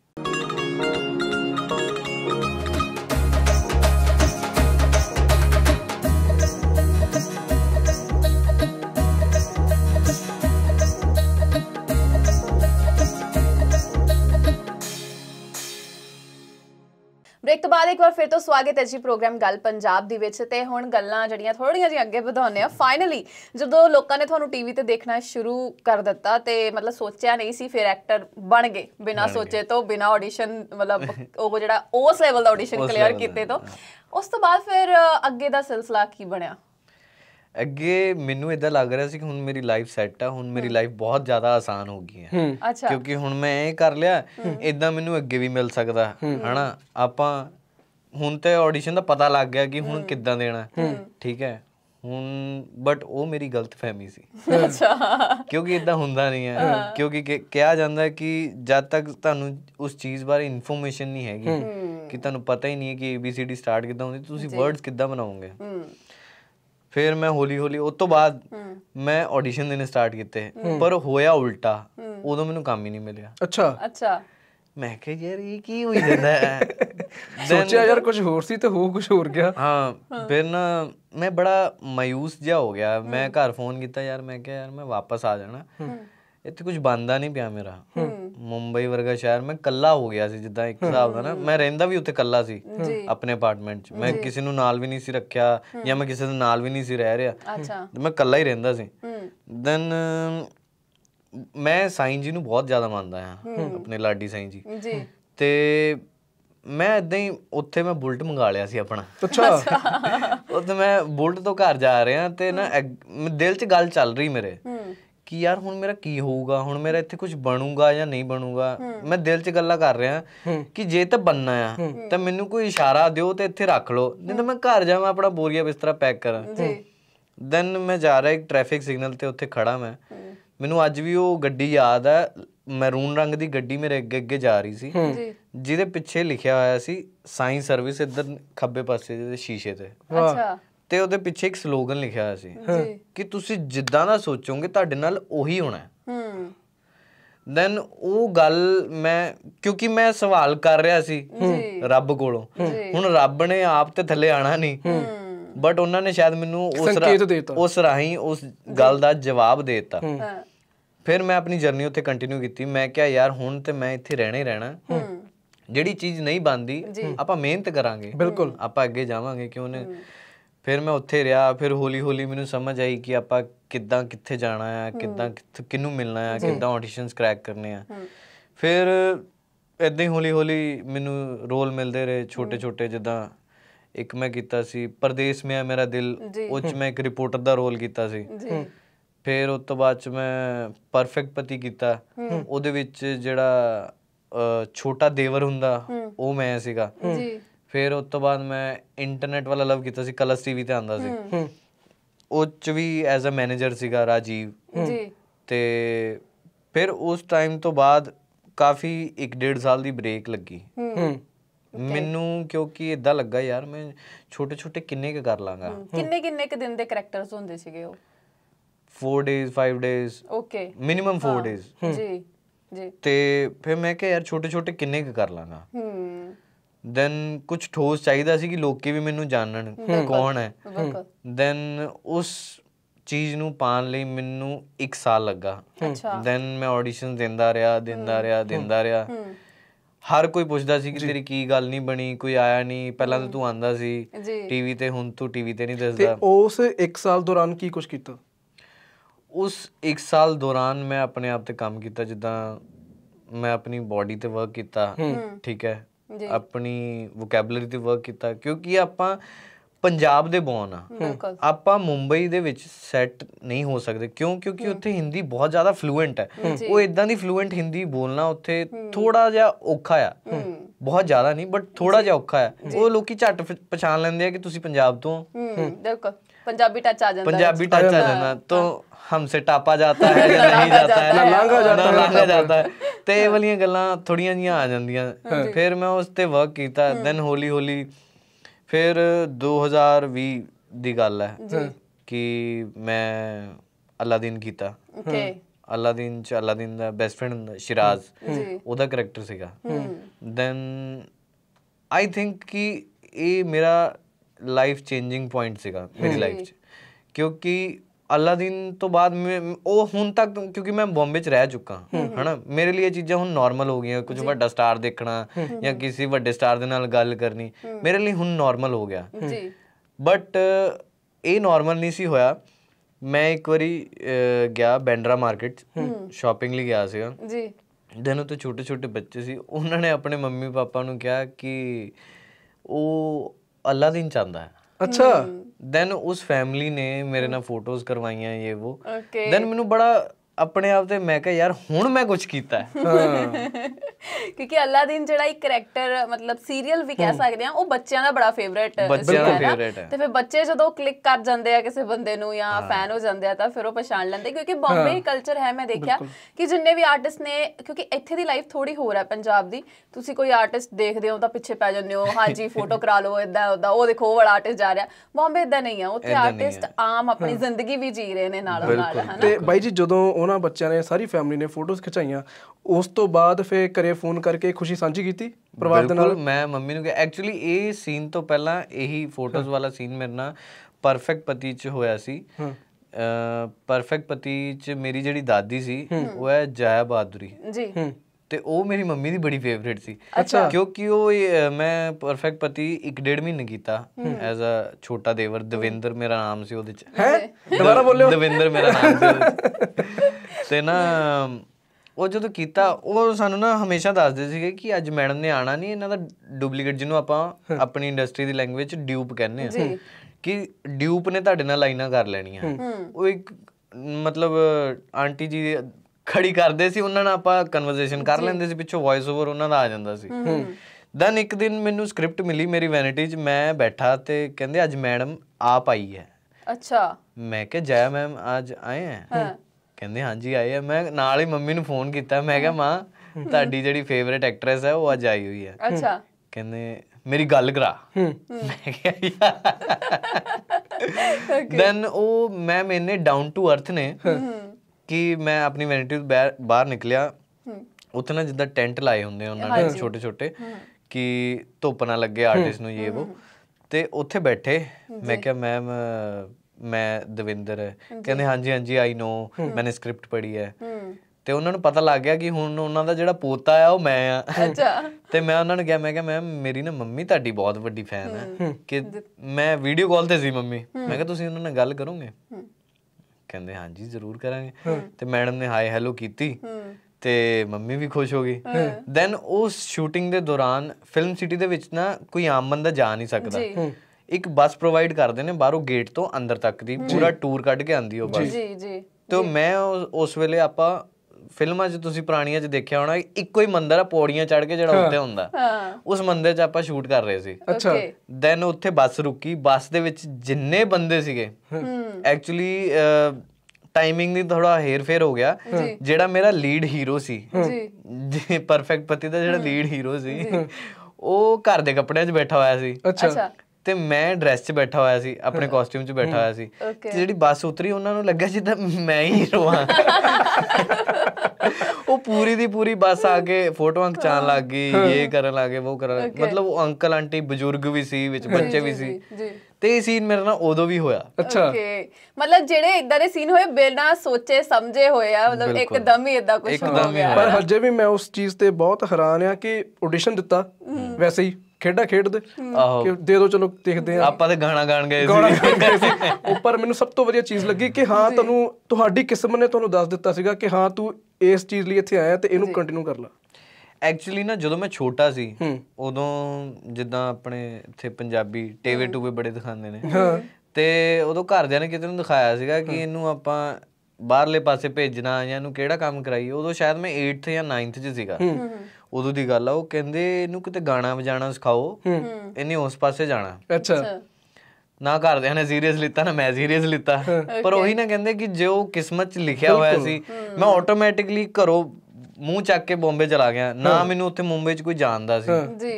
ਬ੍ਰੇਕ ਤੋਂ ਬਾਅਦ ਇੱਕ ਵਾਰ ਫਿਰ ਤੋਂ ਸਵਾਗਤ ਹੈ ਜੀ ਪ੍ਰੋਗਰਾਮ ਗੱਲ ਪੰਜਾਬ ਦੇ ਵਿੱਚ ਤੇ ਹੁਣ ਗੱਲਾਂ ਜਿਹੜੀਆਂ ਥੋੜੀਆਂ ਜਿਹੀਆਂ ਅੱਗੇ ਵਧਾਉਂਦੇ ਆ ਫਾਈਨਲੀ ਜਦੋਂ ਲੋਕਾਂ ਨੇ ਤੁਹਾਨੂੰ ਟੀਵੀ ਤੇ ਦੇਖਣਾ ਸ਼ੁਰੂ ਕਰ ਦਿੱਤਾ ਤੇ ਮਤਲਬ ਸੋਚਿਆ ਨਹੀਂ ਸੀ ਫਿਰ ਐਕਟਰ ਬਣ ਗਏ ਬਿਨਾਂ ਸੋਚੇ ਤੋਂ ਬਿਨਾਂ ਆਡੀਸ਼ਨ ਮਤਲਬ ਉਹ ਜਿਹੜਾ ਉਸ ਲੈਵਲ ਦਾ ਆਡੀਸ਼ਨ ਕਲੀਅਰ ਕੀਤੇ ਤੋਂ। ਉਸ ਤੋਂ ਬਾਅਦ ਫਿਰ ਅੱਗੇ ਦਾ ਸਿਲਸਿਲਾ ਕੀ ਬਣਿਆ? ਅੱਗੇ ਮੈਨੂੰ ਇਦਾਂ ਲੱਗ ਰਿਹਾ ਸੀ ਕਿ ਹੁਣ ਮੇਰੀ ਲਾਈਫ ਸੈੱਟ ਆ ਹੁਣ ਮੇਰੀ ਲਾਈਫ ਬਹੁਤ ਜ਼ਿਆਦਾ ਆਸਾਨ ਹੋ ਗਈ ਹੈ। ਕਿਉਂਕਿ ਹੁਣ ਮੈਂ ਇਹ ਕਰ ਲਿਆ ਇਦਾਂ ਮੈਨੂੰ ਅੱਗੇ ਵੀ ਮਿਲ ਸਕਦਾ ਹਨਾ? ਆਪਾਂ ਹੁਣ ਤੇ ਆਡੀਸ਼ਨ ਦਾ ਪਤਾ ਲੱਗ ਗਿਆ ਕਿ ਹੁਣ ਕਿੱਦਾਂ ਦੇਣਾ। ਠੀਕ ਹੈ? ਹੁਣ ਬਟ ਉਹ ਮੇਰੀ ਗਲਤ ਫਹਿਮੀ ਸੀ। ਅੱਛਾ। ਕਿਉਂਕਿ ਇਦਾਂ ਹੁੰਦਾ ਨਹੀਂ ਹੈ। ਕਿਉਂਕਿ ਕਿਹਾ ਜਾਂਦਾ ਹੈ ਕਿ ਜਦ ਤੱਕ ਤੁਹਾਨੂੰ ਉਸ ਚੀਜ਼ ਬਾਰੇ ਇਨਫੋਰਮੇਸ਼ਨ ਨਹੀਂ ਹੈਗੀ ਕਿ ਤੁਹਾਨੂੰ ਪਤਾ ਹੀ ਨਹੀਂ ਹੈ ਕਿ ABCD ਸਟਾਰਟ ਕਿੱਦਾਂ ਹੁੰਦੀ ਤੁਸੀਂ ਵਰਡਸ ਕਿੱਦਾਂ ਬਣਾਓਗੇ। ਹੂੰ। ਫਿਰ ਮੈਂ ਹੌਲੀ ਹੌਲੀ ਉਸ ਤੋਂ ਬਾਅਦ ਮੈਂ ਆਡੀਸ਼ਨ ਦੇਣੇ ਸਟਾਰਟ ਕੀਤੇ। ਪਰ ਹੋਇਆ ਉਲਟਾ। ਉਦੋਂ ਮੈਨੂੰ ਕੰਮ ਹੀ ਨਹੀਂ ਮਿਲਿਆ। ਅੱਛਾ। ਅੱਛਾ। ਮੈਂ ਕਿਹਾ ਯਾਰ ਇਹ ਕੀ ਹੋਈ ਜਾਂਦਾ ਹੈ? ਸੋਚਿਆ ਯਾਰ ਕੁਝ ਹੋਰ ਸੀ ਤੇ ਹੋ ਕੁਝ ਹੋਰ ਗਿਆ। ਹਾਂ ਫਿਰ ਨਾ ਮੈਂ ਬੜਾ ਮਾਯੂਸ ਜਿਹਾ ਹੋ ਗਿਆ। ਮੈਂ ਘਰ ਫੋਨ ਕੀਤਾ ਯਾਰ ਮੈਂ ਕਿਹਾ ਯਾਰ ਮੈਂ ਵਾਪਸ ਆ ਜਾਣਾ। ਇੱਥੇ ਕੁਝ ਬੰਦਾ ਨਹੀਂ ਪਿਆ ਮੇਰਾ। ਮੁੰਬਈ ਵਰਗਾ ਸ਼ਹਿਰ ਮੈਂ ਕੱਲਾ ਹੋ ਗਿਆ ਸੀ ਜਿੱਦਾਂ ਇੱਕ ਹਿਸਾਬ ਦਾ ਨਾ। ਮੈਂ ਰਹਿੰਦਾ ਵੀ ਉੱਥੇ ਕੱਲਾ ਸੀ ਆਪਣੇ ਅਪਾਰਟਮੈਂਟ 'ਚ। ਮੈਂ ਕਿਸੇ ਨੂੰ ਨਾਲ ਵੀ ਨਹੀਂ ਸੀ ਰੱਖਿਆ ਜਾਂ ਮੈਂ ਕਿਸੇ ਦੇ ਨਾਲ ਵੀ ਨਹੀਂ ਸੀ ਰਹਿ ਰਿਹਾ। ਅੱਛਾ। ਮੈਂ ਕੱਲਾ ਹੀ ਰਹਿੰਦਾ ਸੀ। ਹੂੰ। ਦੈਨ ਮੈਂ ਸਾਈਂ ਜੀ ਨੂੰ ਬਹੁਤ ਜ਼ਿਆਦਾ ਮੰਨਦਾ ਹਾਂ। ਆਪਣੇ ਲਾਡੀ ਸਾਈਂ ਜੀ। ਜੀ। ਤੇ ਮੈਂ ਇਦਾਂ ਹੀ ਉੱਥੇ ਮੈਂ ਬੁਲਟ ਮੰਗਾ ਲਿਆ ਸੀ ਆਪਣਾ। ਅੱਛਾ। ਉੱਥੇ ਮੈਂ ਬੁਲਟ ਤੋਂ ਘਰ ਜਾ ਰਿਹਾ ਤੇ ਨਾ ਦਿਲ 'ਚ ਗੱਲ ਚੱਲ ਰਹੀ ਮੇਰੇ। ਹੂੰ। ਕਿ ਯਾਰ ਹੁਣ ਮੇਰਾ ਕੀ ਹੋਊਗਾ? ਹੁਣ ਮੇਰਾ ਇੱਥੇ ਕੁਝ ਬਣੂਗਾ ਜਾਂ ਨਹੀਂ ਬਣੂਗਾ? ਮੈਂ ਦਿਲ 'ਚ ਗੱਲਾਂ ਕਰ ਰਿਹਾ ਕਿ ਜੇ ਤਾਂ ਬੰਨਾ ਆ ਤਾਂ ਮੈਨੂੰ ਕੋਈ ਇਸ਼ਾਰਾ ਦਿਓ ਤੇ ਇੱਥੇ ਰੱਖ ਲਓ। ਨਹੀਂ ਤਾਂ ਮੈਂ ਘਰ ਜਾਵਾਂ ਆਪਣਾ ਬੋਰੀਆ ਬਿਸਤਰਾ ਪੈਕ ਕਰਾਂ। ਜੀ। ਦੈਨ ਮੈਂ ਜਾ ਰਿਹਾ ਇੱਕ ਟ੍ਰੈਫਿਕ ਸਿਗਨਲ ਤੇ ਉੱਥੇ ਖੜਾ ਮੈਂ। ਮੈਨੂੰ ਅੱਜ ਵੀ ਉਹ ਗੱਡੀ ਯਾਦ ਹੈ ਮੈਰੂਨ ਰੰਗ ਦੀ ਗੱਡੀ ਮੇਰੇ ਅੱਗੇ ਅੱਗੇ ਜਾ ਰਹੀ ਸੀ। ਜਿਹਦੇ ਪਿੱਛੇ ਲਿਖਿਆ ਹੋਇਆ ਸੀ ਸਾਇੰਸ ਸਰਵਿਸ ਇੱਧਰ ਖੱਬੇ ਪਾਸੇ ਦੇ ਸ਼ੀਸ਼ੇ ਤੇ। ਅੱਛਾ। ਤੇ ਉਹਦੇ ਪਿੱਛੇ ਇੱਕ ਸਲੋਗਨ ਲਿਖਿਆ ਹੋਇਆ ਸੀ ਜੀ। ਕਿ ਤੁਸੀਂ ਜਿੱਦਾਂ ਦਾ ਸੋਚੋਗੇ ਤੁਹਾਡੇ ਨਾਲ ਉਹੀ ਹੋਣਾ ਹੈ। ਹੂੰ। ਦੈਨ ਉਹ ਗੱਲ ਮੈਂ ਕਿਉਂਕਿ ਮੈਂ ਸਵਾਲ ਕਰ ਰਿਹਾ ਸੀ ਰੱਬ ਕੋਲੋਂ। ਹੁਣ ਰੱਬ ਨੇ ਆਪ ਤੇ ਥੱਲੇ ਆਣਾ ਨਹੀਂ। ਬਟ ਉਹਨਾਂ ਨੇ ਸ਼ਾਇਦ ਮੈਨੂੰ ਉਸ। ਉਸ ਰਾਹੀਂ ਉਸ ਗੱਲ ਦਾ ਜਵਾਬ ਦੇ ਦਿੱਤਾ। ਹਾਂ। ਫਿਰ ਮੈਂ ਆਪਣੀ ਜਰਨੀ ਉੱਥੇ ਕੰਟੀਨਿਊ ਕੀਤੀ। ਮੈਂ ਕਿਹਾ ਯਾਰ ਹੁਣ ਤੇ ਮੈਂ ਇੱਥੇ ਰਹਿਣਾ ਹੀ ਰਹਿਣਾ ਜਿਹੜੀ ਚੀਜ਼ ਨਹੀਂ ਬਣਦੀ ਆਪਾਂ ਮਿਹਨਤ ਕਰਾਂਗੇ। ਬਿਲਕੁਲ। ਆਪਾਂ ਅੱਗੇ ਜਾਵਾਂਗੇ ਕਿਉਂ ਨੇ। ਫਿਰ ਮੈਂ ਉੱਥੇ ਰਿਹਾ ਫਿਰ ਹੌਲੀ ਹੌਲੀ ਮੈਨੂੰ ਸਮਝ ਆਈ ਕਿ ਆਪਾਂ ਕਿੱਦਾਂ ਕਿੱਥੇ ਜਾਣਾ ਹੈ। ਕਿੱਦਾਂ ਕਿਹਨੂੰ ਮਿਲਣਾ ਹੈ ਕਿੱਦਾਂ ਆਡੀਸ਼ਨਸ ਕ੍ਰੈਕ ਕਰਨੇ ਆ। ਫਿਰ ਇਦਾਂ ਹੀ ਹੌਲੀ ਹੌਲੀ ਮੈਨੂੰ ਰੋਲ ਮਿਲਦੇ ਰਹੇ ਛੋਟੇ ਛੋਟੇ ਜਿੱਦਾਂ ਇੱਕ ਮੈਂ ਕੀਤਾ ਸੀ ਪਰਦੇਸ ਮੇ ਮੇਰਾ ਦਿਲ ਉਹ ਚ ਮੈਂ ਇੱਕ ਰਿਪੋਰਟਰ ਦਾ ਰੋਲ ਕੀਤਾ ਸੀ। ਜੀ। ਫਿਰ ਉਸ ਤੋਂ ਬਾਅਦ ਚ ਮੈਂ ਪਰਫੈਕਟ ਪਤੀ ਕੀਤਾ। ਉਹਦੇ ਵਿੱਚ ਜਿਹੜਾ ਛੋਟਾ ਦੇਵਰ ਹੁੰਦਾ ਉਹ ਮੈਂ ਸੀਗਾ। ਜੀ। ਫਿਰ ਉਸ ਤੋਂ ਬਾਅਦ ਮੈਂ ਇੰਟਰਨੈਟ ਵਾਲਾ ਲਵ ਕੀਤਾ ਸੀ ਕਲਰਸ ਟੀਵੀ ਤੇ ਆਂਦਾ ਸੀ। ਹੂੰ। ਉਹ ਚ ਵੀ ਐਜ਼ ਅ ਮੈਨੇਜਰ ਸੀਗਾ ਰਾਜੀਵ। ਜੀ। ਤੇ ਫਿਰ ਉਸ ਟਾਈਮ ਤੋਂ ਬਾਅਦ ਕਾਫੀ 1.5 ਸਾਲ ਦੀ ਬ੍ਰੇਕ ਲੱਗੀ। ਹੂੰ। ਮੈਨੂੰ ਕਿਉਂਕਿ ਇਦਾਂ ਲੱਗਾ ਯਾਰ ਮੈਂ ਛੋਟੇ ਛੋਟੇ ਕਿੰਨੇ ਕੁ ਕਰ ਲਾਂਗਾ। ਕਿੰਨੇ ਕਿੰਨੇ ਕ ਦਿਨ ਦੇ ਕੈਰੈਕਟਰਸ ਹੁੰਦੇ ਸੀਗੇ ਉਹ? 4 days 5 days okay minimum 4 days ਜੀ ਜੀ। ਤੇ ਫਿਰ ਮੈਂ ਕਿਹਾ ਯਾਰ ਛੋਟੇ ਛੋਟੇ ਕਿੰਨੇ ਕੁ ਕਰ ਲਾਂਗਾ। ਹੂੰ। ਦੈਨ ਕੁਝ ਠੋਸ ਚਾਹੀਦਾ ਸੀ ਕਿ ਲੋਕੀ ਵੀ ਮੈਨੂੰ ਜਾਣਨ ਕੌਣ ਹੈ। ਦੈਨ ਉਸ ਚੀਜ਼ ਨੂੰ ਪਾਣ ਲਈ ਮੈਨੂੰ 1 ਸਾਲ ਲੱਗਾ। ਅੱਛਾ। ਦੈਨ ਮੈਂ ਆਡੀਸ਼ਨ ਦਿੰਦਾ ਰਿਹਾ ਦਿੰਦਾ ਰਿਹਾ ਦਿੰਦਾ ਰਿਹਾ। ਹਰ ਕੋਈ ਪੁੱਛਦਾ ਸੀ ਕਿ ਤੇਰੀ ਕੀ ਗੱਲ ਨਹੀਂ ਬਣੀ ਕੋਈ ਆਇਆ ਨਹੀਂ ਪਹਿਲਾਂ ਤਾਂ ਤੂੰ ਆਂਦਾ ਸੀ। ਟੀਵੀ ਤੇ ਹੁਣ ਤੂੰ ਟੀਵੀ ਤੇ ਨਹੀਂ ਤੇ ਦੱਸਦਾ। ਉਸ 1 ਸਾਲ ਦੌਰਾਨ ਕੀ ਕੁਝ ਕੀਤਾ? ਉਸ 1 ਸਾਲ ਦੌਰਾਨ ਮੈਂ ਆਪਣੇ ਆਪ ਤੇ ਕੰਮ ਕੀਤਾ ਜਿੱਦਾਂ ਮੈਂ ਆਪਣੀ ਬਾਡੀ ਤੇ ਵਰਕ ਕੀਤਾ। ਠੀਕ ਹੈ। ਆਪਣੀ ਵੋਕੈਬਲਰੀ ਤੇ ਵਰਕ ਕੀਤਾ ਕਿਉਂਕਿ ਆਪਾਂ ਪੰਜਾਬ ਦੇ ਬੌਨ ਆ। ਆਪਾਂ ਮੁੰਬਈ ਦੇ ਵਿੱਚ ਸੈੱਟ ਨਹੀਂ ਹੋ ਸਕਦੇ ਕਿਉਂ? ਕਿਉਂਕਿ ਉੱਥੇ ਹਿੰਦੀ ਬਹੁਤ ਜ਼ਿਆਦਾ ਫਲੂਐਂਟ ਹੈ। ਉਹ ਇਦਾਂ ਦੀ ਫਲੂਐਂਟ ਹਿੰਦੀ ਬੋਲਣਾ ਉੱਥੇ ਥੋੜਾ ਜਿਹਾ ਔਖਾ ਆ। ਬਹੁਤ ਜ਼ਿਆਦਾ ਨਹੀਂ ਬਟ ਥੋੜਾ ਜਿਹਾ ਔਖਾ ਆ। ਉਹ ਲੋਕੀ ਝੱਟ ਪਛਾਣ ਲੈਂਦੇ ਆ ਕਿ ਤੁਸੀਂ ਪੰਜਾਬ ਤੋਂ ਹੂੰ। ਬਿਲਕੁਲ। ਪੰਜਾਬੀ ਟੱਚ ਆ ਜਾਂਦਾ पंजाबी टच आ जाना तो हमसे टापा जाता है ਜਾਂ ਨਹੀਂ ਜਾਤਾ ਹੈ ਨਾ ਲਾਂਘਾ ਜਾਤਾ ਨਾ ਲਾਂਘਾ ਜਾਤਾ ਹੈ ਤੇ ਇਹ ਵਾਲੀਆਂ ਗੱਲਾਂ ਥੋੜੀਆਂ ਜੀਆਂ ਆ ਜਾਂਦੀਆਂ ਫਿਰ ਮੈਂ ਉਸ ਤੇ ਵਰਕ ਕੀਤਾ ਦੈਨ ਹੌਲੀ ਹੌਲੀ ਫਿਰ 2020 ਦੀ ਗੱਲ ਹੈ ਕਿ ਮੈਂ ਅਲਾਦੀਨ ਕੀਤਾ ਓਕੇ ਅਲਾਦੀਨ ਚ ਅਲਾਦੀਨ ਦਾ ਬੈਸਟ ਫਰੈਂਡ ਹੁੰਦਾ ਸ਼ਿਰਾਜ਼ ਜੀ ਉਹਦਾ ਕੈਰੈਕਟਰ ਸੀਗਾ ਦੈਨ ਆਈ ਥਿੰਕ ਕਿ ਇਹ ਮੇਰਾ ਲਾਈਫ ਚੇਂਜਿੰਗ ਪੁਆਇੰਟ ਸੀਗਾ ਮੇਰੀ ਲਾਈਫ 'ਚ। ਕਿਉਂਕਿ ਅਲਾਦੀਨ ਤੋਂ ਬਾਅਦ ਮੈਂ ਉਹ ਹੁਣ ਤੱਕ ਕਿਉਂਕਿ ਮੈਂ ਬੰਬੇ 'ਚ ਰਹਿ ਚੁੱਕਾ। ਹਨਾ? ਮੇਰੇ ਲਈ ਇਹ ਚੀਜ਼ਾਂ ਹੁਣ ਨਾਰਮਲ ਹੋ ਗਈਆਂ। ਕੁਝ ਵੱਡਾ ਸਟਾਰ ਦੇਖਣਾ ਜਾਂ ਕਿਸੇ ਵੱਡੇ ਸਟਾਰ ਦੇ ਨਾਲ ਗੱਲ ਕਰਨੀ ਮੇਰੇ ਲਈ ਹੁਣ ਨਾਰਮਲ ਹੋ ਗਿਆ। ਜੀ। ਬਟ ਇਹ ਨਾਰਮਲ ਨਹੀਂ ਸੀ ਹੋਇਆ। ਮੈਂ ਇੱਕ ਵਾਰੀ ਗਿਆ ਬੈਂਡਰਾ ਮਾਰਕੀਟ ਸ਼ਾਪਿੰਗ ਲਈ ਗਿਆ ਸੀਗਾ। ਜੀ। ਦੈਨ ਉੱਤੇ ਛੋਟੇ ਛੋਟੇ ਬੱਚੇ ਸੀ। ਉਹਨਾਂ ਨੇ ਆਪਣੇ ਮੰਮੀ ਪਾਪਾ ਨੂੰ ਕਿਹਾ ਕਿ ਉਹ ਅਲਾਦੀਨ ਚਾਹੁੰਦਾ ਹੈ। ਅੱਛਾ। ਦੈਨ ਉਸ ਫੈਮਿਲੀ ਨੇ ਮੇਰੇ ਨਾਲ ਫੋਟੋਜ਼ ਕਰਵਾਈਆਂ ਇਹ ਉਹ। ਦੈਨ ਮੈਨੂੰ ਬੜਾ ਆਪਣੇ ਆਪ ਤੇ ਮੈਂ ਕਿਹਾ ਯਾਰ ਹੁਣ ਮੈਂ ਕੁਝ ਕੀਤਾ ਹੈ। ਕਿਉਂਕਿ ਅਲਾਦੀਨ ਜਿਹੜਾ ਇੱਕ ਕੈਰੈਕਟਰ ਮਤਲਬ ਸੀਰੀਅਲ ਵੀ ਕਹਿ ਸਕਦੇ ਆ ਉਹ ਬੱਚਿਆਂ ਦਾ ਬੜਾ ਫੇਵਰੇਟ ਬੱਚਿਆਂ ਦਾ ਹੈ। ਤੇ ਫਿਰ ਬੱਚੇ ਜਦੋਂ ਕਲਿੱਕ ਕਰ ਜਾਂਦੇ ਆ ਕਿਸੇ ਬੰਦੇ ਨੂੰ ਜਾਂ ਫੈਨ ਹੋ ਜਾਂਦੇ ਆ ਤਾਂ ਫਿਰ ਉਹ ਪਛਾਣ ਲੈਂਦੇ। ਕਿਉਂਕਿ ਬੰਬੇ ਕਲਚਰ ਹੈ ਮੈਂ ਦੇਖਿਆ ਕਿ ਜਿੰਨੇ ਵੀ ਆਰਟਿਸਟ ਨੇ ਕਿਉਂਕਿ ਇੱਥੇ ਦੀ ਲਾਈਫ ਥੋੜੀ ਹੋਰ ਹੈ ਪੰਜਾਬ ਦੀ। ਤੁਸੀਂ ਕੋਈ ਆਰਟਿਸਟ ਦੇਖਦੇ ਹੋ ਤਾਂ ਪਿੱਛੇ ਪੈ ਜਾਂਦੇ ਹੋ ਹਾਂਜੀ ਫੋਟੋ ਕਰਾ ਲਓ ਇਦਾਂ ਉਦਾਂ ਉਹ ਦੇਖੋ ਉਹ ਵਾਲਾ ਆਰਟਿਸਟ ਜਾ ਰਿਹਾ। ਬੰਬੇ ਇਦਾਂ ਨਹੀਂ ਆ ਉੱਥੇ ਆਰਟਿਸਟ ਆਮ ਆਪਣੀ ਜ਼ਿੰਦਗੀ ਵੀ ਜੀ ਰਹੇ ਨੇ ਨਾਲੋਂ ਨਾਲ ਹਨਾ? ਤੇ ਬਾਈ ਜੀ ਜਦੋਂ ਉਹਨਾਂ ਬੱਚਿਆਂ ਨੇ ਸਾਰੀ ਫੈਮਿਲੀ ਨੇ ਫੋਟੋਜ਼ ਖਿਚਾਈਆਂ। ਉਸ ਤੋਂ ਬਾਅਦ ਫੇਰ ਘਰੇ ਫੋਨ ਕਰਕੇ ਖੁਸ਼ੀ ਸਾਂਝੀ ਕੀਤੀ ਪਰਿਵਾਰ ਦੇ ਨਾਲ। ਬਿਲਕੁਲ ਮੈਂ ਮੰਮੀ ਨੂੰ ਕਿਹਾ ਐਕਚੁਅਲੀ ਇਹ ਸੀਨ ਤੋਂ ਪਹਿਲਾਂ ਇਹੀ ਫੋਟੋਜ਼ ਵਾਲਾ ਸੀਨ ਮੇਰੇ ਨਾਲ ਪਰਫੈਕਟ ਪਤੀ ਚ ਹੋਇਆ ਸੀ। ਪਰਫੈਕਟ ਪਤੀ ਚ ਮੇਰੀ ਜਿਹੜੀ ਦਾਦੀ ਸੀ ਉਹ ਹੈ ਜਾਇਆ ਬਹਾਦੁਰੀ। ਜੀ। ਤੇ ਉਹ ਮੇਰੀ ਮੰਮੀ ਦੀ ਬੜੀ ਫੇਵਰੇਟ ਸੀ। ਅੱਛਾ। ਕਿਉਂਕਿ ਉਹ ਮੈਂ ਪਰਫੈਕਟ ਪਤੀ ਇੱਕ ਡੇਢ ਮਹੀਨੇ ਕੀਤਾ ਐਜ਼ ਅ ਛੋਟਾ ਦੇਵਰ ਦਵਿੰਦਰ ਮੇਰਾ ਨਾਮ ਸੀ ਉਹਦੇ ਚ। ਹੈ? ਦੁਬਾਰਾ ਬੋਲਿਓ। ਦਵਿੰਦਰ ਮੇਰਾ ਨਾਮ ਸੀ। ਤੇ ਨਾ ਉਹ ਜਦੋਂ ਕੀਤਾ ਉਹ ਸਾਨੂੰ ਨਾ ਹਮੇਸ਼ਾ ਦੱਸਦੇ ਸੀਗੇ ਕਿ ਅੱਜ ਮੈਡਮ ਨੇ ਆਣਾ ਨਹੀਂ ਇਹਨਾਂ ਦਾ ਡੁਪਲੀਕੇਟ ਜਿਹਨੂੰ ਆਪਾਂ ਆਪਣੀ ਇੰਡਸਟਰੀ ਦੀ ਲੈਂਗੁਏਜ ਡਿਊਪ ਕਹਿੰਦੇ ਆ ਕਿ ਡਿਊਪ ਨੇ ਤੁਹਾਡੇ ਨਾਲ ਲਾਈਨਾਂ ਕਰ ਲੈਣੀਆਂ। ਉਹ ਇੱਕ ਮਤਲਬ ਆਂਟੀ ਜੀ ਖੜੀ ਕਰਦੇ ਸੀ ਉਹਨਾਂ ਨਾਲ ਆਪਾਂ ਕਨਵਰਸੇਸ਼ਨ ਕਰ ਲੈਂਦੇ ਸੀ ਪਿੱਛੋਂ ਵੌਇਸ ਓਵਰ ਉਹਨਾਂ ਦਾ ਆ ਜਾਂਦਾ ਸੀ। ਦੈਨ ਇੱਕ ਦਿਨ ਮੈਨੂੰ ਸਕ੍ਰਿਪਟ ਮਿਲੀ ਮੇਰੀ ਵੈਨਿਟੀ 'ਚ ਮੈਂ ਬੈਠਾ ਤੇ ਕਹਿੰਦੇ ਅੱਜ ਮੈਡਮ ਆਪ ਆਈ ਹੈ। ਅੱਛਾ। ਮੈਂ ਕਿਹਾ ਜੈ ਮੈਮ ਅੱਜ ਆਏ ਹੈ। ਕਹਿੰਦੇ ਹਾਂਜੀ ਆਏ ਆ। ਮੈਂ ਨਾਲ ਹੀ ਮੰਮੀ ਨੂੰ ਫੋਨ ਕੀਤਾ। ਮੈਂ ਕਿਹਾ ਮਾਂ ਤੁਹਾਡੀ ਜਿਹੜੀ ਫੇਵਰੇਟ ਐਕਟਰੈਸ ਹੈ ਉਹ ਅੱਜ ਆਈ ਹੋਈ ਹੈ ਅੱਛਾ। ਕਹਿੰਦੇ ਮੇਰੀ ਗੱਲ ਕਰਾ। ਹੂੰ। ਮੈਂ ਕਿਹਾ ਦੈਨ ਉਹ ਮੈਮ ਇੰਨੇ ਡਾਊਨ ਟੂ ਅਰਥ ਨੇ ਕਿ ਮੈਂ ਆਪਣੀ ਵੈਨਿਟੀ ਤੋਂ ਬਾਹਰ- ਨਿਕਲਿਆ। ਉੱਥੇ ਨਾ ਜਿੱਦਾਂ ਟੈਂਟ ਲਾਏ ਹੁੰਦੇ ਆ ਉਹਨਾਂ ਨੇ ਛੋਟੇ ਛੋਟੇ ਕਿ ਧੁੱਪ ਨਾ ਲੱਗੇ ਆਰਟਿਸਟ ਨੂੰ ਇਹ ਉਹ ਤੇ ਉੱਥੇ ਬੈਠੇ। ਮੈਂ ਕਿਹਾ ਮੈਮ ਮੈਂ ਦਵਿੰਦਰ ਕਹਿੰਦੇ ਹਾਂਜੀ ਹਾਂਜੀ ਆਈ ਨੋ ਮੈਨੇ ਸਕ੍ਰਿਪਟ ਪੜ੍ਹੀ ਹੈ। ਤੇ ਉਹਨਾਂ ਨੂੰ ਪਤਾ ਲੱਗ ਗਿਆ ਕਿ ਹੁਣ ਉਹਨਾਂ ਦਾ ਜਿਹੜਾ ਪੋਤਾ ਆ ਉਹ ਮੈਂ ਆ। ਅੱਛਾ। ਤੇ ਮੈਂ ਉਹਨਾਂ ਨੂੰ ਕਿਹਾ ਮੈਂ ਕਿਹਾ ਮੈਮ ਮੇਰੀ ਨਾ ਮੰਮੀ ਤੁਹਾਡੀ ਬਹੁਤ ਵੱਡੀ ਫੈਨ ਹੈ। ਕਿ ਮੈਂ ਵੀਡੀਓ ਕਾਲ ਤੇ ਸੀ ਮੰਮੀ। ਮੈਂ ਕਿਹਾ ਤੁਸੀਂ ਉਹਨਾਂ ਨਾਲ ਗੱਲ ਕਰੋਗੇ? ਕਹਿੰਦੇ ਹਾਂਜੀ ਜ਼ਰੂਰ ਕਰਾਂਗੇ। ਤੇ ਮੈਡਮ ਨੇ ਹਾਈ ਹੈਲੋ ਕੀਤੀ। ਤੇ ਮੰਮੀ ਵੀ ਖੁਸ਼ ਹੋ ਗਈ। ਦੈਨ ਉਸ ਸ਼ੂਟਿੰਗ ਦੇ ਦੌਰਾਨ ਫਿਲਮ ਸਿਟੀ ਦੇ ਵਿੱਚ ਨਾ ਕੋਈ ਆਮ ਬੰਦਾ ਜਾ ਨਹੀਂ ਸਕਦਾ। ਇੱਕ ਬੱਸ ਪ੍ਰੋਵਾਈਡ ਕਰਦੇ ਨੇ ਬਾਹਰੋਂ ਗੇਟ ਤੋਂ ਅੰਦਰ ਤੱਕ ਦੀ ਪੂਰਾ ਟੂਰ ਕੱਢ ਕੇ ਆਂਦੀ ਉਹ ਬੱਸ। ਜੀ ਜੀ ਤੇ ਮੈਂ ਉਸ- ਵੇਲੇ ਆਪਾਂ ਫਿਲਮਾਂ 'ਚ ਤੁਸੀਂ ਪੁਰਾਣੀਆਂ 'ਚ ਦੇਖਿਆ ਹੋਣਾ ਇੱਕੋ ਹੀ ਮੰਦਿਰ ਆ ਪੌੜੀਆਂ ਚੜ੍ਹ ਕੇ ਜਿਹੜਾ ਉੱਤੇ ਹੁੰਦਾ। ਹਾਂ। ਉਸ ਮੰਦਿਰ 'ਚ ਆਪਾਂ ਸ਼ੂਟ ਕਰ ਰਹੇ ਸੀ। ਅੱਛਾ। ਦੈਨ ਉੱਥੇ ਬੱਸ ਰੁਕੀ। ਬੱਸ ਦੇ ਵਿੱਚ ਜਿੰਨੇ ਬੰਦੇ ਸੀਗੇ ਐਕਚੁਅਲੀ ਟਾਈਮਿੰਗ ਦੀ ਥੋੜਾ ਹੇਰ ਫੇਰ ਹੋ ਗਿਆ। ਜਿਹੜਾ ਮੇਰਾ ਲੀਡ ਹੀਰੋ ਸੀ ਜੀ। ਜੀ ਪਰਫੈਕਟ ਪਤੀ ਦਾ ਜਿਹੜਾ ਲੀਡ ਹੀਰੋ ਸੀ ਉਹ ਘਰ ਦੇ ਕੱਪੜਿਆਂ 'ਚ ਬੈਠਾ ਹੋਇਆ ਸੀ। ਅੱਛਾ। ਅੱਛਾ। ਤੇ ਮੈਂ ਡਰੈਸ 'ਚ ਬੈਠਾ ਹੋਇਆ ਸੀ ਆਪਣੇ ਕਾਸਟਿਊਮ 'ਚ ਬੈਠਾ ਹੋਇਆ ਸੀ. ਤੇ ਜਿਹੜੀ ਬੱਸ ਉਤਰੀ ਉਹਨਾਂ ਨੂੰ ਲੱਗਾ ਜਿੱਦਾਂ ਮੈਂ ਹੀ ਹਾਂ ਉਹ ਪੂਰੀ ਦੀ ਪੂਰੀ ਬੱਸ ਆ ਕੇ ਫੋਟੋਆਂ ਖਿਚਾਉਣ ਲੱਗ ਗਈ ਇਹ ਕਰਨ ਲੱਗੇ ਉਹ ਕਰਨ ਲੱਗ ਗਏ। ਮਤਲਬ ਉਹ ਅੰਕਲ ਆਂਟੀ ਬਜ਼ੁਰਗ ਵੀ ਸੀ ਵਿੱਚ ਬੱਚੇ ਵੀ ਸੀ। ਜੀ। ਤੇ ਇਹ ਸੀਨ ਮੇਰੇ ਨਾਲ ਉਦੋਂ ਵੀ ਹੋਇਆ। ਅੱਛਾ। ਓਕੇ ਮਤਲਬ ਜਿਹੜੇ ਇਦਾਂ ਦੇ ਸੀਨ ਹੋਏ ਬਿਨਾਂ ਸੋਚੇ ਸਮਝੇ ਹੋਏ ਆ ਮਤਲਬ ਇੱਕਦਮ ਹੀ ਇਦਾਂ ਕੁਝ ਹੀ ਗਿਆ। ਪਰ ਹਜੇ ਵੀ ਮੈਂ ਉਸ ਚੀਜ਼ ਤੇ ਬਹੁਤ ਹੈਰਾਨ ਆ ਕਿ ਆਡੀਸ਼ਨ ਦਿੱਤਾ। ਵੈਸੇ ਹੀ। ਖੇਡਾ ਖੇਡਦੇ? ਕਿ ਦੇ ਦਿਓ ਚਲੋ ਦੇਖਦੇ ਆ ਆਪਾਂ ਤੇ ਗਾਣਾ ਗਾਣ ਗਏ ਸੀ। ਗਾਉਂਦੇ ਸੀ। ਉਹ ਪਰ ਮੈਨੂੰ ਸਭ ਤੋਂ ਵਧੀਆ ਚੀਜ਼ ਲੱਗੀ ਕਿ ਹਾਂ ਤੁਹਾਨੂੰ ਤੁਹਾਡੀ ਕਿਸਮਤ ਨੇ ਤੁਹਾਨੂੰ ਦੱਸ ਦਿੱਤਾ ਸੀਗਾ ਕਿ ਹਾਂ ਤੂੰ ਇਸ ਚੀਜ਼ ਲਈ ਇੱਥੇ ਆਇਆ ਤੇ ਇਹਨੂੰ ਕੰਟੀਨਿਊ ਕਰ ਲੈ। ਐਕਚੁਅਲੀ ਨਾ ਜਦੋਂ ਮੈਂ ਛੋਟਾ ਸੀ। ਉਦੋਂ ਜਿੱਦਾਂ ਆਪਣੇ ਇੱਥੇ ਪੰਜਾਬੀ ਟੇਵੇ ਟੂਵੇ ਬੜੇ ਦਿਖਾਉਂਦੇ ਨੇ। ਤੇ ਉਦੋਂ ਘਰਦਿਆਂ ਨੇ ਕਿਤੇ ਨੂੰ ਦਿਖਾਇਆ ਸੀਗਾ ਕਿ ਇਹਨੂੰ ਆਪਾਂ ਬਾਹਰਲੇ ਪਾਸੇ ਭੇਜਣਾ ਜਾਂ ਇਹਨੂੰ ਕਿਹੜਾ ਕੰਮ ਕਰਾਈਏ ਉਦੋਂ ਸ਼ਾਇਦ ਮੈਂ 8th ਜਾਂ 9th 'ਚ ਸੀਗਾ। ਉਦੋਂ ਦੀ ਗੱਲ ਆ ਉਹ ਕਹਿੰਦੇ ਇਹਨੂੰ ਕਿਤੇ ਗਾਣਾ ਵਜਾਣਾ ਸਿਖਾਓ। ਇਹਨੇ ਉਸ ਪਾਸੇ ਜਾਣਾ। ਅੱਛਾ। ਨਾ ਘਰਦਿਆਂ ਨੇ ਸੀਰੀਅਸ ਲਿੱਤਾ ਨਾ ਮੈਂ ਸੀਰੀਅਸ ਲਿੱਤਾ। ਪਰ ਉਹੀ ਨਾ ਕਹਿੰਦੇ ਕਿ ਜੋ ਕਿਸਮਤ 'ਚ ਲਿਖਿਆ ਹੋਇਆ ਸੀ ਮੈਂ ਆਟੋਮੈਟਿਕਲੀ ਘਰੋਂ ਮੂੰਹ ਚੱਕ ਕੇ ਬੰਬੇ ਚਲਾ ਗਿਆ। ਨਾ ਮੈਨੂੰ ਉੱਥੇ ਮੁੰਬਈ 'ਚ ਕੋਈ ਜਾਣਦਾ। ਸੀ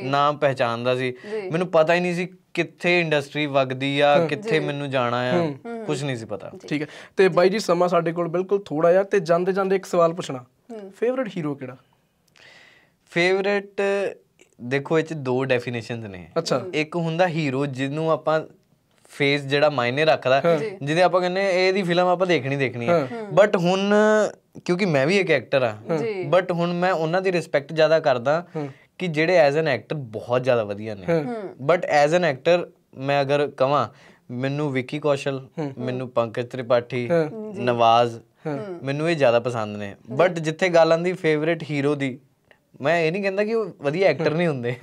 ਨਾ ਪਹਿਚਾਨਦਾ ਸੀ। ਮੈਨੂੰ ਪਤਾ ਹੀ ਨਹੀਂ ਸੀ ਕਿੱਥੇ ਇੰਡਸਟਰੀ ਵਗਦੀ ਆ ਕਿੱਥੇ ਮੈਨੂੰ ਜਾਣਾ ਆ। ਕੁਝ ਨਹੀਂ ਸੀ ਪਤਾ। ਠੀਕ ਹੈ। ਤੇ ਬਾਈ ਜੀ ਸਮਾਂ ਸਾਡੇ ਕੋਲ ਬਿਲਕੁਲ ਥੋੜਾ ਜਿਹਾ ਤੇ ਜਾਂਦੇ ਜਾਂਦੇ ਇੱਕ ਸਵਾਲ ਪੁੱਛਣਾ। ਫੇਵਰਿਟ ਹੀਰੋ ਕਿਹੜਾ? ਫੇਵਰੇਟ ਦੇਖੋ ਇਹ ਚ ਦੋ ਡੈਫੀਨੇਸ਼ਨਸ ਨੇ। ਅੱਛਾ। ਇੱਕ ਹੁੰਦਾ ਹੀਰੋ ਜਿਹਨੂੰ ਆਪਾਂ ਫੇਸ ਜਿਹੜਾ ਮਾਇਨੇ ਰੱਖਦਾ ਜਿਹਦੇ ਆਪਾਂ ਕਹਿੰਦੇ ਇਹਦੀ ਫਿਲਮ ਆਪਾਂ ਦੇਖਣੀ ਦੇਖਣੀ ਹੈ। ਬਟ ਹੁਣ ਕਿਉਂਕਿ ਮੈਂ ਵੀ ਇੱਕ ਐਕਟਰ ਆ ਬਟ ਹੁਣ ਮੈਂ ਉਹਨਾਂ ਦੀ ਰਿਸਪੈਕਟ ਜ਼ਿਆਦਾ ਕਰਦਾ ਕਿ ਜਿਹੜੇ ਐਜ਼ ਐਨ ਐਕਟਰ ਬਹੁਤ ਜ਼ਿਆਦਾ ਵਧੀਆ ਨੇ। ਬਟ ਐਜ਼ ਐਨ ਐਕਟਰ ਮੈਂ ਅਗਰ ਕਵਾਂ ਮੈਨੂੰ ਵਿੱਕੀ ਕੌਸ਼ਲ ਮੈਨੂੰ ਪੰਕਜ ਤ੍ਰਿਪਾਠੀ ਨਵਾਜ਼ ਮੈਨੂੰ ਇਹ ਜ਼ਿਆਦਾ ਪਸੰਦ ਨੇ। ਬਟ ਜਿੱਥੇ ਗੱਲ ਆਂਦੀ ਫੇਵਰਿਟ ਹੀਰੋ ਦੀ ਮੈਂ ਇਹ ਨਹੀਂ ਕਹਿੰਦਾ ਕਿ ਉਹ ਵਧੀਆ ਐਕਟਰ ਨਹੀਂ ਹੁੰਦੇ।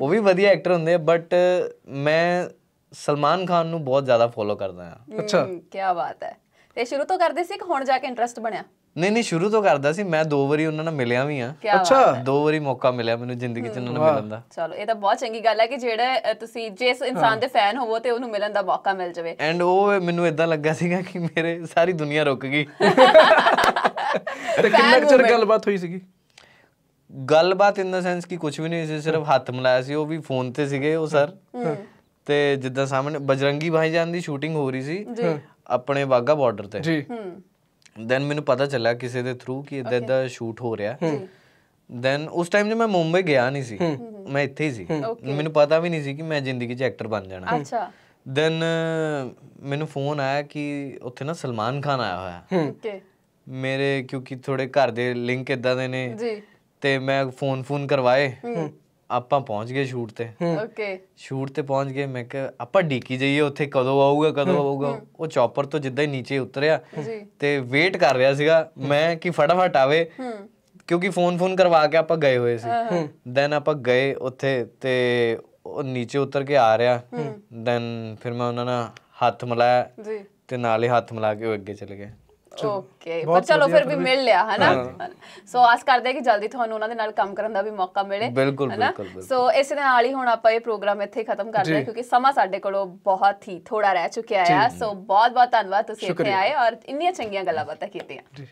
ਉਹ ਵੀ ਵਧੀਆ ਐਕਟਰ ਹੁੰਦੇ ਬਟ ਮੈਂ ਸਲਮਾਨ ਖਾਨ ਨੂੰ ਬਹੁਤ ਜ਼ਿਆਦਾ ਫੋਲੋ ਕਰਦਾ ਹਾਂ। ਅੱਛਾ। ਕੀ ਬਾਤ ਹੈ। ਤੇ ਸ਼ੁਰੂ ਤੋਂ ਕਰਦੇ ਸੀ ਕਿ ਹੁਣ ਜਾ ਕੇ ਇੰਟਰਸਟ ਬਣਿਆ? ਨਹੀਂ ਨਹੀਂ ਸ਼ੁਰੂ ਤੋਂ ਕਰਦਾ ਸੀ। ਮੈਂ ਦੋ ਵਾਰੀ ਉਹਨਾਂ ਨਾਲ ਮਿਲਿਆ ਵੀ ਆ ਅੱਛਾ। ਦੋ ਵਾਰੀ ਮੌਕਾ ਮਿਲਿਆ ਮੈਨੂੰ ਜ਼ਿੰਦਗੀ 'ਚ ਉਹਨਾਂ ਨਾਲ ਮਿਲਣ ਦਾ। ਚਲੋ ਇਹ ਤਾਂ ਬਹੁਤ ਚੰਗੀ ਗੱਲ ਹੈ ਕਿ ਜਿਹੜਾ ਤੁਸੀਂ ਜਿਸ ਇਨਸਾਨ ਦੇ ਫੈਨ ਹੋਵੋ ਤੇ ਉਹਨੂੰ ਮਿਲਣ ਦਾ ਮੌਕਾ ਮਿਲ ਜਾਵੇ। ਐਂਡ ਉਹ ਮੈਨੂੰ ਇਦਾਂ ਲੱਗਾ ਸੀਗਾ ਕਿ ਮੇਰੇ ਸਾਰੀ ਦੁਨੀਆ ਰੁਕ ਗਈ। ਤੇ ਕਿੰਨਾ ਚਿਰ ਗੱਲਬਾਤ ਹੋਈ ਸੀਗੀ? ਗੱਲਬਾਤ ਇਨ ਦਾ ਸੈਂਸ ਕਿ ਕੁਝ ਵੀ ਨਹੀਂ ਸੀ ਸਿਰਫ ਹੱਥ ਮਿਲਾਇਆ ਸੀ ਉਹ ਵੀ ਫੋਨ ਤੇ ਸੀਗੇ ਉਹ ਸਰ ਤੇ ਜਿੱਦਾਂ ਸਾਹਮਣੇ ਬਜਰੰਗੀ ਭਾਈਜਾਨ ਦੀ ਸ਼ੂਟਿੰਗ ਹੋ ਰਹੀ ਸੀ ਆਪਣੇ ਵਾਗਾ ਬਾਰਡਰ ਤੇ। ਜੀ। ਹੂੰ। ਦੈਨ ਮੈਨੂੰ ਪਤਾ ਚੱਲਿਆ ਕਿਸੇ ਦੇ ਥਰੂ ਕਿ ਇਦਾਂ ਇਦਾਂ ਸ਼ੂਟ ਹੋ ਰਿਹਾ। ਦੈਨ ਉਸ ਟਾਈਮ 'ਚ ਮੈਂ ਮੁੰਬਈ ਗਿਆ ਨਹੀਂ ਸੀ। ਮੈਂ ਇੱਥੇ ਹੀ ਸੀ। ਮੈਨੂੰ ਪਤਾ ਵੀ ਨਹੀਂ ਸੀ ਕਿ ਮੈਂ ਜ਼ਿੰਦਗੀ 'ਚ ਐਕਟਰ ਬਣ ਜਾਣਾ। ਅੱਛਾ। ਦੈਨ ਮੈਨੂੰ ਫੋਨ ਆਇਆ ਕਿ ਉੱਥੇ ਨਾ ਸਲਮਾਨ ਖਾਨ ਆਇਆ ਹੋਇਆ। ਓਕੇ ਮੇਰੇ ਕਿਉਂਕਿ ਥੋੜੇ ਘਰ ਦੇ ਲਿੰਕ ਇਦਾਂ ਦੇ ਨੇ। ਜੀ। ਤੇ ਮੈਂ ਫੋਨ ਫੋਨ ਕਰਵਾਏ। ਆਪਾਂ ਪਹੁੰਚ ਗਏ ਸ਼ੂਟ ਤੇ। ਓਕੇ। ਸ਼ੂਟ ਤੇ ਪਹੁੰਚ ਗਏ ਮੈਂ ਕਿਹਾ ਆਪਾਂ ਡੀਕੀ ਜਾਈਏ ਉੱਥੇ ਕਦੋਂ ਆਊਗਾ ਕਦੋਂ ਆਊਗਾ। ਉਹ ਚੌਪਰ ਤੋਂ ਜਿੱਦਾਂ ਹੀ ਨੀਚੇ ਉਤਰਿਆ ਤੇ ਵੇਟ ਕਰ ਰਿਹਾ ਸੀਗਾ ਮੈਂ ਕਿ ਫਟਾਫਟ ਆਵੇ। ਕਿਉਂਕਿ ਫੋਨ ਫੋਨ ਕਰਵਾ ਕੇ ਆਪਾਂ ਗਏ ਹੋਏ ਸੀ। ਦੈਨ ਆਪਾਂ ਗਏ ਉੱਥੇ ਤੇ ਉਹ ਨੀਚੇ ਉਤਰ ਕੇ ਆ ਰਿਹਾ। ਦੈਨ ਫਿਰ ਮੈਂ ਉਹਨਾਂ ਨਾਲ ਹੱਥ ਮਿਲਾਇਆ ਜੀ। ਤੇ ਨਾਲੇ ਹੱਥ ਮਿਲਾ ਕੇ ਉਹ ਅੱਗੇ ਚਲੇ ਗਏ। ਓਕੇ ਪਰ ਚਲੋ ਫਿਰ ਵੀ ਮਿਲ ਲਿਆ ਹਨਾ? ਸੋ ਆਸ ਕਰਦੇ ਹਾਂ ਕਿ ਜਲਦੀ ਤੁਹਾਨੂੰ ਉਹਨਾਂ ਦੇ ਨਾਲ ਕੰਮ ਕਰਨ ਦਾ ਵੀ ਮੌਕਾ ਮਿਲੇ ਬਿਲਕੁਲ, ਹਨਾ? ਬਿਲਕੁਲ। ਸੋ ਇਸੇ ਦੇ ਨਾਲ ਹੀ ਹੁਣ ਆਪਾਂ ਇਹ ਪ੍ਰੋਗਰਾਮ ਇੱਥੇ ਹੀ ਖਤਮ ਕਰਦੇ ਹਾਂ ਕਿਉਂਕਿ ਸਮਾਂ ਸਾਡੇ ਕੋਲੋਂ ਬਹੁਤ ਹੀ ਥੋੜਾ ਰਹਿ ਚੁੱਕਿਆ ਆ। ਸੋ ਬਹੁਤ ਬਹੁਤ ਧੰਨਵਾਦ ਤੁਸੀਂ ਇੱਥੇ ਆਏ ਔਰ ਇੰਨੀਆਂ ਚੰਗੀਆਂ ਗੱਲਾਂ ਬਾਤਾਂ ਕੀਤੀਆਂ। ਜੀ।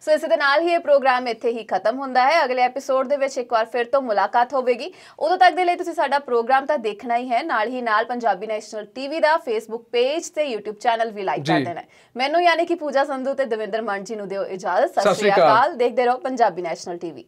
ਸੋ ਇਸੇ ਦੇ ਨਾਲ ਹੀ ਇਹ ਪ੍ਰੋਗਰਾਮ ਇੱਥੇ ਹੀ ਖਤਮ ਹੁੰਦਾ ਹੈ। ਅਗਲੇ ਐਪੀਸੋਡ ਦੇ ਵਿੱਚ ਇੱਕ ਵਾਰ ਫਿਰ ਤੋਂ ਮੁਲਾਕਾਤ ਹੋਵੇਗੀ। ਉਦੋਂ ਤੱਕ ਦੇ ਲਈ ਤੁਸੀਂ ਸਾਡਾ ਪ੍ਰੋਗਰਾਮ ਤਾਂ ਦੇਖਣਾ ਹੀ ਹੈ। ਨਾਲ ਹੀ ਨਾਲ ਪੰਜਾਬੀ ਨੈਸ਼ਨਲ ਟੀਵੀ ਦਾ ਫੇਸਬੁੱਕ ਪੇਜ ਤੇ YouTube ਚੈਨਲ ਵੀ ਲਾਈਕ ਕਰ। ਦੇਣਾ ਮੈਨੂੰ ਯਾਨੀ ਕਿ ਪੂਜਾ ਸੰਧੂ ਤੇ ਦਵਿੰਦਰ ਮਾਨ ਜੀ ਨੂੰ ਦਿਓ ਇਜਾਜ਼ਤ। ਸਤਿ ਸ਼੍ਰੀ। ਅਕਾਲ। ਦੇਖਦੇ ਰਹੋ ਪੰਜਾਬੀ ਨੈਸ਼ਨਲ ਟੀਵੀ।